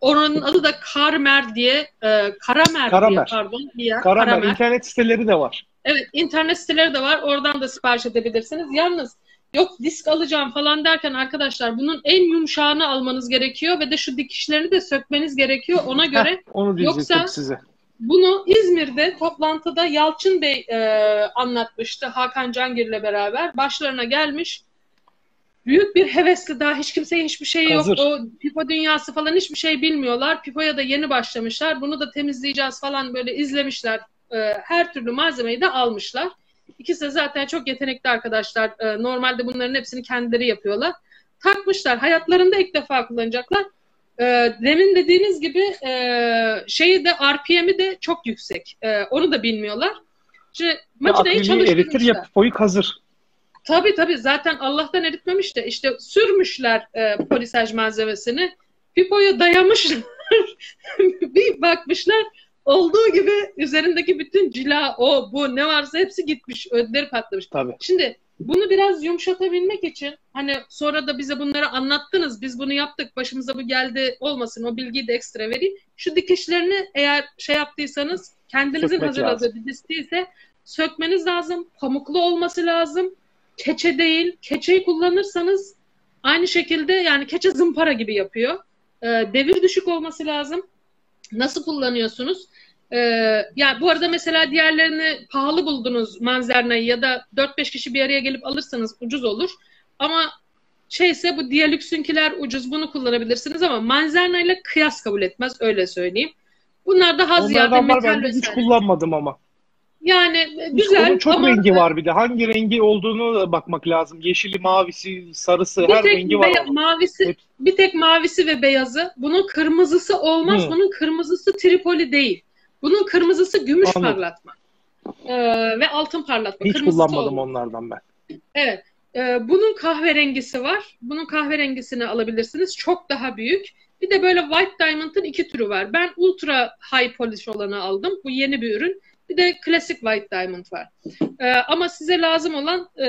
oranın adı da Karmer diye, e, Karamer, diye Karamer. pardon. Bir yer. Karamer, Karamer. internet siteleri de var. Evet, internet siteleri de var. Oradan da sipariş edebilirsiniz. Yalnız yok disk alacağım falan derken arkadaşlar bunun en yumuşağını almanız gerekiyor ve de şu dikişlerini de sökmeniz gerekiyor. Ona göre Heh, onu Yoksa- size. bunu İzmir'de toplantıda Yalçın Bey e, anlatmıştı Hakan Cangir'le beraber. Başlarına gelmiş. Büyük bir hevesli daha hiç kimseye hiçbir şey yok. Hazır. O pipo dünyası falan hiçbir şey bilmiyorlar. Pipoya da yeni başlamışlar. Bunu da temizleyeceğiz falan böyle izlemişler. E, her türlü malzemeyi de almışlar. İkisi de zaten çok yetenekli arkadaşlar. E, normalde bunların hepsini kendileri yapıyorlar. Takmışlar. Hayatlarında ilk defa kullanacaklar. E, demin dediğiniz gibi e, şeyi de RPM'i de çok yüksek. Onu da bilmiyorlar. Ya makineyi akriliği eritir çalıştırmışlar. ya pipoyu kazır. Tabii tabii zaten Allah'tan eritmemiş de işte sürmüşler e, polisaj malzemesini. Pipoyu dayamışlar. bir bakmışlar olduğu gibi üzerindeki bütün cila o bu ne varsa hepsi gitmiş. Ödleri patlamış. Tabii. Şimdi bunu biraz yumuşatabilmek için hani sonra da bize bunları anlattınız. Biz bunu yaptık. Başımıza bu geldi olmasın. O bilgiyi de ekstra vereyim. Şu dikişlerini eğer şey yaptıysanız kendinizin Sökmek hazırladığı bir diskiyse sökmeniz lazım. Pamuklu olması lazım. Keçe değil. Keçeyi kullanırsanız aynı şekilde yani keçe zımpara gibi yapıyor. Ee, devir düşük olması lazım. Nasıl kullanıyorsunuz? Ee, ya bu arada mesela diğerlerini pahalı buldunuz manzernayı ya da 4-5 kişi bir araya gelip alırsanız ucuz olur. Ama şeyse bu Dialux'ünkiler ucuz bunu kullanabilirsiniz ama Manzarna ile kıyas kabul etmez öyle söyleyeyim. Bunlar daha ziyade Onlardan var metal ben de hiç kullanmadım ama. Yani e, güzel Onun çok ama rengi var bir de. Hangi rengi olduğunu bakmak lazım. Yeşili, mavisi, sarısı bir her tek rengi var. onun. mavisi Hep- bir tek mavisi ve beyazı. Bunun kırmızısı olmaz. Hı. Bunun kırmızısı tripoli değil. Bunun kırmızısı gümüş Anladım. parlatma. Ee, ve altın parlatma. Hiç Kırmızısı kullanmadım olmaz. onlardan ben. Evet. Ee, bunun kahverengisi var. Bunun kahverengisini alabilirsiniz. Çok daha büyük. Bir de böyle White Diamond'ın iki türü var. Ben ultra high polish olanı aldım. Bu yeni bir ürün. Bir de klasik White Diamond var. Ee, ama size lazım olan e,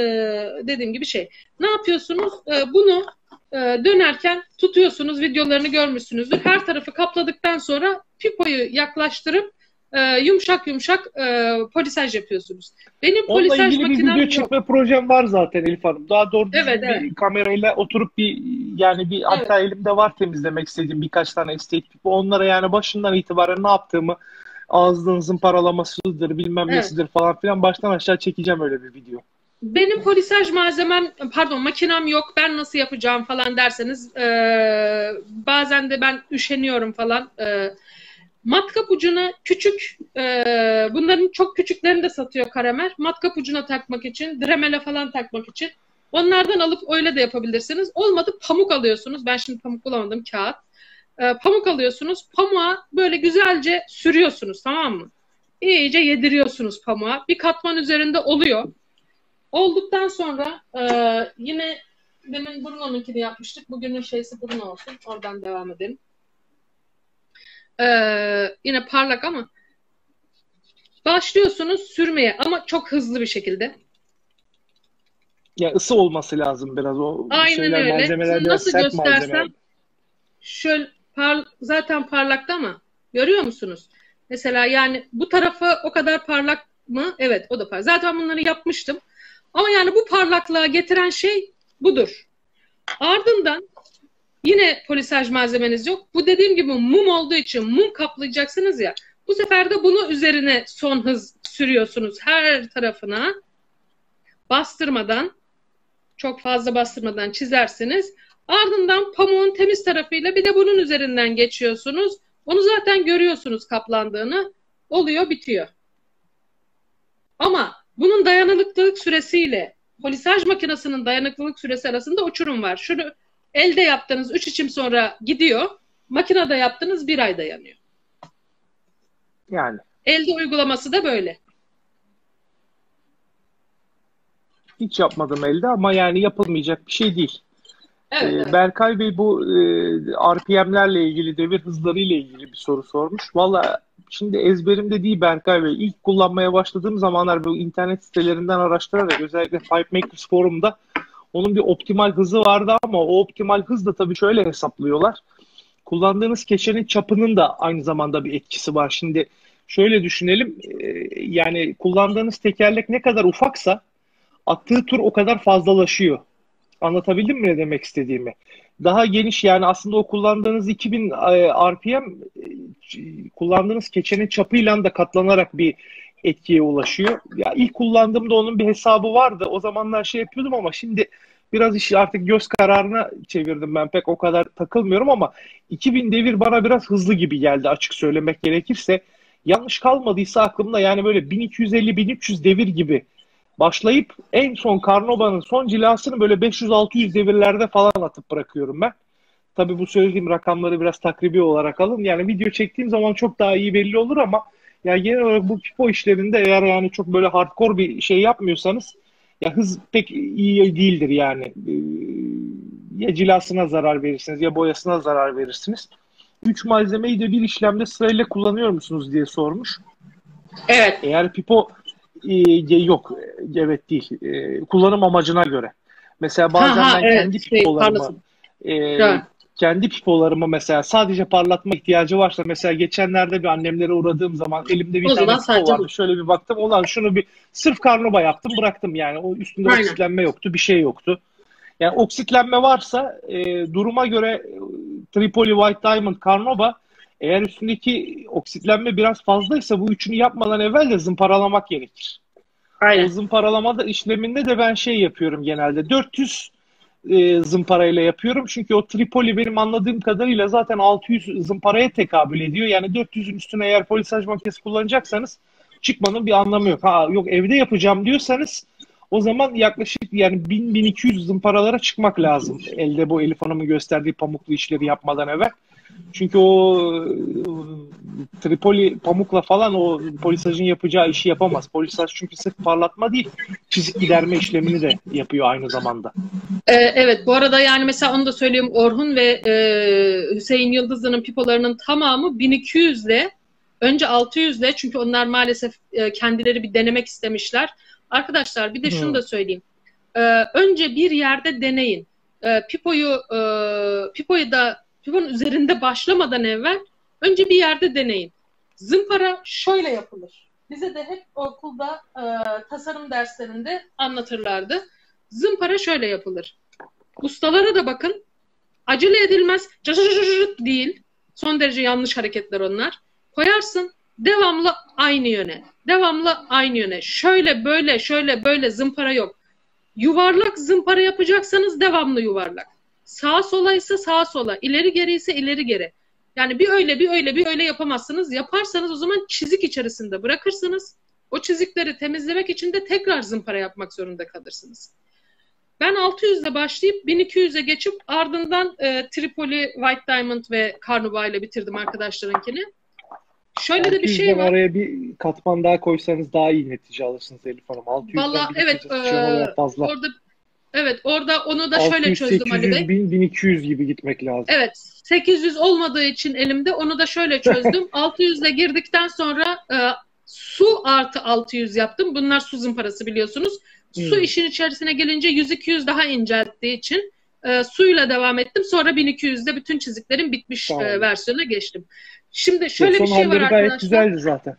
dediğim gibi şey. Ne yapıyorsunuz? Ee, bunu e, dönerken tutuyorsunuz. Videolarını görmüşsünüzdür. Her tarafı kapladıktan sonra pipoyu yaklaştırıp e, yumuşak yumuşak e, polisaj yapıyorsunuz. Benim Onunla polisaj ilgili bir makinem video yok. çekme projem var zaten Elif Hanım. Daha doğru Evet, bir evet. kamerayla oturup bir yani bir hatta elimde var temizlemek istediğim birkaç tane estate. Onlara yani başından itibaren ne yaptığımı ağzınızın paralamasıdır bilmem Evet. nesidir falan filan baştan aşağı çekeceğim öyle bir video. Benim polisaj malzemem, pardon makinem yok, ben nasıl yapacağım falan derseniz eee, bazen de ben üşeniyorum falan. Eee, matkap ucuna küçük, eee, bunların çok küçüklerini de satıyor Karamer. Matkap ucuna takmak için, dremele falan takmak için. Onlardan alıp öyle de yapabilirsiniz. Olmadı pamuk alıyorsunuz. Ben şimdi pamuk bulamadım, kağıt. Eee, pamuk alıyorsunuz. Pamuğa böyle güzelce sürüyorsunuz tamam mı? İyice yediriyorsunuz pamuğa. Bir katman üzerinde oluyor. Olduktan sonra e, yine demin Bruno'nunkini yapmıştık. Bugünün şeysi Bruno olsun. Oradan devam edelim. E, yine parlak ama başlıyorsunuz sürmeye ama çok hızlı bir şekilde. Ya ısı olması lazım biraz o Aynen şeyler öyle. malzemeler biraz nasıl sert göstersem malzemeler. şöyle par, zaten parlaktı ama görüyor musunuz? Mesela yani bu tarafı o kadar parlak mı? Evet o da parlak. Zaten bunları yapmıştım. Ama yani bu parlaklığa getiren şey budur. Ardından yine polisaj malzemeniz yok. Bu dediğim gibi mum olduğu için mum kaplayacaksınız ya. Bu sefer de bunu üzerine son hız sürüyorsunuz her tarafına. Bastırmadan çok fazla bastırmadan çizersiniz. Ardından pamuğun temiz tarafıyla bir de bunun üzerinden geçiyorsunuz. Onu zaten görüyorsunuz kaplandığını. Oluyor, bitiyor. Ama bunun dayanıklılık süresiyle polisaj makinesinin dayanıklılık süresi arasında uçurum var. Şunu elde yaptığınız 3 içim sonra gidiyor. Makinede yaptığınız bir ay dayanıyor. Yani Elde uygulaması da böyle. hiç yapmadım elde ama yani yapılmayacak bir şey değil. Evet, Ee, evet. Berkay Bey bu e, RPM'lerle ilgili, devir hızlarıyla ilgili bir soru sormuş. Valla şimdi ezberimde değil Berkay Bey. İlk kullanmaya başladığım zamanlar bu internet sitelerinden araştırarak özellikle Pipemakers forumda onun bir optimal hızı vardı ama o optimal hız da tabii şöyle hesaplıyorlar. Kullandığınız keçenin çapının da aynı zamanda bir etkisi var. Şimdi şöyle düşünelim. e, yani kullandığınız tekerlek ne kadar ufaksa attığı tur o kadar fazlalaşıyor. Anlatabildim mi ne demek istediğimi? Daha geniş yani aslında o kullandığınız 2000 e, RPM e, kullandığınız keçenin çapıyla da katlanarak bir etkiye ulaşıyor. Ya ilk kullandığımda onun bir hesabı vardı. O zamanlar şey yapıyordum ama şimdi biraz işi artık göz kararına çevirdim ben. Pek o kadar takılmıyorum ama 2000 devir bana biraz hızlı gibi geldi açık söylemek gerekirse. Yanlış kalmadıysa aklımda yani böyle 1250-1300 devir gibi başlayıp en son Karnoba'nın son cilasını böyle 500-600 devirlerde falan atıp bırakıyorum ben. Tabii bu söylediğim rakamları biraz takribi olarak alın. Yani video çektiğim zaman çok daha iyi belli olur ama yani genel olarak bu pipo işlerinde eğer yani çok böyle hardcore bir şey yapmıyorsanız ya hız pek iyi değildir yani. Ee, Ya cilasına zarar verirsiniz ya boyasına zarar verirsiniz. Üç malzemeyi de bir işlemde sırayla kullanıyor musunuz diye sormuş. Evet. Eğer pipo yok, e, evet değil. E, kullanım amacına göre. Mesela bazen Ha, ha, ben evet, kendi şey, pipolarımı e, Evet. kendi pipolarımı mesela sadece parlatma ihtiyacı varsa mesela geçenlerde bir annemlere uğradığım zaman elimde bir O tane pipo vardı. bu. Şöyle bir baktım. Ulan şunu bir sırf karnoba yaptım bıraktım yani. O üstünde Aynen. oksitlenme yoktu. Bir şey yoktu. Yani oksitlenme varsa e, duruma göre e, Tripoli White Diamond Carnauba eğer üstündeki oksitlenme biraz fazlaysa bu üçünü yapmadan evvel de zımparalamak gerekir. O Aynen. zımparalamada işleminde de ben şey yapıyorum genelde. 400 e, zımparayla yapıyorum. Çünkü o Tripoli benim anladığım kadarıyla zaten 600 zımparaya tekabül ediyor. Yani 400'ün üstüne eğer polisaj makinesi kullanacaksanız çıkmanın bir anlamı yok. Ha yok evde yapacağım diyorsanız o zaman yaklaşık yani 1000-1200 zımparalara çıkmak lazım. Elde bu Elif Hanım'ın gösterdiği pamuklu işleri yapmadan evvel. Çünkü o e, Tripoli pamukla falan o polisajın yapacağı işi yapamaz. Polisaj çünkü sırf parlatma değil, çizik giderme işlemini de yapıyor aynı zamanda. Ee, evet bu arada yani mesela onu da söyleyeyim Orhun ve e, Hüseyin Yıldızlı'nın pipolarının tamamı 1200 ile önce 600 ile çünkü onlar maalesef e, kendileri bir denemek istemişler. Arkadaşlar bir de şunu Hı. da söyleyeyim. Ee, önce bir yerde deneyin. Ee, pipoyu e, pipoyu da piponun üzerinde başlamadan evvel önce bir yerde deneyin. Zımpara şöyle yapılır. Bize de hep okulda e, tasarım derslerinde anlatırlardı. Zımpara şöyle yapılır. Ustalara da bakın. Acele edilmez. Cacacacacıt değil. Son derece yanlış hareketler onlar. Koyarsın. Devamlı aynı yöne. Devamlı aynı yöne. Şöyle böyle şöyle böyle zımpara yok. Yuvarlak zımpara yapacaksanız devamlı yuvarlak. Sağa sola ise sağa sola. ileri geri ise ileri geri. Yani bir öyle bir öyle bir öyle yapamazsınız. Yaparsanız o zaman çizik içerisinde bırakırsınız. O çizikleri temizlemek için de tekrar zımpara yapmak zorunda kalırsınız. Ben 600'le başlayıp 1200'e geçip ardından e, Tripoli, White Diamond ve Carnauba ile bitirdim arkadaşlarınkini. Şöyle de bir şey 600'den var. Araya bir katman daha koysanız daha iyi netice alırsınız Elif Hanım. 600'den Vallahi 1200'e evet, e, fazla. Orada evet orada onu da şöyle 600, çözdüm Ali 800, Bey. 1000, 1200 gibi gitmek lazım. Evet 800 olmadığı için elimde onu da şöyle çözdüm. 600'le girdikten sonra e, su artı 600 yaptım. Bunlar su zımparası biliyorsunuz. Su Hmm. işin içerisine gelince 100-200 daha incelttiği için e, suyla devam ettim. Sonra 1200'de bütün çiziklerin bitmiş Tamam. e, versiyona geçtim. Şimdi şöyle bir şey var halleri gayet arkadaşlar. güzeldi zaten.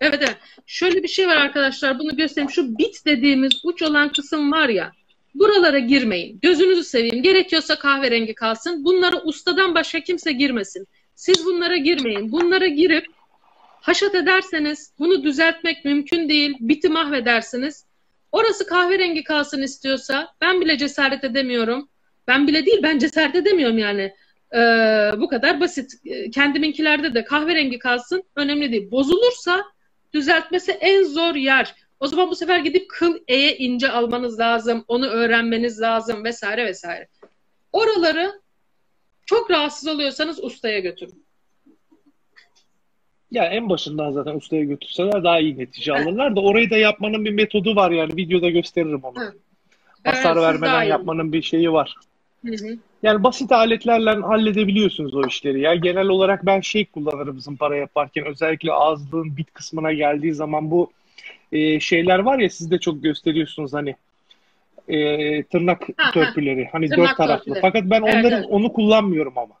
Evet evet. Şöyle bir şey var arkadaşlar. Bunu göstereyim. Şu bit dediğimiz uç olan kısım var ya. Buralara girmeyin. Gözünüzü seveyim. Gerekiyorsa kahverengi kalsın. Bunlara ustadan başka kimse girmesin. Siz bunlara girmeyin. Bunlara girip haşat ederseniz bunu düzeltmek mümkün değil. Biti mahvedersiniz. Orası kahverengi kalsın istiyorsa ben bile cesaret edemiyorum. Ben bile değil ben cesaret edemiyorum yani. Ee, bu kadar basit. Ee, Kendiminkilerde de kahverengi kalsın önemli değil. Bozulursa düzeltmesi en zor yer. O zaman bu sefer gidip kıl eye ince almanız lazım. Onu öğrenmeniz lazım vesaire vesaire. Oraları çok rahatsız oluyorsanız ustaya götürün. Ya en başından zaten ustaya götürseler daha iyi netice alırlar da orayı da yapmanın bir metodu var yani videoda gösteririm onu. Evet. Hasar Evet, vermeden yapmanın bir şeyi var. Hı hı. Yani basit aletlerle halledebiliyorsunuz o işleri. Ya genel olarak ben şey kullanırım zımpara yaparken özellikle ağızlığın bit kısmına geldiği zaman bu e, şeyler var ya siz de çok gösteriyorsunuz hani e, tırnak Ha, törpüleri hani Tırnak dört taraflı. törpüleri. Fakat ben Evet, onların evet. onu kullanmıyorum ama.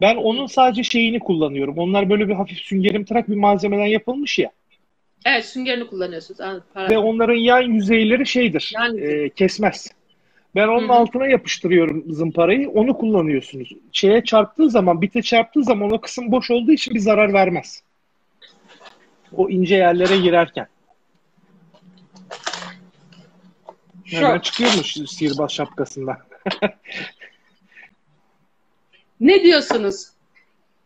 Ben onun sadece şeyini kullanıyorum. Onlar böyle bir hafif süngerimtırak bir malzemeden yapılmış ya. Evet süngerini kullanıyorsunuz. Anladım. Ve onların yan yüzeyleri şeydir. Yan yüzey. e, kesmez. Ben onun Hı hı. altına yapıştırıyorum zımparayı. Onu kullanıyorsunuz. Şeye çarptığı zaman, bite çarptığı zaman o kısım boş olduğu için bir zarar vermez. O ince yerlere girerken. Şu. Hemen çıkıyormuş sihirbaz şapkasından. Ne diyorsunuz?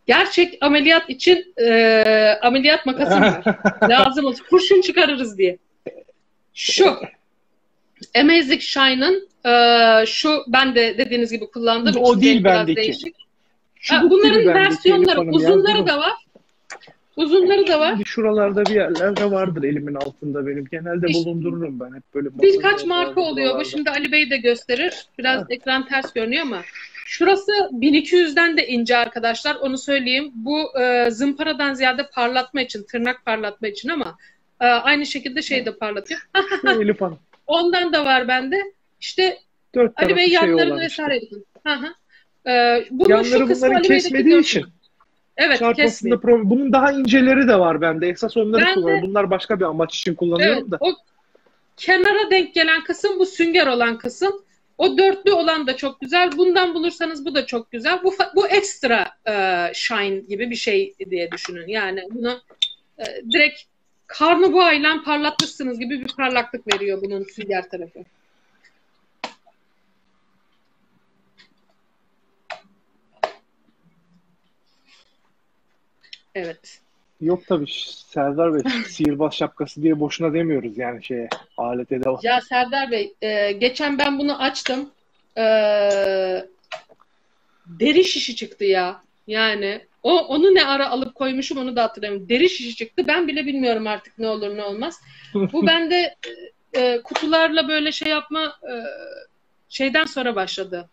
Gerçek ameliyat için e, ameliyat makasım var. Lazım olsun. Kurşun çıkarırız diye. Şu. Amazing Shine'ın e, şu ben de dediğiniz gibi kullandığım O değil bendeki. değişik. Ha, bunların versiyonları, uzunları da var. Uzunları da var. Şuralarda bir yerlerde vardır elimin altında benim. Genelde İşte- bulundururum ben hep böyle. Birkaç marka oluyor. Bu şimdi Ali Bey de gösterir. Biraz Ha. ekran ters görünüyor ama şurası 1200'den de ince arkadaşlar. Onu söyleyeyim. Bu e, zımparadan ziyade parlatma için, tırnak parlatma için ama e, aynı şekilde şey de parlatıyor. Elif Hanım. Ondan da var bende. İşte Dört Ali Bey şey yanlarını işte. vesaire yapın. Hı hı. E, bunun Yanları şu kısmı bunların Ali Bey'deki kesmediği için. Evet Çarpmasında kesmiyor. problem. Bunun daha inceleri de var bende. Esas onları Ben de- kullanıyorum. Bunlar başka bir amaç için kullanıyorum Evet, da. o kenara denk gelen kısım bu sünger olan kısım. O dörtlü olan da çok güzel. Bundan bulursanız bu da çok güzel. Bu bu ekstra e, shine gibi bir şey diye düşünün. Yani bunu e, direkt karnabua ile parlatmışsınız gibi bir parlaklık veriyor bunun sünger tarafı. Evet. Yok tabii Serdar Bey sihirbaz şapkası diye boşuna demiyoruz yani şeye alet edevat. Ya Serdar Bey, e, geçen ben bunu açtım. E, deri şişi çıktı ya. Yani o onu ne ara alıp koymuşum onu da hatırlamıyorum. Deri şişi çıktı. Ben bile bilmiyorum artık ne olur ne olmaz. Bu bende e, kutularla böyle şey yapma e, şeyden sonra başladı.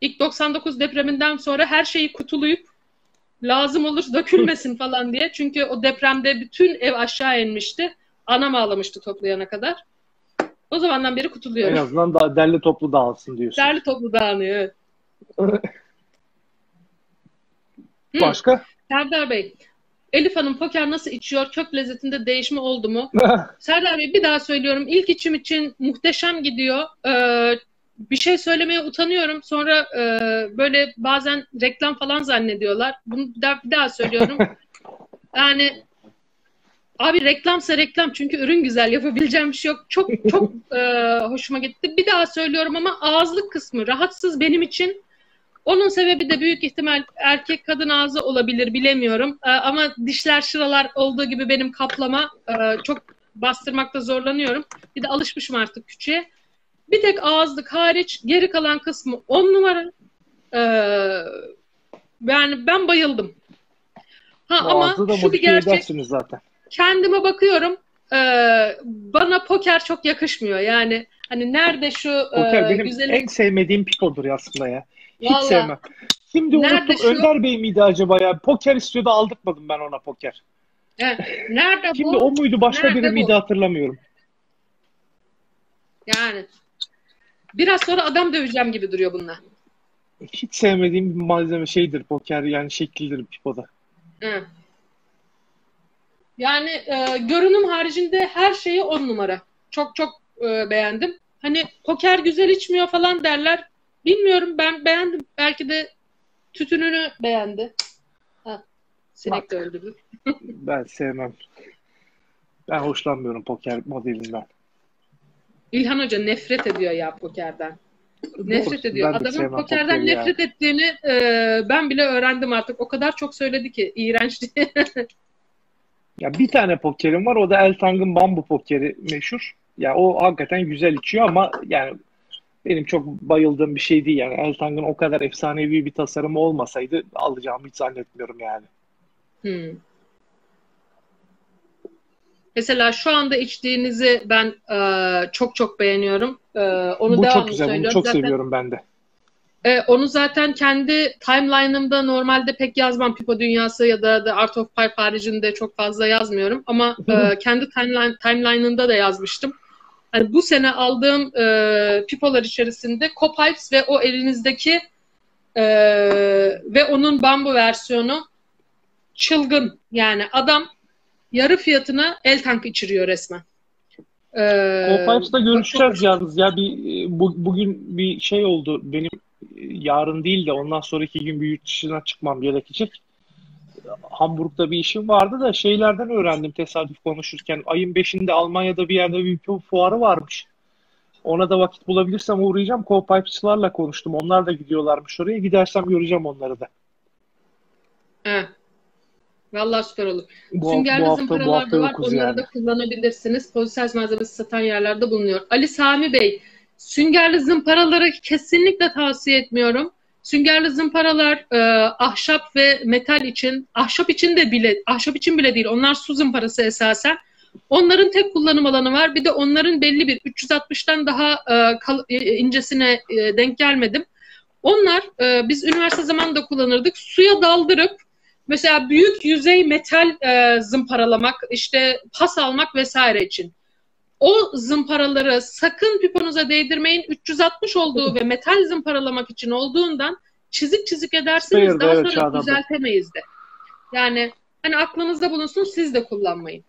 İlk 99 depreminden sonra her şeyi kutuluyup lazım olur dökülmesin falan diye. Çünkü o depremde bütün ev aşağı inmişti. Anam ağlamıştı toplayana kadar. O zamandan beri En kutuluyorum. azından daha derli toplu dağılsın diyorsun. Derli toplu dağınıyor. Evet. Başka? Serdar Bey, Elif Hanım poker nasıl içiyor? Kök lezzetinde değişme oldu mu? Serdar Bey bir daha söylüyorum. İlk içim için muhteşem gidiyor. Ee, bir şey söylemeye utanıyorum. Sonra e, böyle bazen reklam falan zannediyorlar. Bunu bir daha, bir daha söylüyorum. Yani abi reklamsa reklam çünkü ürün güzel yapabileceğim bir şey yok. Çok çok e, hoşuma gitti. Bir daha söylüyorum ama ağızlık kısmı rahatsız benim için. Onun sebebi de büyük ihtimal erkek kadın ağzı olabilir bilemiyorum. Ee, ama dişler şıralar olduğu gibi benim kaplama e, çok bastırmakta zorlanıyorum. Bir de alışmışım artık küçüğe. Bir tek ağızlık hariç geri kalan kısmı on numara. Ee, yani ben bayıldım. Ha ama Ağzı da şu bir gerçek zaten. kendime bakıyorum. Ee, bana poker çok yakışmıyor. Yani hani nerede şu Poker e, benim güzelim en sevmediğim pipodur aslında ya. Hiç Vallahi. sevmem. Şimdi unuttum. şu- Önder Bey miydi acaba ya? Poker istiyordu aldırtmadım ben ona poker. Nerede Şimdi bu? o muydu başka Nerede biri bu? miydi hatırlamıyorum. Yani biraz sonra adam döveceğim gibi duruyor bunlar. Hiç sevmediğim bir malzeme şeydir poker yani şekildir pipoda. Hı. Yani e, görünüm haricinde her şeyi on numara. Çok çok e, beğendim. Hani poker güzel içmiyor falan derler. Bilmiyorum ben beğendim. Belki de tütününü beğendi. Ha, sinek de öldürdü. Ben sevmem. Ben hoşlanmıyorum poker modelinden. İlhan Hoca nefret ediyor ya pokerden. Nefret ediyor. ben Adamın pokerden ya. nefret ettiğini e, ben bile öğrendim artık. O kadar çok söyledi ki iğrenç diye. Ya bir tane pokerim var o da Eltang'ın bambu pokeri meşhur. Ya o hakikaten güzel içiyor ama yani benim çok bayıldığım bir şey değil yani. Eltang'ın o kadar efsanevi bir tasarımı olmasaydı alacağımı hiç zannetmiyorum yani. Hmm. Mesela şu anda içtiğinizi ben e, çok çok beğeniyorum. E, onu Bu çok güzel, bunu söylüyorum. çok Zaten, seviyorum ben de. e, onu zaten kendi timeline'ımda normalde pek yazmam. Pipo Dünyası ya da The Art of Pipe haricinde çok fazla yazmıyorum. Ama e, kendi timeline, timeline'ında da yazmıştım. Hani bu sene aldığım e, pipolar içerisinde Copipes ve o elinizdeki e, ve onun bambu versiyonu çılgın. Yani adam yarı fiyatına el tank içiriyor resmen. Ee, Copiles'da görüşeceğiz yalnız ya bir bu, bugün bir şey oldu benim yarın değil de ondan sonraki gün bir yurt dışına çıkmam gerekecek. Hamburg'da bir işim vardı da şeylerden öğrendim tesadüf konuşurken. Ayın 5'inde Almanya'da bir yerde bir fu- fuarı varmış. Ona da vakit bulabilirsem uğrayacağım. Co-Pipes'larla konuştum. Onlar da gidiyorlarmış oraya. Gidersem göreceğim onları da. he. Vallahi süper olur. Bu, bu Süngerli hafta bu zımparalar hafta da var. Onları yani. da kullanabilirsiniz. Pozisyon malzemesi satan yerlerde bulunuyor. Ali Sami Bey, süngerli zımparaları kesinlikle tavsiye etmiyorum. Süngerli zımparalar e, ahşap ve metal için, ahşap için de bile, ahşap için bile değil. Onlar su zımparası esasen. Onların tek kullanım alanı var. Bir de onların belli bir 360'tan daha e, kal- e, incesine e, denk gelmedim. Onlar e, biz üniversite zamanında kullanırdık. Suya daldırıp mesela büyük yüzey metal e, zımparalamak, işte pas almak vesaire için. O zımparaları sakın piponuza değdirmeyin. 360 olduğu ve metal zımparalamak için olduğundan çizik çizik edersiniz. Spare'de, Daha evet, sonra Bey. düzeltemeyiz de. Yani hani aklınızda bulunsun siz de kullanmayın.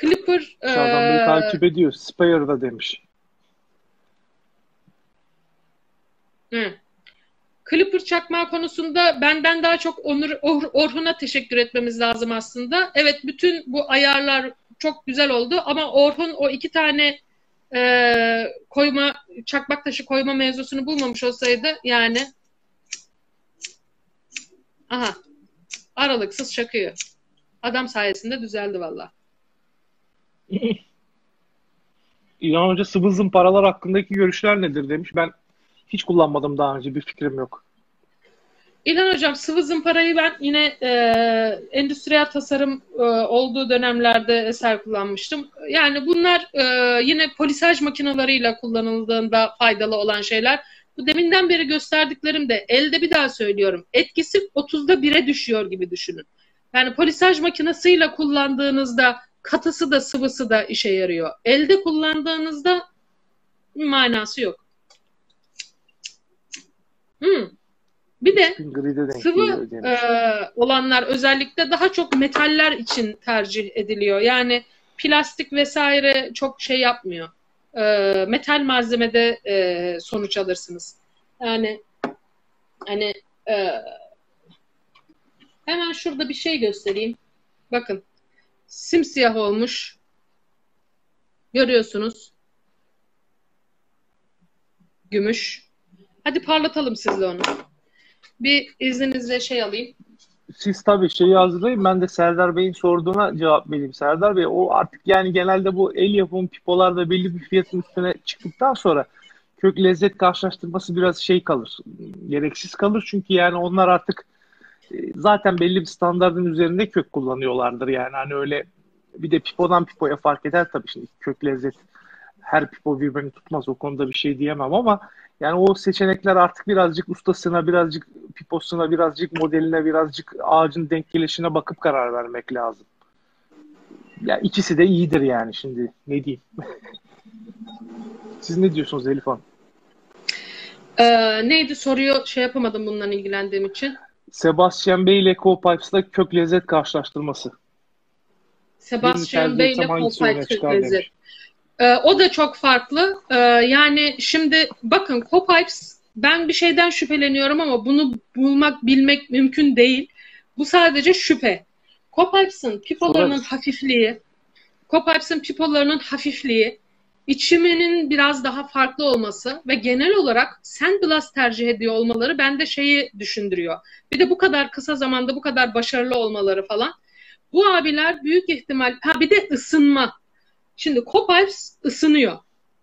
Clipper Şadan Bey e, takip ediyor. Spare'da demiş. Hı. Clipper çakmağı konusunda benden daha çok Onur Or- Orhun'a teşekkür etmemiz lazım aslında. Evet bütün bu ayarlar çok güzel oldu ama Orhun o iki tane e, koyma çakmak taşı koyma mevzusunu bulmamış olsaydı yani aha Aralıksız çakıyor. Adam sayesinde düzeldi valla. İlhan Hoca sıvı zımparalar hakkındaki görüşler nedir demiş. Ben hiç kullanmadım daha önce bir fikrim yok. İlhan Hocam sıvı zımparayı ben yine e, endüstriyel tasarım e, olduğu dönemlerde eser kullanmıştım. Yani bunlar e, yine polisaj makinalarıyla kullanıldığında faydalı olan şeyler. Bu deminden beri gösterdiklerim de elde bir daha söylüyorum. Etkisi 30'da 1'e düşüyor gibi düşünün. Yani polisaj makinesiyle kullandığınızda katısı da sıvısı da işe yarıyor. Elde kullandığınızda manası yok. Hmm. Bir de sıvı e, olanlar özellikle daha çok metaller için tercih ediliyor. Yani plastik vesaire çok şey yapmıyor. E, metal malzemede e, sonuç alırsınız. Yani hani e, hemen şurada bir şey göstereyim. Bakın simsiyah olmuş. Görüyorsunuz. Gümüş. Hadi parlatalım sizle onu. Bir izninizle şey alayım. Siz tabii şeyi hazırlayın. Ben de Serdar Bey'in sorduğuna cevap vereyim. Serdar Bey o artık yani genelde bu el yapımı pipolarda belli bir fiyatın üstüne çıktıktan sonra kök lezzet karşılaştırması biraz şey kalır. Gereksiz kalır çünkü yani onlar artık e, zaten belli bir standardın üzerinde kök kullanıyorlardır yani hani öyle bir de pipodan pipoya fark eder tabii şimdi kök lezzet her pipo birbirini tutmaz o konuda bir şey diyemem ama yani o seçenekler artık birazcık ustasına, birazcık piposuna, birazcık modeline, birazcık ağacın denk gelişine bakıp karar vermek lazım. Ya ikisi de iyidir yani şimdi ne diyeyim. Siz ne diyorsunuz Elif Hanım? Ee, neydi soruyu şey yapamadım bundan ilgilendiğim için. Sebastian Bey ile Co-Pipes'la kök lezzet karşılaştırması. Sebastian Bey ile Pipe çıkar lezzet. Ee, o da çok farklı. Ee, yani şimdi bakın Copipes ben bir şeyden şüpheleniyorum ama bunu bulmak, bilmek mümkün değil. Bu sadece şüphe. Copipes'ın pipolarının Sorarız. hafifliği, Copipes'ın pipolarının hafifliği, içiminin biraz daha farklı olması ve genel olarak sandblast tercih ediyor olmaları bende şeyi düşündürüyor. Bir de bu kadar kısa zamanda bu kadar başarılı olmaları falan. Bu abiler büyük ihtimal, ha bir de ısınma. Şimdi Copipes ısınıyor.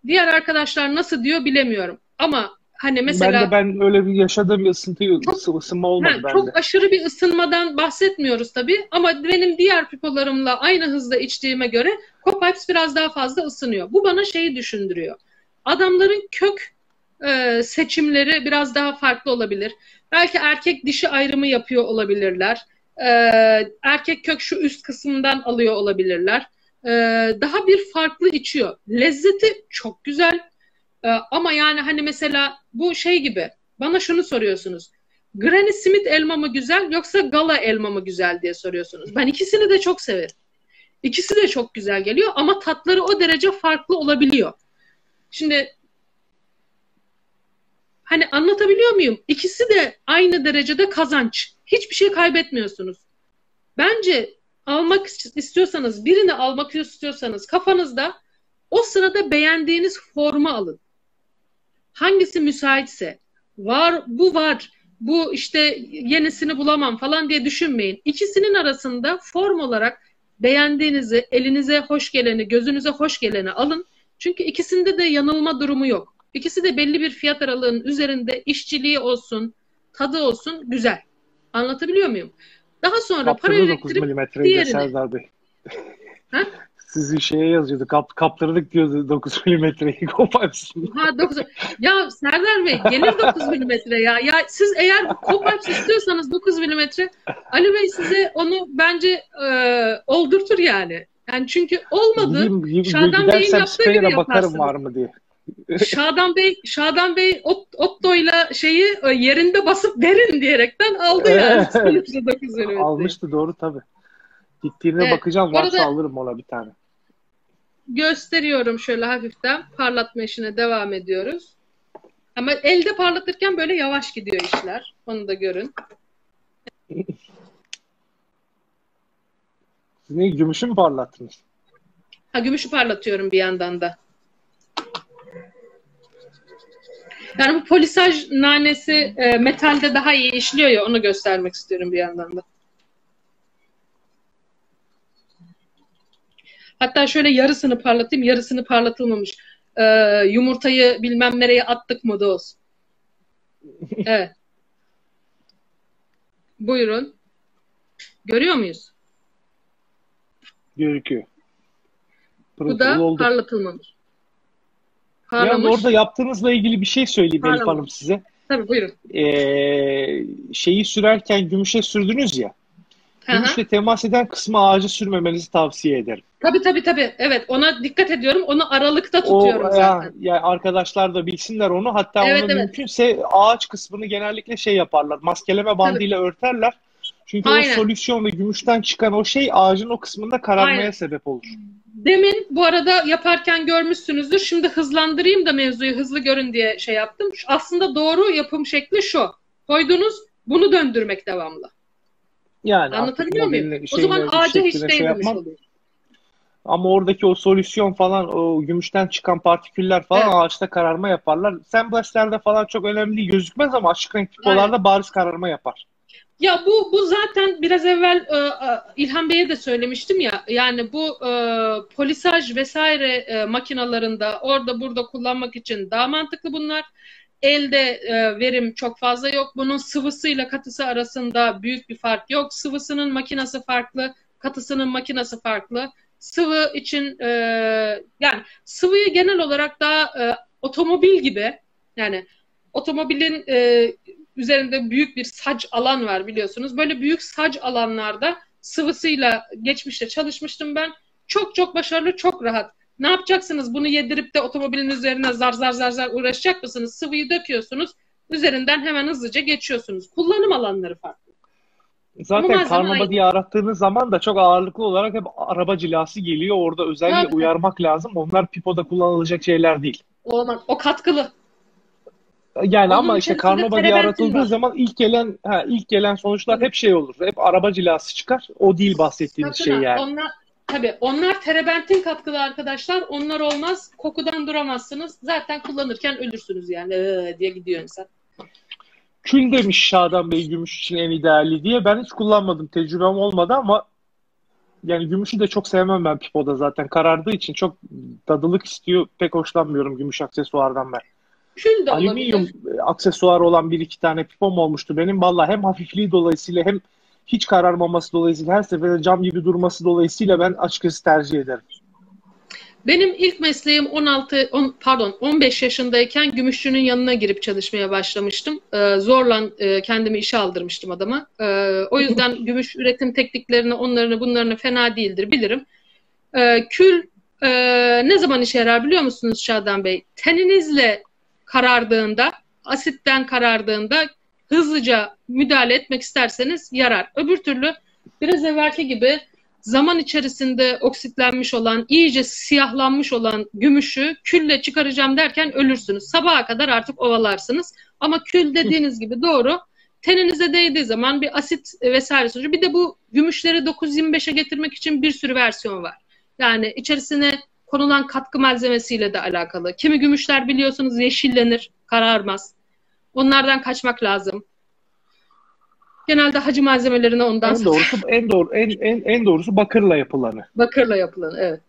Diğer arkadaşlar nasıl diyor bilemiyorum. Ama hani mesela Ben de ben öyle bir yaşadığım bir ısıntı, ısı, ısınma olmadı bende. çok aşırı bir ısınmadan bahsetmiyoruz tabii ama benim diğer pipolarımla aynı hızda içtiğime göre Copipes biraz daha fazla ısınıyor. Bu bana şeyi düşündürüyor. Adamların kök e, seçimleri biraz daha farklı olabilir. Belki erkek dişi ayrımı yapıyor olabilirler. E, erkek kök şu üst kısımdan alıyor olabilirler. E, daha bir farklı içiyor. Lezzeti çok güzel. E, ama yani hani mesela bu şey gibi bana şunu soruyorsunuz. Granny Smith elma mı güzel yoksa Gala elma mı güzel diye soruyorsunuz. Ben ikisini de çok severim. İkisi de çok güzel geliyor ama tatları o derece farklı olabiliyor. Şimdi hani anlatabiliyor muyum? İkisi de aynı derecede kazanç. Hiçbir şey kaybetmiyorsunuz. Bence almak istiyorsanız, birini almak istiyorsanız kafanızda o sırada beğendiğiniz formu alın. Hangisi müsaitse, var bu var, bu işte yenisini bulamam falan diye düşünmeyin. İkisinin arasında form olarak beğendiğinizi, elinize hoş geleni, gözünüze hoş geleni alın. Çünkü ikisinde de yanılma durumu yok. İkisi de belli bir fiyat aralığının üzerinde işçiliği olsun, tadı olsun güzel. Anlatabiliyor muyum? Daha sonra para Kaptırdı 9 biriktirip diğerini. Ha? Sizi şeye yazıyordu. Kap, kaptırdık diyordu 9 milimetreyi Copipes'ın. Ha 9. Ya Serdar Bey gelir 9 milimetre ya. Ya siz eğer Copips istiyorsanız 9 milimetre Ali Bey size onu bence e, oldurtur yani. Yani çünkü olmadı. Şadan Bey'in yaptığı gibi bakarım yaparsınız. var mı diye. Şadan Bey Şadan Bey Ot, Otto'yla şeyi e, yerinde basıp verin diyerekten aldı yani. Sonuçta 9 milimetre. Almıştı doğru tabii. Gittiğinde Evet, bakacağım varsa alırım ona bir tane. Gösteriyorum şöyle hafiften. Parlatma işine devam ediyoruz. Ama elde parlatırken böyle yavaş gidiyor işler. Onu da görün. Siz ne gümüşü mü parlattınız? Ha gümüşü parlatıyorum bir yandan da. Yani bu polisaj nanesi e, metalde daha iyi işliyor ya onu göstermek istiyorum bir yandan da. Hatta şöyle yarısını parlatayım, yarısını parlatılmamış. E, yumurtayı bilmem nereye attık mı doz. Evet. Buyurun. Görüyor muyuz? Gözüküyor. Bu da parlatılmamış. Parlamış. orada yaptığınızla ilgili bir şey söyleyeyim Elif Parlamış. Hanım size. Tabii buyurun. Ee, şeyi sürerken gümüşe sürdünüz ya. Gümüşle temas eden kısmı ağacı sürmemenizi tavsiye ederim. Tabii tabii tabii. Evet ona dikkat ediyorum. Onu aralıkta O tutuyorum ya, zaten. ya arkadaşlar da bilsinler onu. Hatta Evet, onu evet. mümkünse ağaç kısmını genellikle şey yaparlar. Maskeleme bandıyla örterler. Çünkü Aynen. o solüsyon ve gümüşten çıkan o şey ağacın o kısmında kararmaya Aynen. sebep olur. Demin bu arada yaparken görmüşsünüzdür. Şimdi hızlandırayım da mevzuyu hızlı görün diye şey yaptım. Aslında doğru yapım şekli şu. Koydunuz bunu döndürmek devamlı. Yani Anlatabiliyor muyum? O zaman ağaca hiç şey değmemiş oluyor. Ama oradaki o solüsyon falan o gümüşten çıkan partiküller falan Evet. ağaçta kararma yaparlar. Semblastlerde falan çok önemli gözükmez ama açık renk pipolarda bariz kararma yapar. Ya bu bu zaten biraz evvel e, e, İlhan Bey'e de söylemiştim ya. Yani bu e, polisaj vesaire e, makinalarında orada burada kullanmak için daha mantıklı bunlar. Elde e, verim çok fazla yok. Bunun sıvısıyla katısı arasında büyük bir fark yok. Sıvısının makinası farklı, katısının makinası farklı. Sıvı için e, yani sıvıyı genel olarak daha e, otomobil gibi yani otomobilin e, üzerinde büyük bir sac alan var biliyorsunuz. Böyle büyük sac alanlarda sıvısıyla geçmişte çalışmıştım ben. Çok çok başarılı, çok rahat. Ne yapacaksınız? Bunu yedirip de otomobilin üzerine zar zar zar zar uğraşacak mısınız? Sıvıyı döküyorsunuz. Üzerinden hemen hızlıca geçiyorsunuz. Kullanım alanları farklı. Zaten aynı. diye arattığınız zaman da çok ağırlıklı olarak hep araba cilası geliyor. Orada özellikle Tabii. uyarmak lazım. Onlar pipoda kullanılacak şeyler değil. Olmaz. O katkılı. Yani Onun ama işte terebentin aratıldığı var. zaman ilk gelen ha, ilk gelen sonuçlar hep şey olur. Hep araba cilası çıkar. O değil bahsettiğimiz Sakın şey yani. Onlar tabii onlar terebentin katkılı arkadaşlar. Onlar olmaz. Kokudan duramazsınız. Zaten kullanırken ölürsünüz yani ee, diye gidiyor insan. Kül demiş Şadan Bey gümüş için en ideali diye. Ben hiç kullanmadım. Tecrübem olmadı ama yani gümüşü de çok sevmem ben pipoda zaten. Karardığı için çok tadılık istiyor. Pek hoşlanmıyorum gümüş aksesuardan ben. Kül de Alüminyum olabilir. e, aksesuar olan bir iki tane pipom olmuştu benim. Valla hem hafifliği dolayısıyla hem hiç kararmaması dolayısıyla her seferinde cam gibi durması dolayısıyla ben açıkçası tercih ederim. Benim ilk mesleğim 16 on, pardon 15 yaşındayken gümüşçünün yanına girip çalışmaya başlamıştım. Ee, zorla e, kendimi işe aldırmıştım adama. Ee, o yüzden gümüş üretim tekniklerini, onlarını, bunlarını fena değildir bilirim. Ee, kül e, ne zaman işe yarar biliyor musunuz Şadan Bey? Teninizle karardığında, asitten karardığında hızlıca müdahale etmek isterseniz yarar. Öbür türlü biraz evvelki gibi zaman içerisinde oksitlenmiş olan, iyice siyahlanmış olan gümüşü külle çıkaracağım derken ölürsünüz. Sabaha kadar artık ovalarsınız. Ama kül dediğiniz gibi doğru. Teninize değdiği zaman bir asit vesaire sonucu. Bir de bu gümüşleri 925'e getirmek için bir sürü versiyon var. Yani içerisine konulan katkı malzemesiyle de alakalı. Kimi gümüşler biliyorsunuz yeşillenir, kararmaz. Onlardan kaçmak lazım. Genelde hacı malzemelerine ondan En doğrusu en doğru en en en doğrusu bakırla yapılanı. bakırla yapılan. Evet.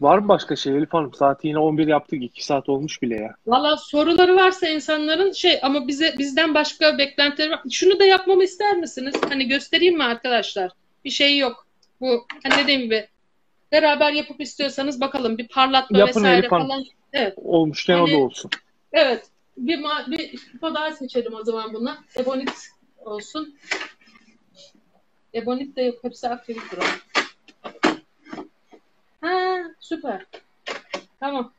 Var mı başka şey Elif Hanım? Saati yine 11 yaptık. 2 saat olmuş bile ya. Valla soruları varsa insanların şey ama bize bizden başka beklentileri var. Şunu da yapmamı ister misiniz? Hani göstereyim mi arkadaşlar? Bir şey yok. Bu hani dediğim gibi beraber yapıp istiyorsanız bakalım bir parlatma Yapın vesaire Hanım. falan. Evet. Olmuşken o Hani- olsun. Evet. Bir, bir kupa daha seçelim o zaman buna. Ebonit olsun. Ebonit de yok. Hepsi akrilik durum. Ha, süper. Tamam.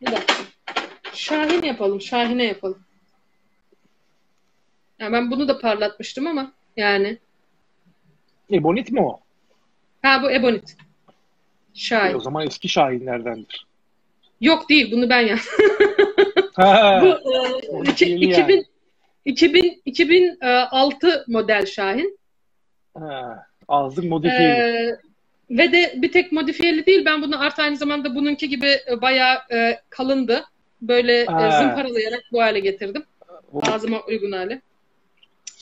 Bir dakika. Şahin yapalım. Şahine yapalım. Ya ben bunu da parlatmıştım ama yani. Ebonit mi o? Ha bu ebonit. E, Şahin. o zaman eski Şahinlerdendir. Yok değil. Bunu ben. Ha, Bu e, iki- yeni 2000 yani. 2000 2006 model Şahin. ha, ağzın modifiyeli. Ee, ve de bir tek modifiyeli değil. Ben bunu artı aynı zamanda bununki gibi e, bayağı e, kalındı. Böyle e, zımparalayarak bu hale getirdim. Ağzıma uygun hale.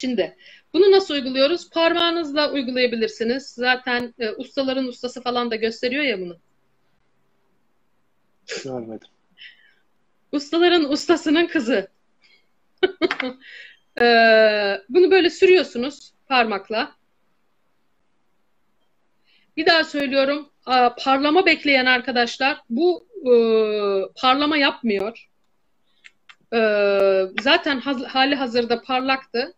Şimdi bunu nasıl uyguluyoruz? Parmağınızla uygulayabilirsiniz. Zaten e, ustaların ustası falan da gösteriyor ya bunu. Görmedim. Ustaların ustasının kızı. Ee, bunu böyle sürüyorsunuz parmakla. Bir daha söylüyorum. Parlama bekleyen arkadaşlar bu e, parlama yapmıyor. Ee, zaten haz- hali hazırda parlaktı.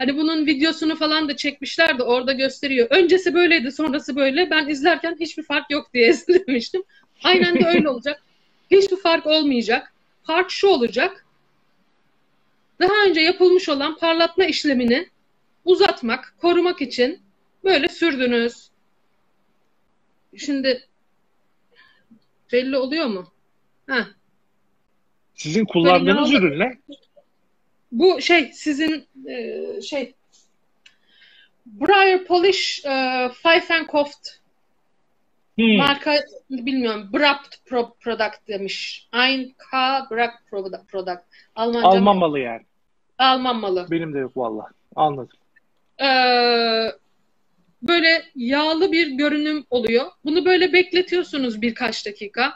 Hani bunun videosunu falan da çekmişler de orada gösteriyor. Öncesi böyleydi, sonrası böyle. Ben izlerken hiçbir fark yok diye izlemiştim. Aynen de öyle olacak. Hiçbir fark olmayacak. Fark şu olacak. Daha önce yapılmış olan parlatma işlemini uzatmak, korumak için böyle sürdünüz. Şimdi belli oluyor mu? Heh. Sizin kullandığınız ürün ne? Bu şey sizin e, şey Briar Polish e, Five and Coft Hmm. marka bilmiyorum. Brapt Pro Product demiş. Ein K Brapt Product. Almanca Alman malı yani. Alman malı. Benim de yok valla. Anladım. Ee, böyle yağlı bir görünüm oluyor. Bunu böyle bekletiyorsunuz birkaç dakika.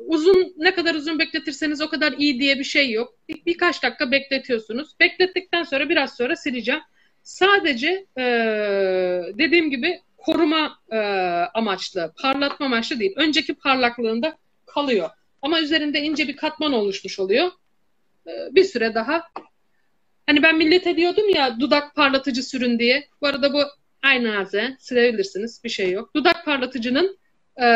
Uzun ne kadar uzun bekletirseniz o kadar iyi diye bir şey yok. Bir, birkaç dakika bekletiyorsunuz. Beklettikten sonra biraz sonra sileceğim. Sadece ee, dediğim gibi koruma ee, amaçlı, parlatma amaçlı değil. Önceki parlaklığında kalıyor. Ama üzerinde ince bir katman oluşmuş oluyor. Ee, bir süre daha Hani ben millete diyordum ya dudak parlatıcı sürün diye. Bu arada bu aynı ağzı silebilirsiniz. Bir şey yok. Dudak parlatıcının e,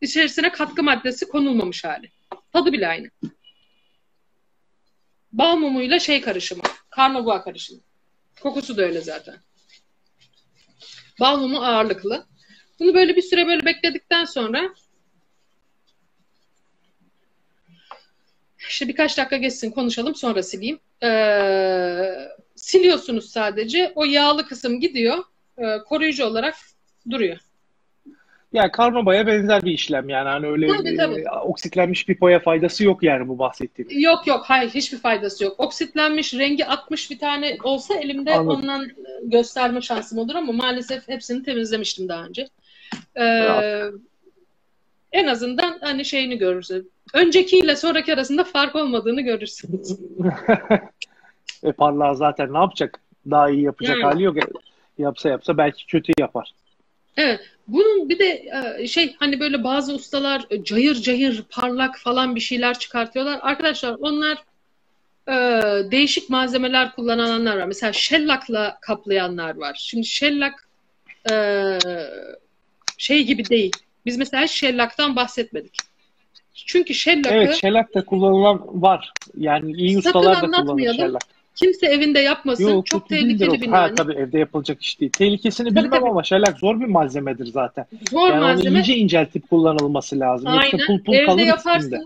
içerisine katkı maddesi konulmamış hali. Tadı bile aynı. Bal mumuyla şey karışımı. Karnabahar karışımı. Kokusu da öyle zaten. Bal mumu ağırlıklı. Bunu böyle bir süre böyle bekledikten sonra işte birkaç dakika geçsin konuşalım sonra sileyim. Ee, siliyorsunuz sadece. O yağlı kısım gidiyor. Ee, koruyucu olarak duruyor. Yani karnobaya benzer bir işlem yani. Hani öyle Tabii, tabii. e, oksitlenmiş pipoya faydası yok yani bu bahsettiğim. Yok yok hayır hiçbir faydası yok. Oksitlenmiş rengi atmış bir tane olsa elimde Anladım. ondan gösterme şansım olur ama maalesef hepsini temizlemiştim daha önce. Ee, Rahat. en azından hani şeyini görürsün. Öncekiyle sonraki arasında fark olmadığını görürsünüz. e parlağı zaten ne yapacak? Daha iyi yapacak Yani. hali yok. E, Yapsa yapsa belki kötü yapar. Evet. Bunun bir de e, şey hani böyle bazı ustalar e, cayır cayır parlak falan bir şeyler çıkartıyorlar. Arkadaşlar onlar e, değişik malzemeler kullananlar var. Mesela şellakla kaplayanlar var. Şimdi şellak şey gibi değil. Biz mesela şellaktan bahsetmedik. Çünkü şellakı Evet şellak da kullanılan var. Yani iyi ustalar da kullanır anlatmayalım. şellak. Kimse evinde yapmasın. Yok, Çok tehlikeli bir Ha nane. tabii evde yapılacak iş değil. Tehlikesini Tabii, bilmem tabii. ama şellak zor bir malzemedir zaten. Zor Yani onu malzeme. iyice inceltip kullanılması lazım. Yoksa Aynen. pul pul Evde kalır üstünde.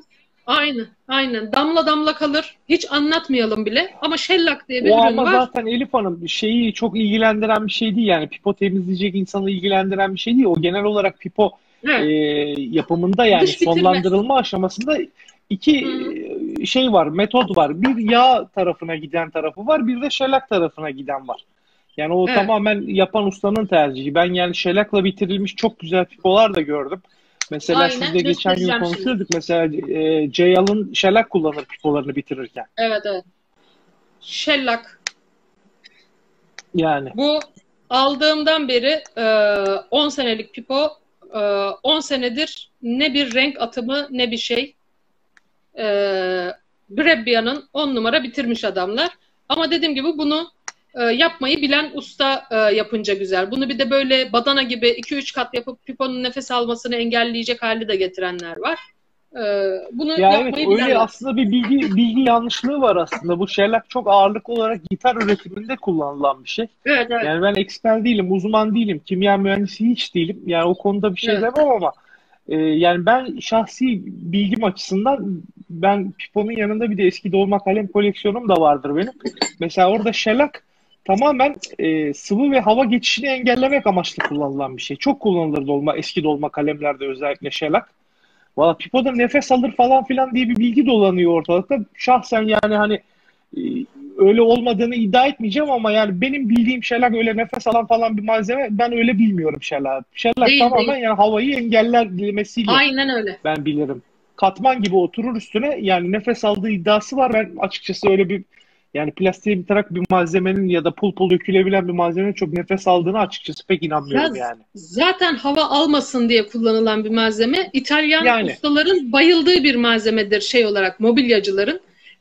Aynen. Aynen. Damla damla kalır. Hiç anlatmayalım bile. Ama şellak diye bir O ürün ama var. zaten Elif Hanım şeyi çok ilgilendiren bir şey değil. Yani pipo temizleyecek insanı ilgilendiren bir şey değil. O genel olarak pipo Evet. e, yapımında yani sonlandırılma aşamasında iki e, şey var, metot var. Bir yağ tarafına giden tarafı var, bir de şelak tarafına giden var. Yani o Evet. tamamen yapan ustanın tercihi. Ben yani şelakla bitirilmiş çok güzel pipolar da gördüm. Mesela Aynen, şurada geçen gün konuşuyorduk. Mesela e, Ceyal'ın şelak kullanır pipolarını bitirirken. Evet evet. Şellak. Yani Bu aldığımdan beri e, 10 senelik pipo. E, 10 senedir ne bir renk atımı ne bir şey. E, Brebbia'nın 10 numara bitirmiş adamlar. Ama dediğim gibi bunu e, yapmayı bilen usta e, yapınca güzel. Bunu bir de böyle badana gibi 2-3 kat yapıp piponun nefes almasını engelleyecek hali de getirenler var. E, bunu Ya yapmayı evet bilenler. öyle aslında bir bilgi bilgi yanlışlığı var aslında. Bu şelak çok ağırlıklı olarak gitar üretiminde kullanılan bir şey. Evet, evet. Yani ben eksper değilim, uzman değilim, kimya mühendisi hiç değilim. Yani o konuda bir şey Evet. demem ama e, yani ben şahsi bilgim açısından ben Pipo'nun yanında bir de eski dolma kalem koleksiyonum da vardır benim. Mesela orada şelak tamamen e, sıvı ve hava geçişini engellemek amaçlı kullanılan bir şey. Çok kullanılır dolma eski dolma kalemlerde özellikle şelak. Valla Pipo'da nefes alır falan filan diye bir bilgi dolanıyor ortalıkta. Şahsen yani hani e, öyle olmadığını iddia etmeyeceğim ama yani benim bildiğim şeyler öyle nefes alan falan bir malzeme ben öyle bilmiyorum şeyler. Şeyler Değil, tamamen değil. yani havayı engellemesiyle Aynen öyle. ben bilirim. Katman gibi oturur üstüne yani nefes aldığı iddiası var. Ben açıkçası öyle bir yani plastiğe bitarak bir malzemenin ya da pul pul dökülebilen bir malzemenin çok nefes aldığını açıkçası pek inanmıyorum Ya yani. Zaten hava almasın diye kullanılan bir malzeme. İtalyan Yani. ustaların bayıldığı bir malzemedir şey olarak mobilyacıların.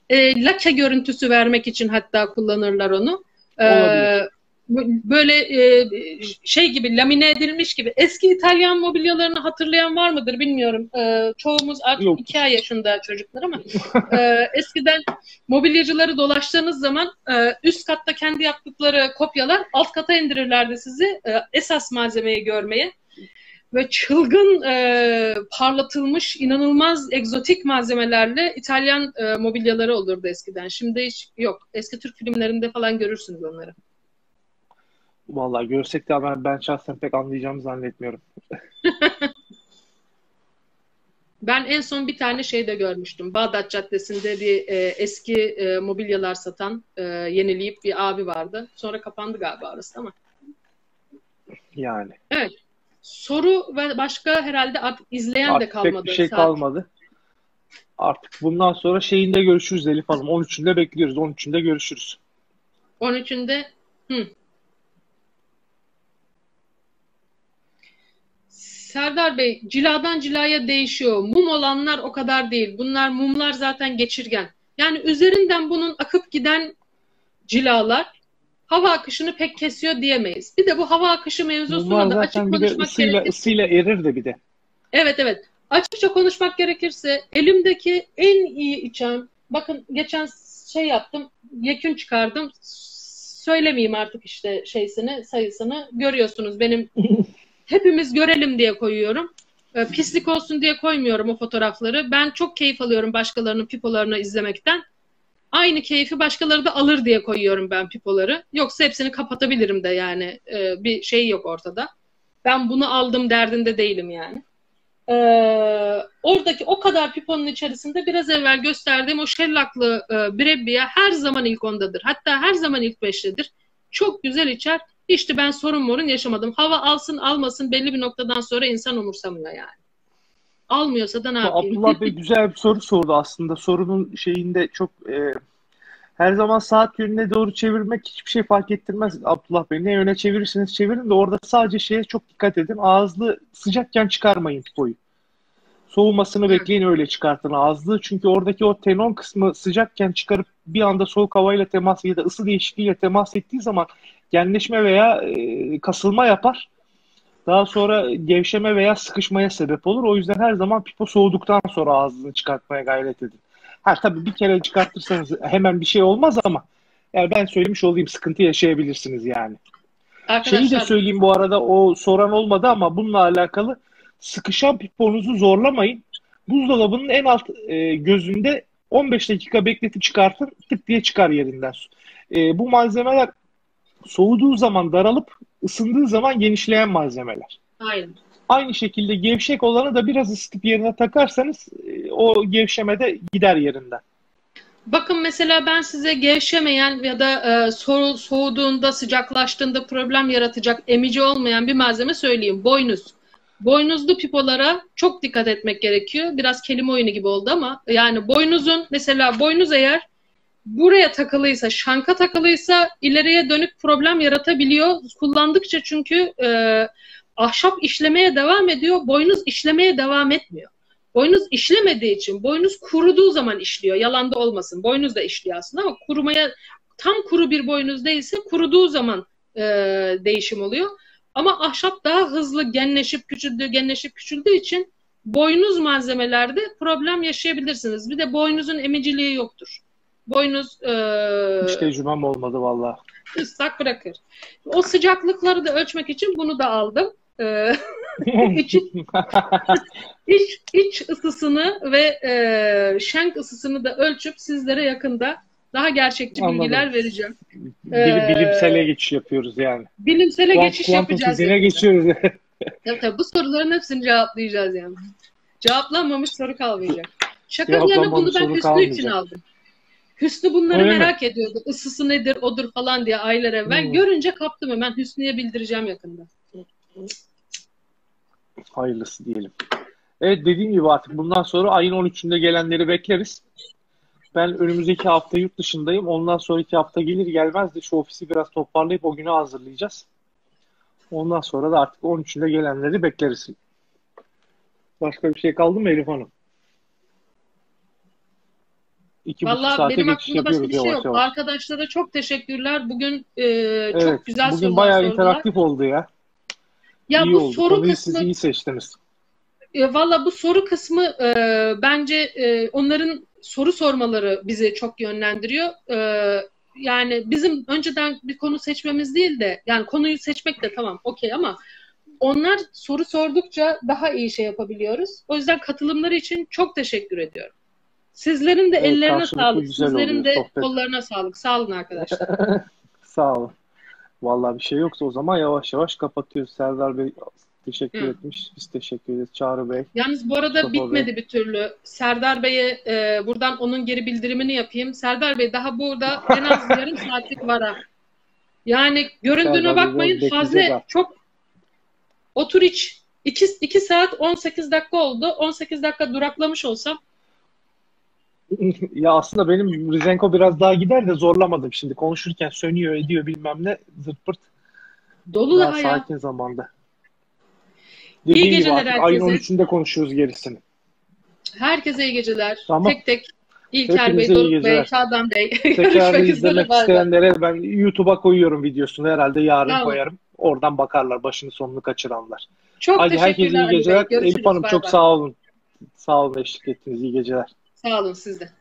E, lake görüntüsü vermek için hatta kullanırlar onu. E, Olabilir. böyle e, şey gibi lamine edilmiş gibi. Eski İtalyan mobilyalarını hatırlayan var mıdır bilmiyorum. E, çoğumuz artık Yok. iki ay yaşında çocuklar ama e, eskiden mobilyacıları dolaştığınız zaman e, üst katta kendi yaptıkları kopyalar alt kata indirirlerdi sizi e, esas malzemeyi görmeye. Ve çılgın e, parlatılmış inanılmaz egzotik malzemelerle İtalyan e, mobilyaları olurdu eskiden. Şimdi hiç yok. Eski Türk filmlerinde falan görürsünüz onları. Vallahi görsek de ama ben şahsen pek anlayacağımı zannetmiyorum. Ben en son bir tane şey de görmüştüm. Bağdat Caddesi'nde bir e, eski e, mobilyalar satan, e, yenileyip bir abi vardı. Sonra kapandı galiba orası ama. Yani. Soru ve başka herhalde artık izleyen de Artık kalmadı. pek bir şey Saat- kalmadı. Artık bundan sonra şeyinde görüşürüz Elif Hanım. 13'ünde bekliyoruz. 13'ünde görüşürüz. 13'ünde hı. Serdar Bey, ciladan cilaya değişiyor. Mum olanlar o kadar değil. Bunlar mumlar zaten geçirgen. Yani üzerinden bunun akıp giden cilalar hava akışını pek kesiyor diyemeyiz. Bir de bu hava akışı mevzusuna Bunlar da açık konuşmak ısıyla, gerekirse ısıyla erir de bir de. Evet evet. Açıkça konuşmak gerekirse elimdeki en iyi içen bakın geçen şey yaptım yekün çıkardım söylemeyeyim artık işte şeysini sayısını görüyorsunuz benim hepimiz görelim diye koyuyorum. Ee, Pislik olsun diye koymuyorum o fotoğrafları. Ben çok keyif alıyorum başkalarının pipolarını izlemekten. Aynı keyfi başkaları da alır diye koyuyorum ben pipoları. Yoksa hepsini kapatabilirim de yani Ee, bir şey yok ortada. Ben bunu aldım derdinde değilim yani. Ee, oradaki o kadar piponun içerisinde biraz evvel gösterdiğim o şellaklı e, Brebbiye her zaman ilk ondadır. Hatta her zaman ilk beştedir. Çok güzel içer. İşte ben sorun morun yaşamadım. Hava alsın almasın belli bir noktadan sonra insan umursamıyor yani. Almıyorsa da ne yapayım? Abdullah Bey güzel bir soru sordu aslında. Sorunun şeyinde çok e, her zaman saat yönüne doğru çevirmek hiçbir şey fark ettirmez Abdullah Bey. Ne yöne çevirirseniz çevirin de orada sadece şeye çok dikkat edin. Ağızlı sıcakken çıkarmayın pipoyu. Soğumasını Hı. bekleyin öyle çıkartın ağızlı. Çünkü oradaki o tenon kısmı sıcakken çıkarıp bir anda soğuk havayla temas ya da ısı değişikliğiyle temas ettiği zaman genleşme veya e, kasılma yapar. Daha sonra gevşeme veya sıkışmaya sebep olur. O yüzden her zaman pipo soğuduktan sonra ağzını çıkartmaya gayret edin. Ha tabii bir kere çıkartırsanız hemen bir şey olmaz ama yani ben söylemiş olayım sıkıntı yaşayabilirsiniz yani. Şeyi de Arkadaşlar söyleyeyim bu arada o soran olmadı ama bununla alakalı sıkışan piponuzu zorlamayın. Buzdolabının en alt e, gözünde 15 dakika bekletip çıkartın tık diye çıkar yerinden. E, bu malzemeler soğuduğu zaman daralıp ısındığı zaman genişleyen malzemeler. aynen. Aynı şekilde gevşek olanı da biraz ısıtıp yerine takarsanız e, o gevşeme de gider yerinden. Bakın mesela ben size gevşemeyen ya da e, soğu- soğuduğunda, sıcaklaştığında problem yaratacak emici olmayan bir malzeme söyleyeyim. Boynuz. Boynuzlu pipolara çok dikkat etmek gerekiyor. Biraz kelime oyunu gibi oldu ama yani boynuzun mesela boynuz eğer buraya takılıysa, şanka takılıysa ileriye dönük problem yaratabiliyor. Kullandıkça çünkü e, ahşap işlemeye devam ediyor, boynuz işlemeye devam etmiyor. Boynuz işlemediği için, boynuz kuruduğu zaman işliyor. Yalan da olmasın. Boynuz da işliyor aslında ama kurumaya tam kuru bir boynuz değilse kuruduğu zaman e, değişim oluyor. Ama ahşap daha hızlı genleşip küçüldüğü, genleşip küçüldüğü için boynuz malzemelerde problem yaşayabilirsiniz. Bir de boynuzun emiciliği yoktur. Boynuz e, Hiç tecrübem olmadı vallahi. ıslak bırakır. O sıcaklıkları da ölçmek için bunu da aldım. E, iç, iç ısısını ve e, şenk ısısını da ölçüp sizlere yakında daha gerçekçi Anladım. bilgiler vereceğim. Bilim, bilimsele geçiş yapıyoruz yani. Bilimsele Kuant- geçiş yapacağız. yakında. geçiyoruz. Tabii, tabii, bu soruların hepsini cevaplayacağız yani. Cevaplanmamış soru kalmayacak. Şaka bir yana bunu ben Hüsnü için aldım. Hüsnü bunları Öyle mi? merak ediyordu. Isısı nedir, odur falan diye aylar evvel. Hmm. Görünce kaptım hemen. Hüsnü'ye bildireceğim yakında. Hayırlısı diyelim. Evet dediğim gibi artık bundan sonra ayın 13'ünde gelenleri bekleriz. Ben önümüzdeki hafta yurt dışındayım. Ondan sonraki hafta gelir gelmez de şu ofisi biraz toparlayıp o günü hazırlayacağız. Ondan sonra da artık 13'ünde gelenleri bekleriz. Başka bir şey kaldı mı Elif Hanım? İki buçuk Valla saate benim geçiş aklımda başka yapıyoruz bir şey yavaş yok. yavaş. Arkadaşlara çok teşekkürler. Bugün e, çok güzel bugün sorular bayağı sordular. interaktif oldu ya. Ya iyi bu oldu. soru Konuyu kısmı iyi seçtiniz. E, Valla bu soru kısmı e, bence e, onların soru sormaları bizi çok yönlendiriyor. E, yani bizim önceden bir konu seçmemiz değil de yani konuyu seçmek de tamam okey ama onlar soru sordukça daha iyi şey yapabiliyoruz. O yüzden katılımları için çok teşekkür ediyorum. Sizlerin de Evet, ellerine sağlık. Sizlerin de sohbet. kollarına sağlık. Sağ olun arkadaşlar. Sağ olun. Vallahi bir şey yoksa o zaman yavaş yavaş kapatıyoruz. Serdar Bey teşekkür Hı. etmiş. Biz teşekkür ederiz. Çağrı Bey. Yalnız bu arada Mustafa bitmedi bir türlü. Serdar Bey'e e, buradan onun geri bildirimini yapayım. Serdar Bey daha burada en az yarım saatlik var ha. Yani göründüğüne Serdar Bey bakmayın fazla çok otur iç. 2, 2 saat 18 dakika oldu. 18 dakika duraklamış olsam Ya aslında benim Rizenko biraz daha gider de zorlamadım şimdi. Konuşurken sönüyor ediyor bilmem ne zırt pırt. dolu Daha daha ya. sakin zamanda. Dediğim gibi geceler ayın herkese. 13'ünde konuşuruz gerisini. Herkese iyi geceler. Tamam. Tek tek İlker Bey, iyi Doruk Bey. Şadan Bey. Tekrar Görüşmek üzere. izlemek isteyenlere ben YouTube'a koyuyorum videosunu. Herhalde yarın Tamam. koyarım. Oradan bakarlar başını sonunu kaçıranlar. Çok Hadi herkese iyi geceler. Elif Hanım Bay çok bay. sağ olun. Sağ olun eşlik ettiniz. İyi geceler. Sağ olun siz de.